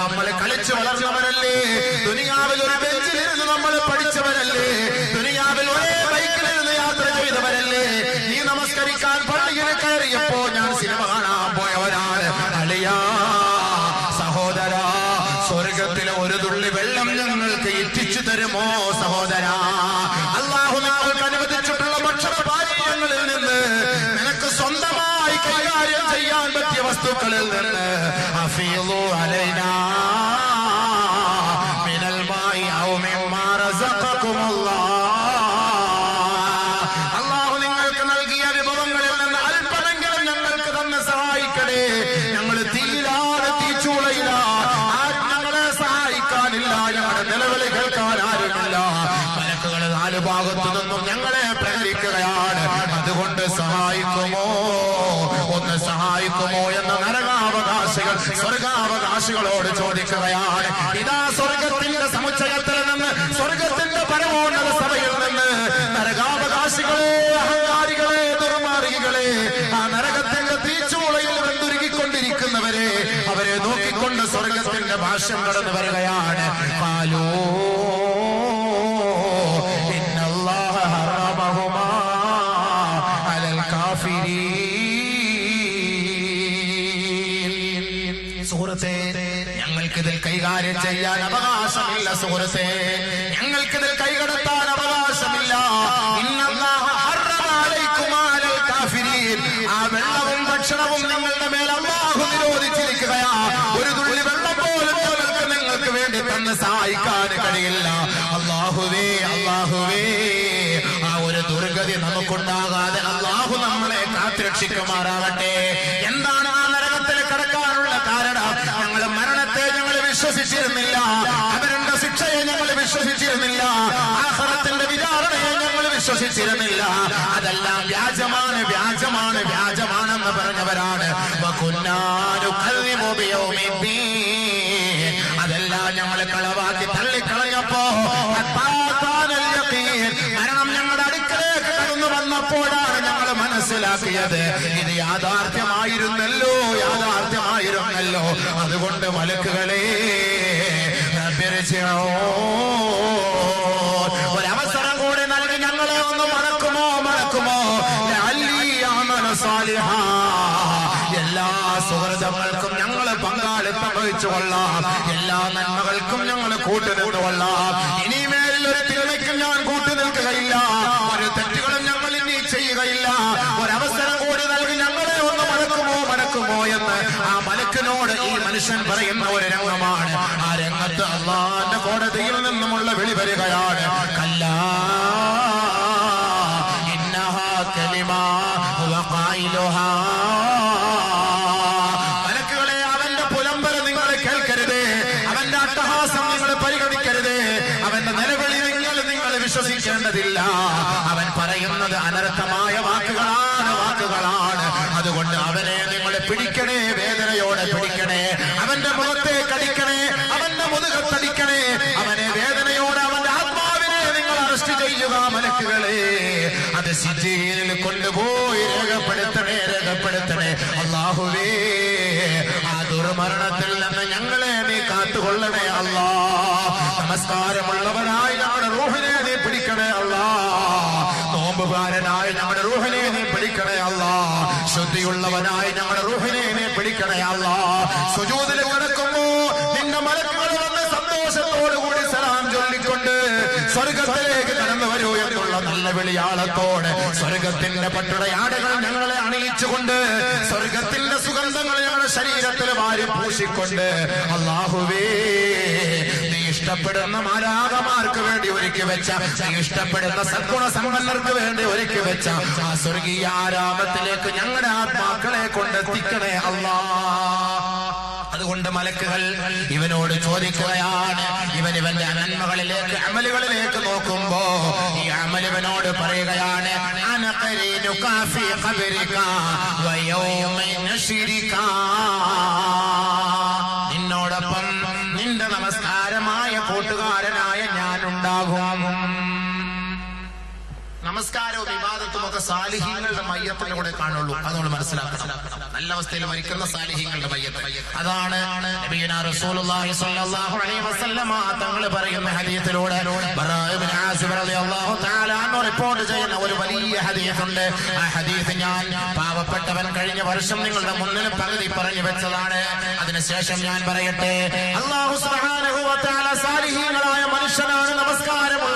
നമ്മളെ കളിച്ചു വളർന്നവരല്ലേ? ദുനിയാവിൽ ഒരു ബെഞ്ചിലിരുന്ന് നമ്മൾ പഠിച്ചവരല്ലേ? ദുനിയാവിൽ ഒരേ ബൈക്കിലിരുന്ന് യാത്ര ചെയ്തവരല്ലേ? നീ നമസ്കരിക്കാൻ പള്ളിയിൽ കയറിയപ്പോ ഞാൻ സിനിമ കാണാൻ പോയവരാണ് അളിയാ. സഹോദര സ്വർഗത്തിലെ ഒരു തുള്ളി വെള്ളം ഞങ്ങൾക്ക് എത്തിച്ചു തരുമോ സഹോദര? അള്ളാഹു നാവുക്ക് അനുവദിച്ചിട്ടുള്ള ഭക്ഷണം കാര്യം ചെയ്യാൻ പറ്റിയ വസ്തുക്കളിൽ നിന്ന്? അഫീലു അലൈനാ. നടത്തിയത് ഇത് യാഥാർത്ഥ്യമായിരുന്നല്ലോ യാഥാർത്ഥ്യമായിരുന്നല്ലോ. അതുകൊണ്ട് വലക്കുകളേ ഓ എന്ന വിളിയാളത്തോടെ സ്വർഗത്തിന്റെ പട്ടുടയാടുകൾ ഞങ്ങളെ അണിയിച്ചുകൊണ്ട് സ്വർഗത്തിന്റെ സുഗന്ധങ്ങളെ ഞങ്ങളുടെ ശരീരത്തിൽ വാരി പൂശിക്കൊണ്ട് അള്ളാഹുവേ ഇഷ്ടപ്പെടുന്ന മാലാകമാർക്ക് വേണ്ടി ഒരുക്കി വെച്ച ഇഷ്ടപ്പെടുന്ന സദ്ഗുണ സമ്പന്നർക്ക് വേണ്ടി ഒരുക്കി വെച്ച ആ സ്വർഗീയ ആരാമത്തിലേക്ക് ഞങ്ങളുടെ ആത്മാക്കളെ കൊണ്ടെത്തിക്കണേ അള്ളാ അതുകൊണ്ട് മലക്കുകൾ ഇവനോട് ചോദിക്കുകയാണ്. ഇവൻ ഇവന്റെ അനന്മകളിലേക്ക് അമലുകളിലേക്ക് നോക്കുമ്പോ ഈ അമലിവനോട് പറയുകയാണ് "അനഖരീനുക നമസ്കാരവും വിവാദത്തും ഒക്കെ സാലിഹ്യങ്ങളുടെ മയ്യത്തിന്റെ കൂടെ കാണുള്ളൂ. അത് നമ്മൾ മനസ്സിലാക്കണം. നല്ല അവസ്ഥയിൽ മരിക്കുന്ന സാലിഹ്യങ്ങളുടെ മയ്യത്ത്. അതാണ് തങ്ങൾ പറയുന്ന അൻഹു റിപ്പോർട്ട് ചെയ്യുന്ന ഒരു വലിയ ഹദീസുണ്ട് ആ ഹദീസ് ഞാൻ പാവപ്പെട്ടവൻ കഴിഞ്ഞ വർഷം നിങ്ങളുടെ മുന്നിൽ പകുതി പറഞ്ഞു വെച്ചതാണ്. അതിനുശേഷം ഞാൻ പറയട്ടെ തആല സാലിഹ്യങ്ങളായ മനുഷ്യനാണ് നമസ്കാരമുള്ളവനാ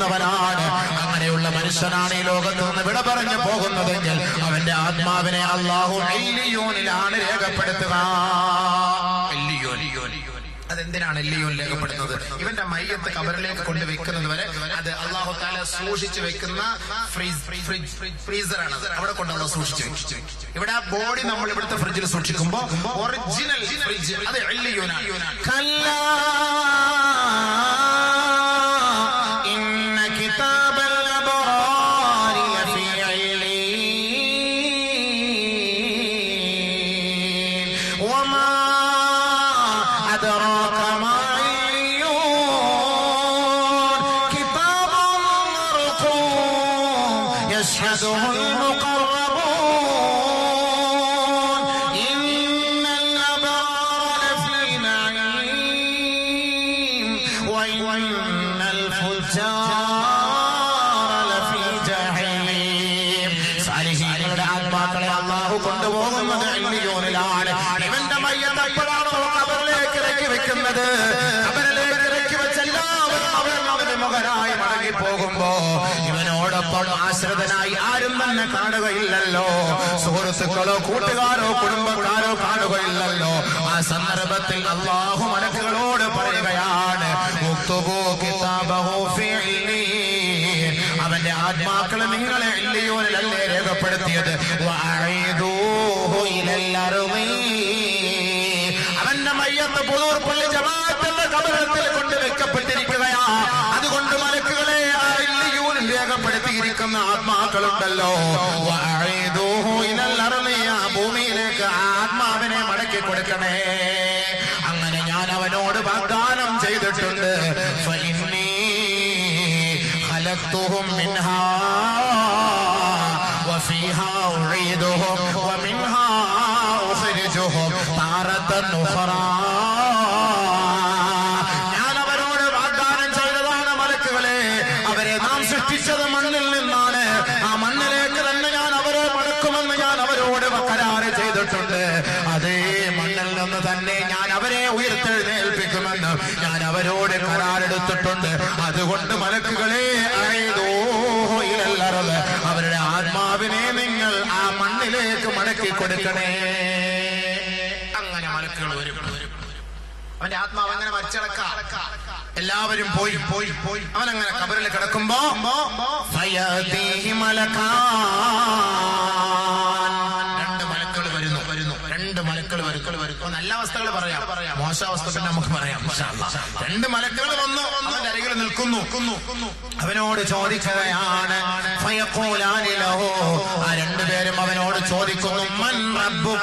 സൂക്ഷിക്കുന്നവനാണ് അങ്ങനെയുള്ള മനുഷ്യനാണ് ഈ ലോകത്ത് നിന്ന് വിട പറഞ്ഞു പോകുന്നതെങ്കിൽ അവന്റെ ആത്മാവിനെ അള്ളാഹു എല്ലിയോനിലാണ് രേഖപ്പെടുത്തുക. അതെന്തിനാണ് എല്ലിയോൻ രേഖപ്പെടുത്തുന്നത്? ഇവന്റെ മയ്യത്ത് കബറിലേക്ക് കൊണ്ട് വെക്കുന്നത് വരെ അത് അള്ളാഹു താല സൂക്ഷിച്ചു വെക്കുന്ന ഫ്രീസറാണ് അവിടെ കൊണ്ട് അവിടെ സൂക്ഷിച്ചു വെക്കും. ഇവിടെ ആ ബോഡി നമ്മൾ ഇവിടുത്തെ ഫ്രിഡ്ജിൽ സൂക്ഷിക്കുമ്പോ ഒറിജിനൽ ഫ്രിഡ്ജ് അത് എല്ലിയോനാണ് അങ്ങനെ മലക്കുകൾ വരും. അവന്റെ ആത്മാവ് അങ്ങനെ മരിച്ചടക്ക എല്ലാവരും പോയി പോയി പോയി. അവൻ അങ്ങനെ കബറിൽ കിടക്കുമ്പോ ഫയതീഹി മലക്കാൻ രണ്ട് മലക്കൾ വരുന്നു വരുന്നു രണ്ട് മലക്കൾ വരുന്നു നല്ല അവസ്ഥകൾ പറയാം. മോശാവസ്ഥ പിന്നെ നമുക്ക് പറയാം. രണ്ട് മലക്കുകൾ വന്നു. അവന്റെ അരികിൽ നിൽക്കുന്നു. അവനോട് ചോദിക്കുകയാണ്. ആ രണ്ടുപേരും അവനോട് ചോദിക്കുന്നു. മൻ റബ്ബുക.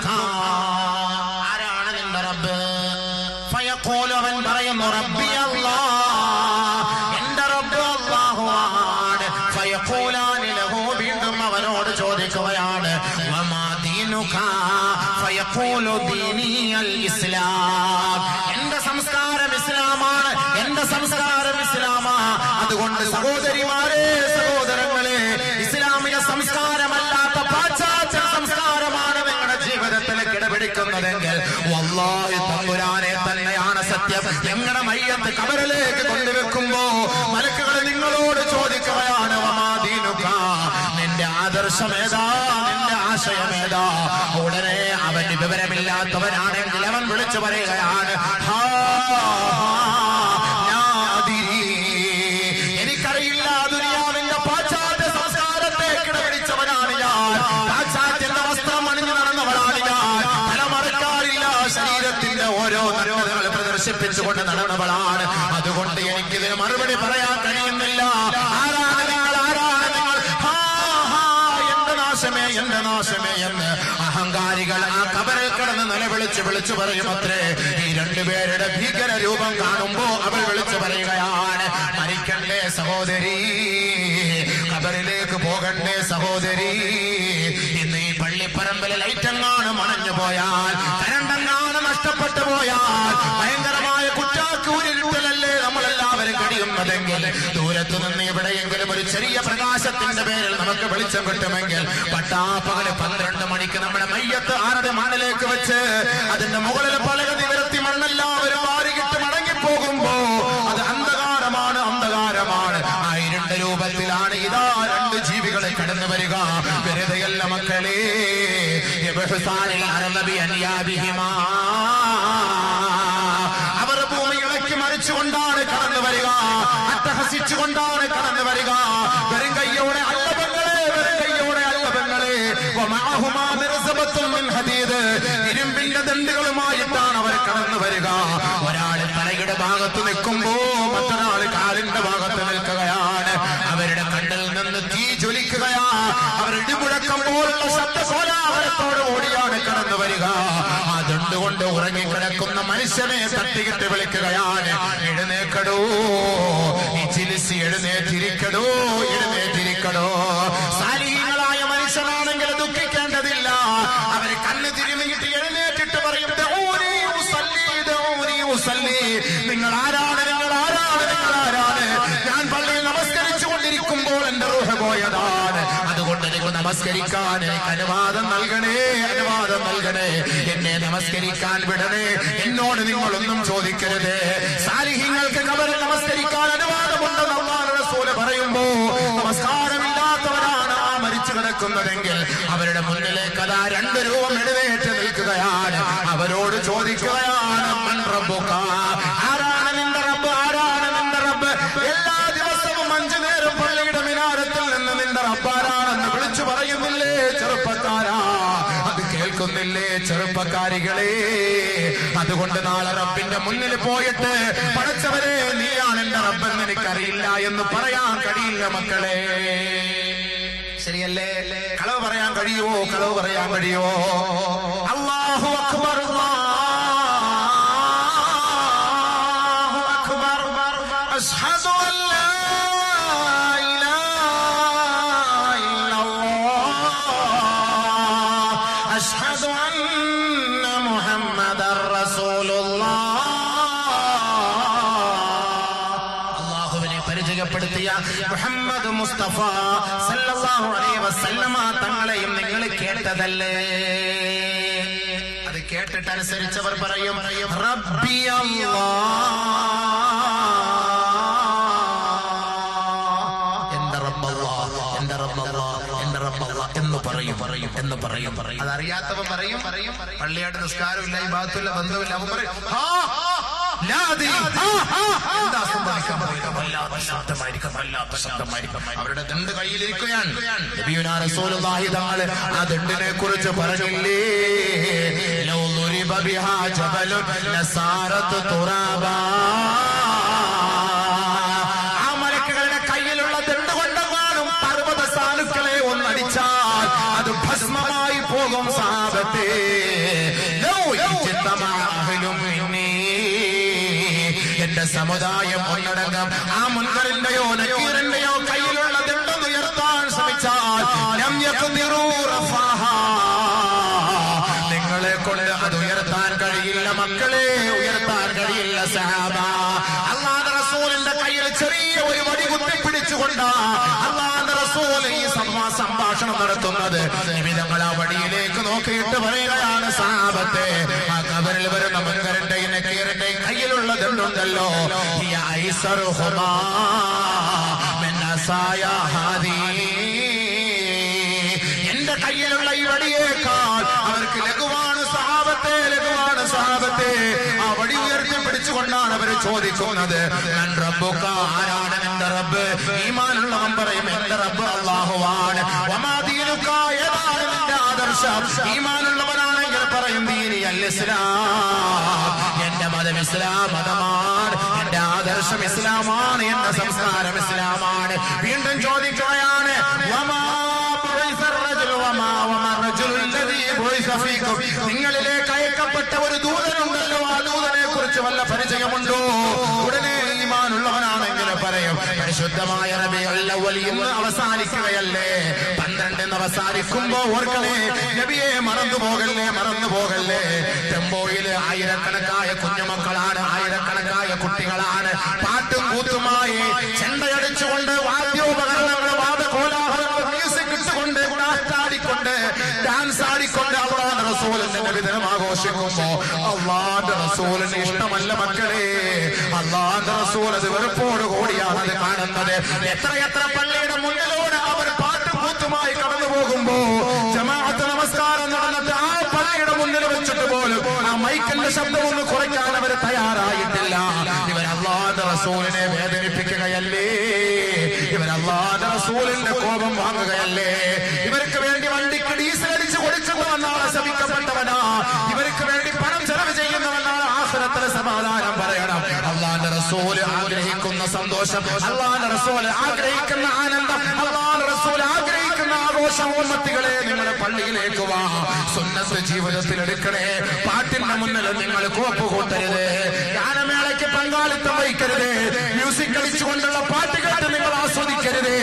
വിളിച്ചു പറയും അത്രേ. ഈ രണ്ടുപേരുടെ ഭീകര രൂപം കാണുമ്പോ അവൾ വിളിച്ചു പറയുകയാണ് മരിക്കണ്ടേ സഹോദരി കബറിലേക്ക് പോകണ്ടേ സഹോദരി. ഇന്ന് ഈ പള്ളിപ്പറമ്പിലെ ലൈറ്റങ്ങാണ് മണഞ്ഞു പോയാൽ കരണ്ടെങ്ങാണ് നഷ്ടപ്പെട്ടു പോയാൽ ഭയങ്കരമായ കുറ്റാക്കൂരിട്ടലല്ലേ നമ്മളെല്ലാവരും കഴിയുന്നതെങ്കിൽ? ദൂരത്തു നിന്ന് എവിടെയെങ്കിലും ഒരു ചെറിയ പ്രകാശത്തിന്റെ പേരിൽ നമുക്ക് വെളിച്ചം കിട്ടുമെങ്കിൽ പട്ടാപ്പകൽ പന്ത്രണ്ട് മണിക്ക് നമ്മുടെ മയ്യത്ത് ആരുടെ മണ്ണിലേക്ക് വെച്ച് അതിന്റെ മുകളിൽ പലക നിവരത്തി മണ്ണെല്ലാവരും വാരികിട്ട് മടങ്ങിപ്പോകുമ്പോ അത് അന്ധകാരമാണ് അന്ധകാരമാണ്. ആ രൂപത്തിലാണ് ഇതാ രണ്ട് ജീവികളെ കടന്നു വരിക. വെറുതെയല്ല മക്കളെ. ബഹുസാനിൽ അറളബി അൻയാബിഹിമാ. നമസ്കരിക്കാൻ അനുവാദം നൽകണേ അനുവാദം നൽകണേ. എന്നെ നമസ്കരിക്കാൻ വിടണേ. എന്നോട് നിങ്ങളൊന്നും ചോദിക്കരുത്. സാലിഹ്യങ്ങൾക്ക് നമസ്കരിക്കാൻ കേൾക്കുന്നില്ലേ ചെറുപ്പക്കാരികളെ അതുകൊണ്ട് നാളെ റബ്ബിന്റെ മുന്നിൽ പോയിട്ട് പടച്ചവരെ നീയാണ് എന്റെ റബ്ബെന്ന് എനിക്കറിയില്ല എന്ന് പറയാൻ കഴിയില്ല മക്കളെ. ശരിയല്ലേ? കളവ് പറയാൻ കഴിയുമോ കളവ് പറയാൻ കഴിയുമോ അള്ളാഹു അക്ബർ. എന്റെ എന്ന് പറയും പറയും എന്ന് പറയും പറയും പറയും പള്ളിയായിട്ട് നിസ്കാരമില്ല ഈ ഭാഗത്തുമില്ല ബന്ധമില്ല അവൻ പറയും "ഹാ, ലാ അദ്രി. ഹാ, ഹാ, എന്താ സംഭവിക്കാൻ? വല്ലാത്ത ശബ്ദമായിരിക്കും. വല്ലാത്ത ശബ്ദമായിരിക്കും. അവരുടെ ദണ്ട് കയ്യിലിരിക്കുകയാണ്. തങ്ങൾ ആ ദണ്ടിനെ കുറിച്ച് പറഞ്ഞില്ലേ? ലൗ ബിഹാ ജബലുൻ ലസാറത്ത് തുറാബാ. സമുദായം ഒന്നടങ്കം. ആ മുൻകറിന്റെയോ നക്കീറിന്റെയോ ദണ്ഡം ഉയർത്താൻ ശ്രമിച്ചാൽ. നിങ്ങളെ കൊണ്ട് അത് ഉയർത്താൻ കഴിയില്ല മക്കളെ ഉയർത്താൻ കഴിയില്ല സഹാബ. അള്ളാഹ് റസൂലിന്റെ കയ്യിൽ ചെറിയ ഒരു വടി കുത്തി പിടിച്ചുകൊണ്ട് അള്ളാഹ് റസൂൽ ഈ സംഭാഷണം നടത്തുന്നത്. നിമിതങ്ങൾ ആ വടിയിലേക്ക് നോക്കിയിട്ട് പറയുകയാണ് സഹാബത്തെ ആ കബറിൽ വരുന്ന മുൻകരന്റെയും നക്കീറിന്റെയും ഹാദീ. എന്റെ കയ്യിലുള്ള ഈ വടിയേക്കാൾ അവർക്ക് ലഘുവാണ് സഹാബത്തെ ലഘുവാണ് സഹാബത്തെ. ആ വടി ഉയർത്തി പിടിച്ചുകൊണ്ടാണ് അവർ ചോദിക്കുന്നത്? ആരാണ് എന്റെ റബ്ബ്? ഈമാനുള്ളവൻ പറയും എന്റെ റബ്ബ് അള്ളാഹുവാണ്? ഏതാണ് നിന്റെ ആദർശം? ഈമാനുള്ളവനാണെങ്കിൽ പറയും ദീനി അൽ ഇസ്ലാം. മതം ഇസ്ലാം മതമാണ്. എന്റെ ആദർശം ഇസ്ലാമാണ് എന്റെ സംസ്കാരം ഇസ്ലാമാണ്. വീണ്ടും ചോദിക്കുകയാണ് നിങ്ങളിലേക്ക് അയക്കപ്പെട്ട ഒരു ദൂതനുണ്ടല്ലോ ആ ദൂതനെ കുറിച്ച് വല്ല പരിചയമുണ്ടോ? ഉടനെ ഈമാനുള്ളവനാണെങ്കിൽ പറയും പരിശുദ്ധമായ റബിയുള്ള അവസാനിക്കുകയല്ലേ? പന്ത്രണ്ടിന് അവസാനിക്കുമ്പോ ഓർക്കണേ. നബിയെ മറന്നു പോകല്ലേ മറന്നു പോകല്ലേ. ടെമ്പോയിൽ ആയിരക്കണക്കായ കുഞ്ഞുമക്കളാണ് ആയിരക്കണക്കായ കുട്ടികളാണ്. പാട്ടും കൂത്തുമായി ചെണ്ടയടിച്ചുകൊണ്ട് വാദ്യോപകരണങ്ങൾ വാദകോലാഹലങ്ങൾ മ്യൂസിക് ഇട്ടുകൊണ്ട് ഡാൻസ് ആടിക്കൊണ്ട് അള്ളാന്റെ റസൂലിന്റെ നബിദിനം ആഘോഷിക്കുമ്പോ അള്ളാന്റെ റസൂലിന് ഇഷ്ടമല്ല മക്കളെ. അള്ളാന്റെ റസൂൽ അത് വെറുപ്പോടുകൂടിയാണ് അത് കാണുന്നത്. എത്ര എത്ര പള്ളിയുടെ മുന്നിലൂടെ മൈക്കിന്റെ ശബ്ദം ഒന്ന് കുറയ്ക്കാൻ അവർ തയ്യാറായിട്ടില്ല. ഇവർ അള്ളാന്റെ റസൂലിനെ വേദനിപ്പിക്കുകയല്ലേ? ഇവർ അള്ളാന്റെ റസൂലിന്റെ കോപം വാങ്ങുകയല്ലേ? ഇവർക്ക് വേണ്ടി വണ്ടിക്ക് ഡീസൽ അടിച്ച് കൊടുക്കുന്നവനാണ് ശമിക്കപ്പെട്ടവനാ ഇവർക്ക് വേണ്ടി പണം ചെലവ് ചെയ്യുന്നവനാണ് ആസനത്തിന് സമാധാനം പറയണം. അള്ളാന്റെ റസൂൽ ആഗ്രഹിക്കുന്ന സന്തോഷം അള്ളാന്റെ റസൂൽ ആഗ്രഹിക്കുന്ന ആനന്ദം അള്ളാന്റെ റസൂൽ ആഗ്രഹിക്കുന്ന ആഘോഷം സുന്നത്ത് ജീവിതത്തിൽ എടുക്കണേ. പാട്ടിന്റെ മുന്നിൽ നിങ്ങൾ കോപ്പ് കൂട്ടരുത്. ഗാനമേളയ്ക്ക് പങ്കാളിത്തം വഹിക്കരുത്. മ്യൂസിക് കളിച്ചുകൊണ്ടുള്ള പാട്ട് കേട്ട് നിങ്ങൾ ആസ്വദിക്കരുത്.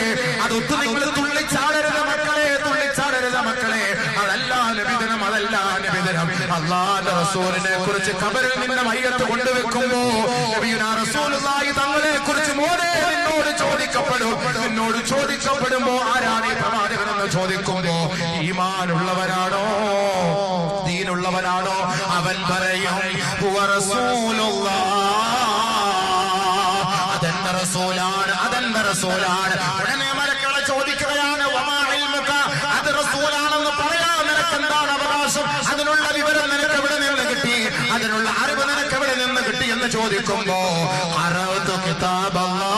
അതൊത്ത് നിങ്ങൾ തുള്ളിച്ചാടരുത് മക്കളെ തുള്ളിച്ചാടരുത് മക്കളെ. അതല്ല നബിദിനം അതല്ല നബിദിനം അള്ളാന്റെ റസൂലിനെ കുറിച്ച് കബറിൽ നിന്ന് മയ്യത്ത് കൊണ്ടുവെക്കുമ്പോ റസൂലുള്ളാഹി തങ്ങളെ കുറിച്ച് മോനെ നിന്നോട് ചോദിക്കപ്പെടും. നിന്നോട് ചോദിക്കപ്പെടുമ്പോ ആരാണ് പ്രവാചകനെന്ന് ചോദിക്കുമ്പോ ഈമാനുള്ളവരാണോ? ദീനുള്ളവനാണോ അവൻ പറയും അതെന്ന റസൂലുള്ളാഹ്." അതെന്റെ റസൂലാണ് അതെന്ന റസൂലാണ്. ഉടനെ മലക്കളെ ചോദിക്കുകയാണ്? അത് റസൂലാണെന്ന് പറയാൻ നിനക്ക് എന്താണ് അവകാശം? അതിനുള്ള വിവരം നിനക്ക് എവിടെ നിന്ന് കിട്ടി? അതിനുള്ള അറിവ് നിനക്ക് എവിടെ നിന്ന് കിട്ടി? എന്ന് ചോദിക്കുമ്പോ "ഖറഅതു കിതാബല്ലാഹ്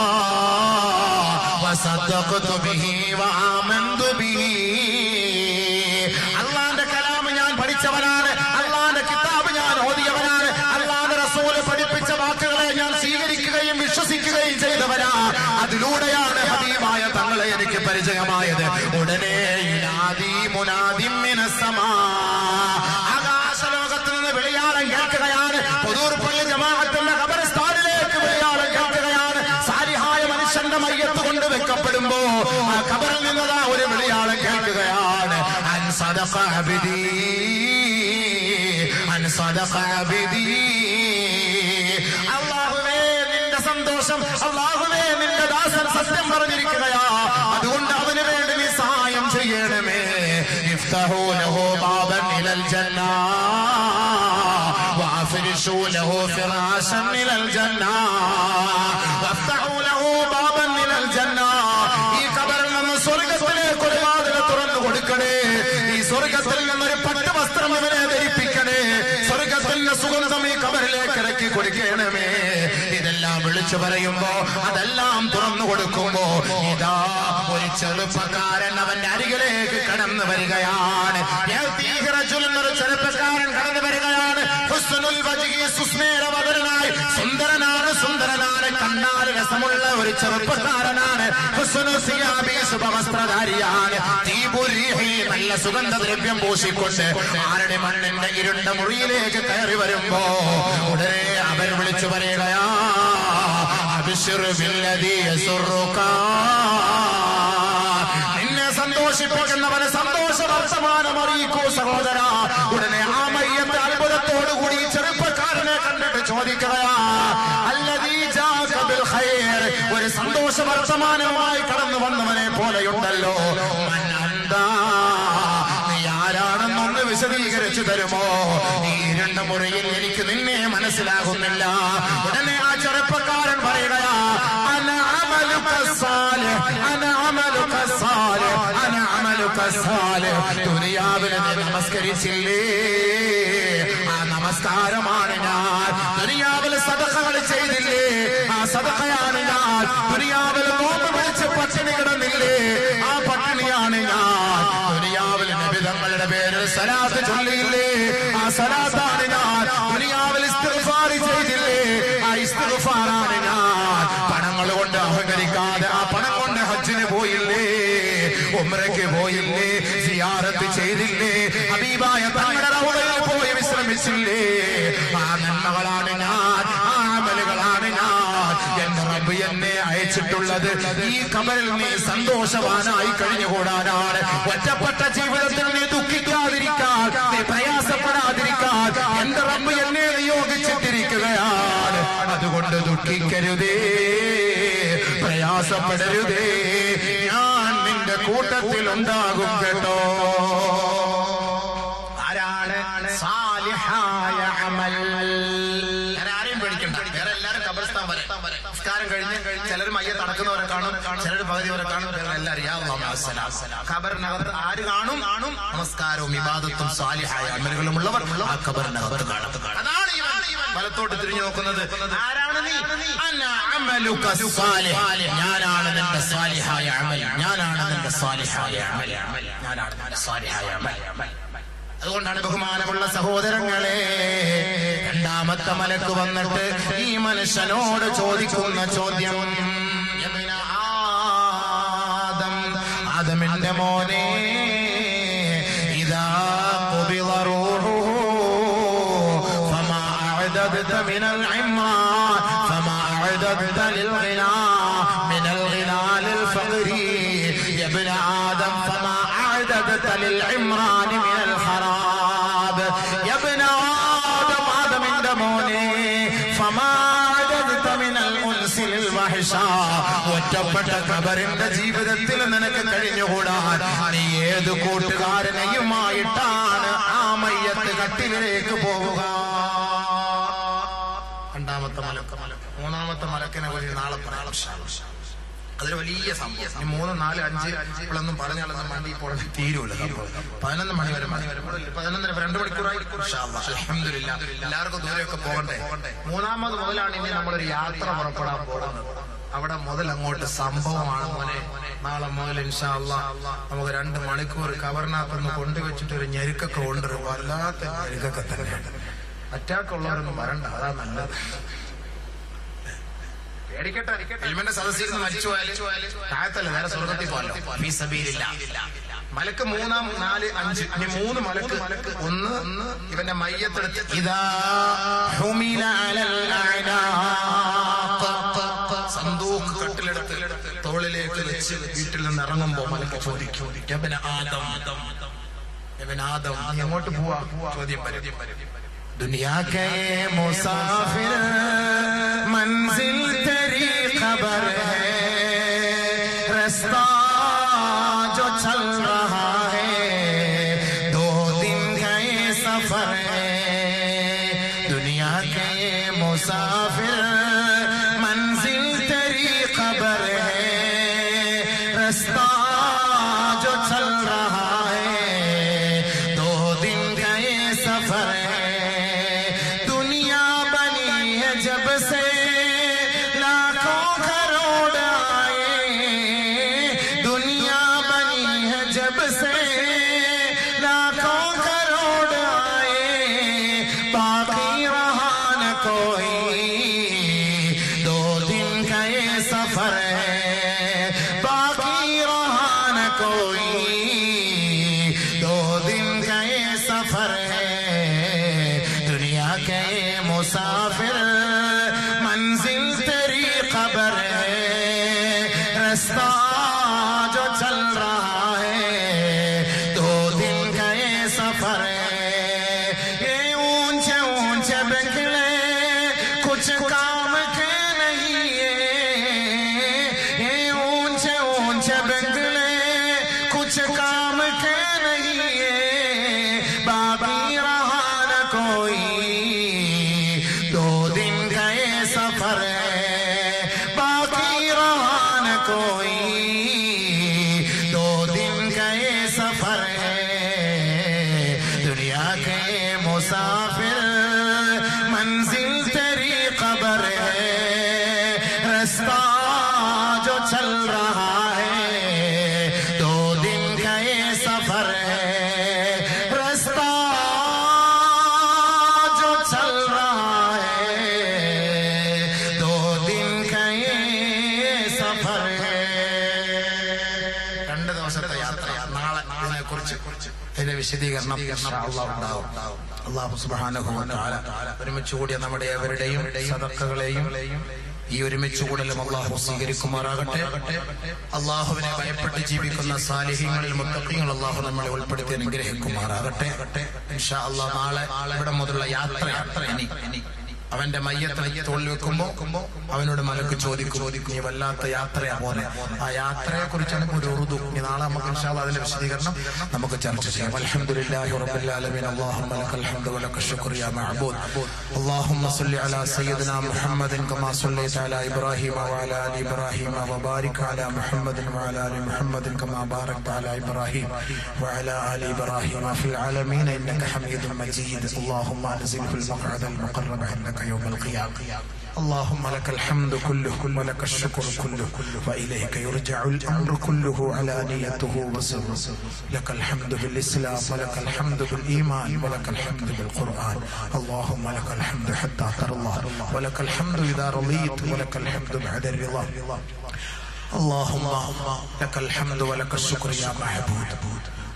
വസദ്ദഖ്തു ബിഹി വആമന്തു فراشا من الجنة وافتحوا له بابا من الجنة ഈ കബറിൽ നിന്ന് സ്വർഗത്തിലേക്ക് ഒരു വാതിൽ തുറന്നു കൊടുക്കണേ ഈ സ്വർഗത്തിൽ നിന്നൊരു പട്ട് വസ്ത്രം ഇവനെ ധരിപ്പിക്കണേ സ്വർഗത്തിന്റെ സുഗന്ധം ഈ കബറിലേക്ക് ഇറക്കി കൊടുക്കണമേ ഇതെല്ലാം വിളിച്ചു പറയുമ്പോ അതെല്ലാം തുറന്നു കൊടുക്കുമ്പോ ഇതാ ഒരു ചെറുപ്പക്കാരൻ അവന്റെ അരികിലേക്ക് കടന്നു വരികയാണ് യഅ്തീഹി റജുലുൻ ഒരു ചെറുപ്പക്കാരൻ കടന്നു വരികയാണ് ഹുസ്നുൽ രസമുള്ള ഒരു ചെറുപ്പക്കാരനാണ്. ശുഭവസ്ത്രധാരിയാണ്. തീപുരീഹി നല്ല സുഗന്ധദ്രവ്യം പൂശിക്കൊണ്ട് ആരുടെ മണ്ണിന്റെ ഇരുണ്ട മുറിയിലേക്ക് കയറി വരുമ്പോ ഉടനെ അവൻ വിളിച്ചു പറയുകയാ നിന്നെ സന്തോഷിപ്പിക്കുന്നവന് സന്തോഷ വർത്തമാനം അറിയിക്കൂ സഹോദര. ഉടനെ ആ മയ്യത്തെ അത്ഭുതത്തോടുകൂടി ചെറുപ്പക്കാരനെ കണ്ടിട്ട് ചോദിക്കുകയാ വർത്തമാനവുമായി കടന്നു വന്നവനെ പോലെയുണ്ടല്ലോ. നീ ആരാണെന്നൊന്ന് വിശദീകരിച്ചു തരുമോ? ഈ ഇരുണ്ട മുറിയിൽ എനിക്ക് നിന്നെ മനസ്സിലാകുന്നില്ല. ഉടനെ ആ ചെറുപ്പക്കാരൻ പറയുകയാ നമസ്കരിച്ചില്ലേ? ആ നമസ്കാരമാണ് ഞാൻ. ദുനിയാവിൽ സദസ്സകൾ ചെയ്തില്ലേ? ഈ കമലിൽ നീ സന്തോഷവാനായി കഴിഞ്ഞുകൂടാനാണ് ഒറ്റപ്പെട്ട ജീവിതത്തിൽ നീ ദുഃഖിക്കാതിരിക്കാൻ നീ പ്രയാസപ്പെടാതിരിക്കാൻ എന്റെ റബ്ബ് എന്നെ നിയോഗിച്ചിട്ടിരിക്കുകയാണ്. അതുകൊണ്ട് ദുഃഖിക്കരുതേ പ്രയാസപ്പെടരുതേ. ഞാൻ നിന്റെ കൂട്ടത്തിൽ ഉണ്ടാകും കേട്ടോ. കാണും. ചിലർ പകുതി വരെ കാണും. ഖബറിനകത്ത് ആര് കാണും? കാണും നമസ്കാരവും ഇബാദത്തും സാലിഹായ അമലുകളും ഉള്ളവർ ആ ഖബറിനകത്ത് കാണും. അതാണ് വലത്തോട്ട് തിരിഞ്ഞു നോക്കുന്നത്. ആരാണ് നീ. ഞാനാണ് നിന്റെ സാലിഹായ അമൽ. ഞാനാണ് നിന്റെ സാലിഹായ അമൽ. ഞാനാണ് നിന്റെ സാലിഹായ അമൽ. അതുകൊണ്ടാണ് ബഹുമാനമുള്ള സഹോദരങ്ങളെ രണ്ടാമത്തെ മലക്ക് വന്നിട്ട് ഈ മനുഷ്യനോട് ചോദിക്കുന്ന ചോദ്യം. ആദമിന്റെ അതൊരു വലിയ സംഭവം. മൂന്ന് നാല് അഞ്ച് ഇപ്പോഴൊന്നും പറഞ്ഞാലൊന്നും വണ്ടി ഇപ്പോൾ തീരുമല്ല. പതിനൊന്ന് മണി വരെ മണി വരെ പതിനൊന്നര രണ്ട് മണിക്കൂറായി. അൽഹംദുലില്ലാ. എല്ലാവർക്കും ദൂരെയൊക്കെ പോകണ്ടേ? മൂന്നാമത് മുതലാണ് ഇനി നമ്മളൊരു യാത്ര പുറപ്പെടാൻ പോകുന്നത്. അവിടെ മുതൽ അങ്ങോട്ട് സംഭവമാണ് മോനെ. നാളെ മുതൽ ഇൻഷാല്ല നമുക്ക് രണ്ട് മണിക്കൂർ കവറിനകത്തൊന്ന് കൊണ്ടുവച്ചിട്ട് ഒരു ഞെരുക്കൊക്കെ കൊണ്ടുവരും വല്ലാത്ത ഞെരുക്കൊക്കെ തന്നെയാണ്. അറ്റാക്ക് ഉള്ളവരൊന്നും വരണ്ട. അതാ നല്ലത്. ഇൽമിന്റെ നേരെ സ്വർഗത്തിൽ മലക്ക് മൂന്നാം നാല് അഞ്ച് മൂന്ന് മലക്ക് മലക്ക് ഒന്ന് ഒന്ന് ഇവന്റെ മയ്യത്തെടുത്ത് തോളിലേക്ക് വെച്ച് വീട്ടിൽ നിന്ന് ഇറങ്ങുമ്പോ മലക്ക് ചോദിക്കും ആദം ആദം നീ എങ്ങോട്ട് പോവാ? ചോദ്യം പരുതി പരുതി दुनिया के मुसाफिर मंजिल तेरी खबर है। ഇൻഷാ അല്ലാഹ് ഉണ്ടാവും. അള്ളാഹു തആല ഒരുമിച്ച് കൂടിയ നമ്മുടെ അവരുടെയും സദക്കകളെയും ഈ ഒരുമിച്ച് കൂടലും അള്ളാഹു സ്വീകരിക്കുമാറാകട്ടെ. അള്ളാഹുവിനെ ഭയപ്പെട്ട് ജീവിക്കുന്ന സാലിഹ്യങ്ങളിൽ മുത്തഖീങ്ങൾ അള്ളാഹു നമ്മളെ ഉൾപ്പെടുത്തി അനുഗ്രഹിക്കുമാറാകട്ടെ. അള്ളാഹ് നാളെ ഇവിടെ മുതലുള്ള യാത്ര യാത്ര അവന്റെ മയ്യത്തിനെ തോളിൽ വെക്കുമ്പോ അവനോട് മലക്ക് ചോദിക്കും നീ വല്ലാത്ത യാത്രയാ പോലെ ആ യാത്രയെ കുറിച്ചാണ് ഒരു ഉറുദു. ഇനി നാളെ നമുക്ക് അതിന്റെ വിശദീകരണം നമുക്ക് ചർച്ച ചെയ്യാം. അലഹമുല്ലാഹി റബ്ബുല്ലാലമീൻ അല്ലാഹുമ്മ ലക്കൽ ഹംദു വ യാ മഅബൂദ്. അല്ലാഹുമ്മ സ്വല്ലി അലാ സയ്യിദിന മുഹമ്മദിൻ കമാ സ്വല്ലൈത അലാ ഇബ്രാഹിമ വ ആലി ഇബ്രാഹിമ വ അലാ മുഹമ്മദിൻ വ ആലി മുഹമ്മദിൻ കമാ അലാ ഇബ്രാഹിം വ ആലി ഇബ്രാഹിമ ഇന്നക മജീദ്. അല്ലാഹുമ്മ മുഖർറബ യൗമൽ اللهم لك الحمد كله ولك الشكر كله وإليك يرجع الأمر كله علانيته وسره لك الحمد بالإسلام ولك الحمد بالإيمان ولك الحمد بالقرآن. اللهم لك الحمد حتى ترضى. ولك الحمد إذا رضيت ولك الحمد بعد الرضا. اللهم لك الحمد ولك الشكر يا معبود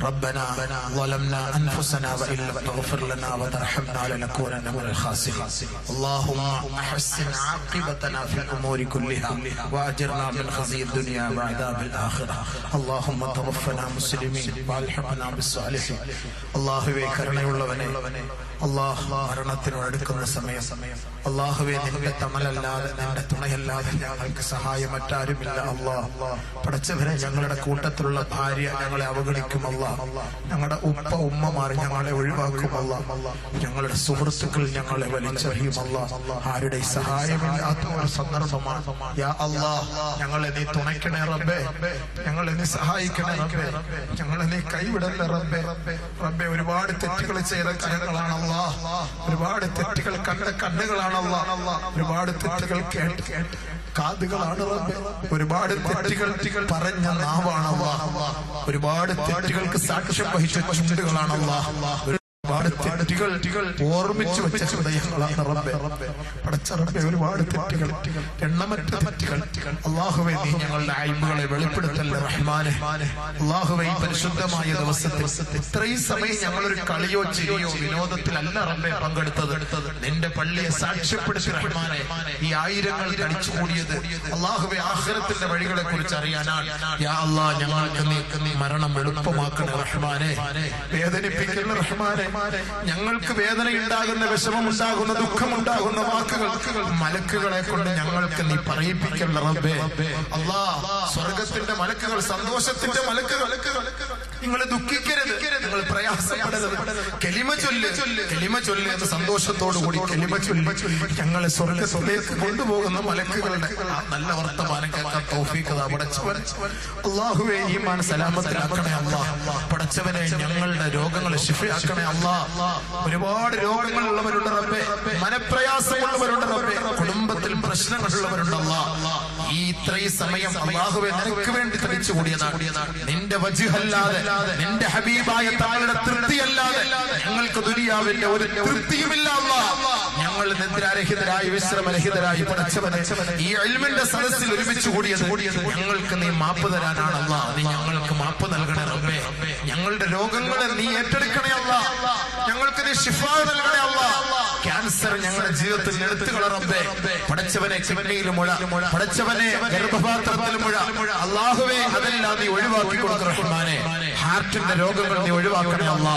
ربنا ظلمنا أنفسنا وإن لم تغفر لنا وترحمنا لنكونن من الخاسرين اللهم أحسن عاقبتنا في الأمور كلها وأجرنا من خزي الدنيا وعذاب الآخرة اللهم توفنا مسلمين والحقنا بالصالحين അള്ളാഹുവെ കരുണയുള്ളവനെ അള്ളാഹ് മരണത്തിനോട് അടുക്കുന്ന സമയം അള്ളാഹുവെ നിന്റെ തമലല്ലാതെ നിന്റെ തുണയല്ലാതെ ഞങ്ങൾക്ക് സഹായം മറ്റാരുമില്ല അള്ളാഹ് പടച്ചവരെ ഞങ്ങളുടെ കൂട്ടത്തിലുള്ള ഭാര്യ ഞങ്ങളെ അവഗണിക്കും അള്ളാഹ് ഞങ്ങളുടെ ഉപ്പ ഉമ്മമാർ ഞങ്ങളെ ഒഴിവാക്കുമല്ല ഞങ്ങളുടെ സുഹൃത്തുക്കൾ ഞങ്ങളെ വലിച്ചറിയുമല്ല ആരുടെ സഹായമില്ലാത്ത ഒരു സന്ദർഭമാണ്. ഞങ്ങളെ നീ തുണയ്ക്കണേ റബ്ബേ. ഞങ്ങളെ നീ സഹായിക്കണേ റബ്ബേ. ഞങ്ങളെ നീ കൈവിടല്ലേ റബ്ബേ. റബ്ബെ ഒരുപാട് തെറ്റുകൾ ചെയ്ത കരങ്ങളാണ് ഒരുപാട് തെറ്റുകൾ കണ്ട കണ്ണുകളാണല്ല ഒരുപാട് തെറ്റുകൾ കേട്ട് കാതുകളാണ് ഒരുപാട് തെറ്റുകൾ പറഞ്ഞ നാവാണ് ഒരുപാട് തെറ്റുകൾക്ക് സാക്ഷ്യം വഹിച്ച ചുണ്ടുകളാണ് ഒരുപാട് തെറ്റുകൾ ഓർമ്മിച്ചു വെച്ച ഹൃദയങ്ങളാണ് റബ്ബെ. ഒരുപാട് തെറ്റുകൾ എണ്ണമറ്റ തെറ്റുകൾ. അള്ളാഹുവെ നീ ഞങ്ങളുടെ അയമ്പുകളെ വെളിപ്പെടുത്തല്ലേ റഹ്മാനെ? അള്ളാഹുവെ പരിശുദ്ധമായ ദിവസത്തിൽ ഇത്രയും സമയം ഞങ്ങളൊരു കളിയോ ചിരിയോ വിനോദത്തിലല്ല റബ്ബെ പങ്കെടുത്തത്. നിന്റെ പള്ളിയെ സാക്ഷ്യപ്പെടുത്തി റഹ്മാനെ ഈ ആയിരങ്ങൾ തടിച്ചുകൂടിയത് അള്ളാഹുവെ ആഹ്റത്തിന്റെ വഴികളെ കുറിച്ച് അറിയാനാണ് ഞങ്ങൾക്ക് നീ മരണം എളുപ്പമാക്കണേ റഹ്മാനെ. വേദനിപ്പിക്കുന്ന റഹ്മാനെ? ഞങ്ങൾക്ക് വേദന ഉണ്ടാകുന്ന വിഷമം ഉണ്ടാകുന്ന ദുഃഖം ഉണ്ടാകുന്ന വാക്കുകൾ മലക്കുകളെ കൊണ്ട് ഞങ്ങൾക്ക് നീ പറയിപ്പിക്കണ്ട റബ്ബേ. അല്ലാഹ് സ്വർഗത്തിന്റെ മലക്കുകൾ സന്തോഷത്തിന്റെ മലക്കുകൾ. നിങ്ങൾ ദുഃഖിക്കരുത്. നിങ്ങൾ പ്രയാസപ്പെടരുത്. കെലിമ ചൊല്ല്. കെലിമ ചൊല്ല് എന്ന സന്തോഷത്തോടു കൂടി കെലിമ ചൊല്ലി ഞങ്ങളെ സ്വർഗത്തിലേക്ക് കൊണ്ടുപോകുന്ന മലക്കുകളുടെ നല്ല വർത്തമാനം കേൾക്കാൻ തൗഫീഖ് പടച്ചവൻ. അള്ളാഹുവെ ഈ മാന സലാമത്തിലാക്കണേ അള്ളാഹ് പടച്ചവനെ ഞങ്ങളുടെ രോഗങ്ങളെ ശിഫയാക്കണേ അള്ളാ ഒരുപാട് രോഗങ്ങളുള്ളവരുണ്ട് റബ്ബേ. മനപ്രയാസമുള്ളവരുണ്ട് റബ്ബേ. കുടുംബത്തിൽ പ്രശ്നങ്ങളുള്ളവരുണ്ട് അള്ളാ ഈ ഇത്രയും സമയം അള്ളാഹുവെ നിനക്ക് വേണ്ടി തിരിച്ചു കൂടിയതാണ്. നിന്റെ വജുഹല്ലാതെ നിന്റെ ഹബീബായ താങ്കളുടെ തൃപ്തിയല്ലാതെ ഞങ്ങൾക്ക് ദുരിയാവിന്റെ ഒരു തൃപ്തിയുമില്ല ഞങ്ങൾ നിദ്രാരഹിതരായി വിശ്രമരഹിതരായി പടച്ചവനെ ഈ എൽമിന്റെ സദസ്സിൽ ഒരുമിച്ച് കൂടിയത് ഞങ്ങൾക്ക് നീ മാപ്പ് തരാനാണ് അള്ളാ നീ ഞങ്ങൾക്ക് മാപ്പ് നൽകണേ റബ്ബേ. ഞങ്ങളുടെ രോഗങ്ങളെ നീ ഏറ്റെടുക്കണേ അല്ല. ഞങ്ങൾക്ക് നീ ഷിഫ നൽകണേ അല്ല. ക്യാൻസർ ഞങ്ങളുടെ ജീവിതത്തിൽ എടുത്തു റബ്ബേ പടച്ചവനെ കിഡ്നിയിൽ മുഴ. പടച്ചവനെ ഗർഭപാത്രത്തിൽ മുഴ. അള്ളാഹുവെ അതെല്ലാം നീ ഒഴിവാക്കി കൊടുക്കുന്നു ഹാർട്ടിന്റെ രോഗങ്ങൾ നീ ഒഴിവാക്കണേ അല്ല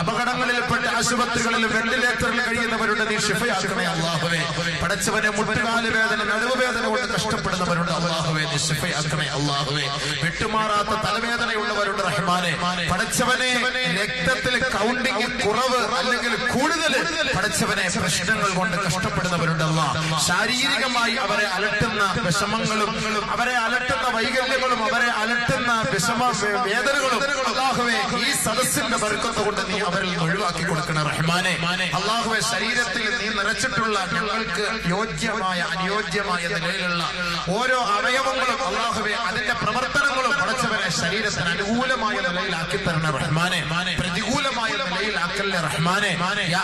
അപകടങ്ങളിൽപ്പെട്ട ആശുപത്രികളിൽ വെന്റിലേറ്ററിൽ കഴിയുന്നവരുടെ നീ ഷിഫയാക്കണേ അള്ളാഹുവെ. പടച്ചവനെ മുട്ടുകാൽ വേദന നടുവ് വേദന കൊണ്ട് കഷ്ടപ്പെടുന്നവരുടെ അള്ളാഹുവെ. നീ ഷിഫയാക്കണേ അള്ളാഹുവെ. വിട്ടുമാറാത്ത തലവേദനയുള്ളവരുടെ റഹ്മാനെ. പടച്ചവനെ രക്തത്തിൽ കൗണ്ടിങ് കുറവ് അല്ലെങ്കിൽ കൂടുതൽ പടച്ചവനെ പ്രശ്നങ്ങൾ കൊണ്ട് കഷ്ടപ്പെടുന്നവരുണ്ടല്ല. ശാരീരികമായി അവരെ അലട്ടുന്ന വിഷമങ്ങളും അവരെ അലട്ടുന്ന വൈകല്യങ്ങളും അവരെ അലട്ടുന്ന വിഷമ വേദനകളും ഈ സദസ്സിന്റെ ബർക്കത്ത് കൊണ്ട് നീ അവരിൽ ഒഴിവാക്കി കൊടുക്കണം റഹ്മാനെ. അള്ളാഹുവെ ശരീരത്തിൽ നീ നിറച്ചിട്ടുള്ള ഞങ്ങൾക്ക് യോജ്യമായ അനുയോജ്യമായ നിലയിലുള്ള ഓരോ അവയവങ്ങളും അള്ളാഹുവെ അതിന്റെ പ്രവർത്തനങ്ങളും അടച്ചവരെ ശരീരത്തിന് അനുകൂലമായ നിലയിലാക്കി തരണം റഹ്മാനെ. പ്രതികൂലമായ നിലയിലാക്കല്ലേ റഹ്മാനെ?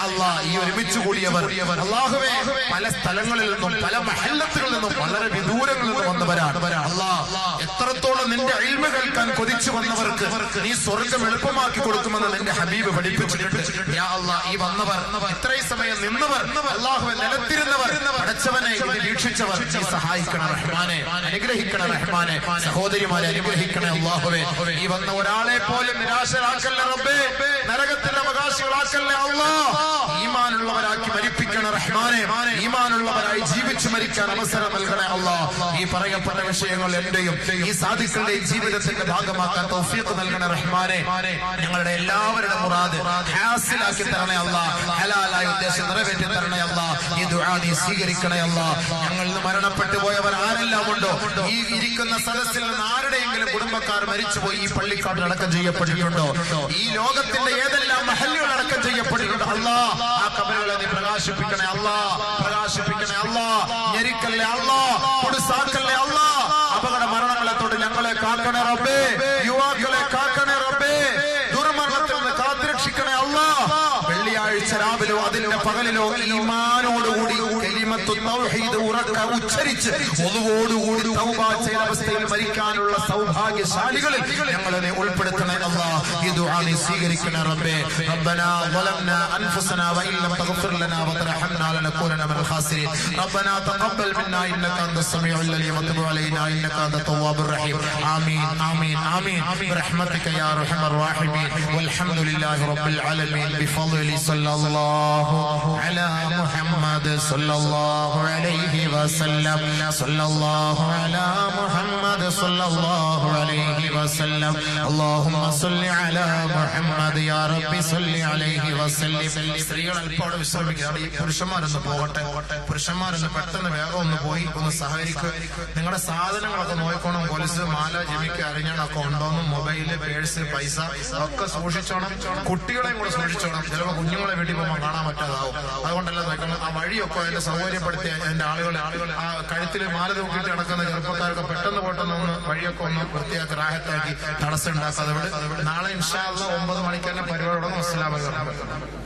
അല്ലാ ഈ ഒരുമിച്ച് കൂടിയവർ. അള്ളാഹുവേ പല സ്ഥലങ്ങളിൽ നിന്നും പല മഹല്ലത്തുകളിൽ നിന്നും വളരെ വിദൂരങ്ങളിൽ നിന്നും വന്നവരാണ്. അല്ലാ എത്രത്തോളം നിന്റെ അഴിമ കേൾക്കാൻ കൊതിച്ചു വന്നവർക്ക് നീ സ്വർഗം എളുപ്പമാക്കി കൊടുക്കുമെന്ന് നിന്റെ ഹബീബ് പഠിപ്പിച്ചിട്ടുണ്ട്. അല്ലാ ഈ വന്നവർ ഇത്രയും സമയം നിന്നവർ അള്ളാഹുവെ നിലത്തിരുന്നവർ അടച്ചവനെ വീക്ഷിച്ചവർ നീ സഹായിക്കണം റഹ്മാനെ അനുഗ്രഹിക്കണം റഹ്മാനെ സഹോദരിമാരെ അനുഗ്രഹിക്കണേ അള്ളാഹുവെ. ഈ വന്ന ഒരാളെ പോലും നിരാശരാക്കല്ല റബ്ബേ? നരകത്തിന്റെ അള്ളാ ഈമാനുള്ളവരാക്കി മരിപ്പിക്കണം റഹ്മാനെ. ഈമാനുള്ളവരായി ജീവിച്ചു മരിക്കാൻ അവസരം നൽകണേ അല്ല ഈ പറയപ്പെട്ട വിഷയങ്ങൾ എന്റെയും ഈ സാധിക്കളുടെയും ജീവിതത്തിന്റെ ഭാഗമാക്കാൻ തൗഫീഖ് നൽകണേ റഹ്മാനെ. ഞങ്ങളുടെ എല്ലാവരുടെ മുറാദ് ഹാസിലാക്കി തരണേ അല്ല ഹലാലായ ഉദ്ദേശം നിറവേറ്റി തരണേ അല്ല ഈ ദുആ സ്വീകരിക്കണേ അല്ല ഞങ്ങൾ മരണപ്പെട്ടു പോയവർ ആരെല്ലാം ഉണ്ടോ? ഈ ഇരിക്കുന്ന സദസ്സിൽ നിന്ന് ആരുടെയെങ്കിലും കുടുംബക്കാർ മരിച്ചുപോയി ഈ പള്ളിക്കാട്ടിൽ അടക്കം ചെയ്യപ്പെട്ടിട്ടുണ്ടോ? ഈ ലോകത്തിന്റെ ഏതെല്ലാം മഹല്ലുകൾ അടക്കം ചെയ്യപ്പെട്ടിട്ടുണ്ടോ അല്ലാ ആ കബറുകളെ നീ പ്രകാശിപ്പിക്കണേ അല്ലാ പ്രകാശിപ്പിക്കണേ അല്ലാ ഞെരിക്കല്ലേ അല്ലാ കൊടുസാക്കല്ലേ അല്ലാ അപകട മരണങ്ങളെ ഞങ്ങളെ കാക്കണേ റബ്ബേ യുവാക്കളെ കാക്കണേ റബ്ബേ ദുർമരണത്തിൽ കാത്തുരക്ഷിക്കണേ അല്ലാ. വെള്ളിയാഴ്ച രാവിലോ അതിന്റെ പകലിലോ ഈമാനോടുകൂടി ഉറക്ക ഉച്ചരിച്ച് തൗബ ചെയ്ത അവസ്ഥയിൽ മരിക്കാനുള്ള സൗഭാഗ്യശാലികളിൽ ഞങ്ങളെ ഉൾപ്പെടുത്തണേ അല്ലാ. دعاء نسيغركنا ربي. ربنا ظلمنا أنفسنا وإن لم تغفر لنا وترحمنا لنكوننا من الخاسرين. ربنا تقبل منا إنك أنت السميع الذي وتب علينا إنك أنت التواب الرحيم. آمين. آمين. آمين. برحمتك يا أرحم الراحمين. والحمد لله رب العالمين. بفضل صلى الله على محمد صلى الله عليه وسلم. صلى الله على محمد صلى الله عليه وسلم. اللهم صل على മുഹമ്മദ് യാ റബ്ബി സല്ലി അലൈഹി വസല്ലം. സ്ത്രീകൾ അല്പോടെ വിശ്രമിക്കുക. ഈ പുരുഷന്മാരൊന്ന് പോകട്ടെ. പുരുഷന്മാരൊന്ന് പെട്ടെന്ന് വേഗം ഒന്ന് പോയി ഒന്ന് സഹകരിക്കുക നിങ്ങളുടെ സാധനങ്ങളൊക്കെ നോക്കണം പോലീസ് മാല ജമിക്ക് അറിഞ്ഞാണൊക്കെ ഉണ്ടോന്നും മൊബൈൽ പേഴ്സ് പൈസ ഒക്കെ സൂക്ഷിച്ചോണം. കുട്ടികളെയും കൂടെ സൂക്ഷിച്ചോണം. ചിലപ്പോൾ കുഞ്ഞുങ്ങളെ വീട്ടിൽ പോകുമ്പോൾ കാണാൻ പറ്റാതാവും. അതുകൊണ്ടല്ല നോക്കണം ആ വഴിയൊക്കെ അതിന്റെ സൗകര്യപ്പെടുത്തി അതിന്റെ ആളുകൾ ആ കഴുത്തിൽ മാല തൂക്കിട്ട് നടക്കുന്ന ചെറുപ്പക്കാരൊക്കെ പെട്ടെന്ന് പെട്ടെന്ന് ഒന്ന് വഴിയൊക്കെ ഒന്ന് വൃത്തിയാക്കി റാഹത്താക്കി തടസ്സം ഉണ്ടാക്കാതെ നാളെ ഇൻഷാ ഒമ്പത് മണിക്ക് തന്നെ പരിപാടി തുടങ്ങും. അസ്സലാമു അലൈക്കും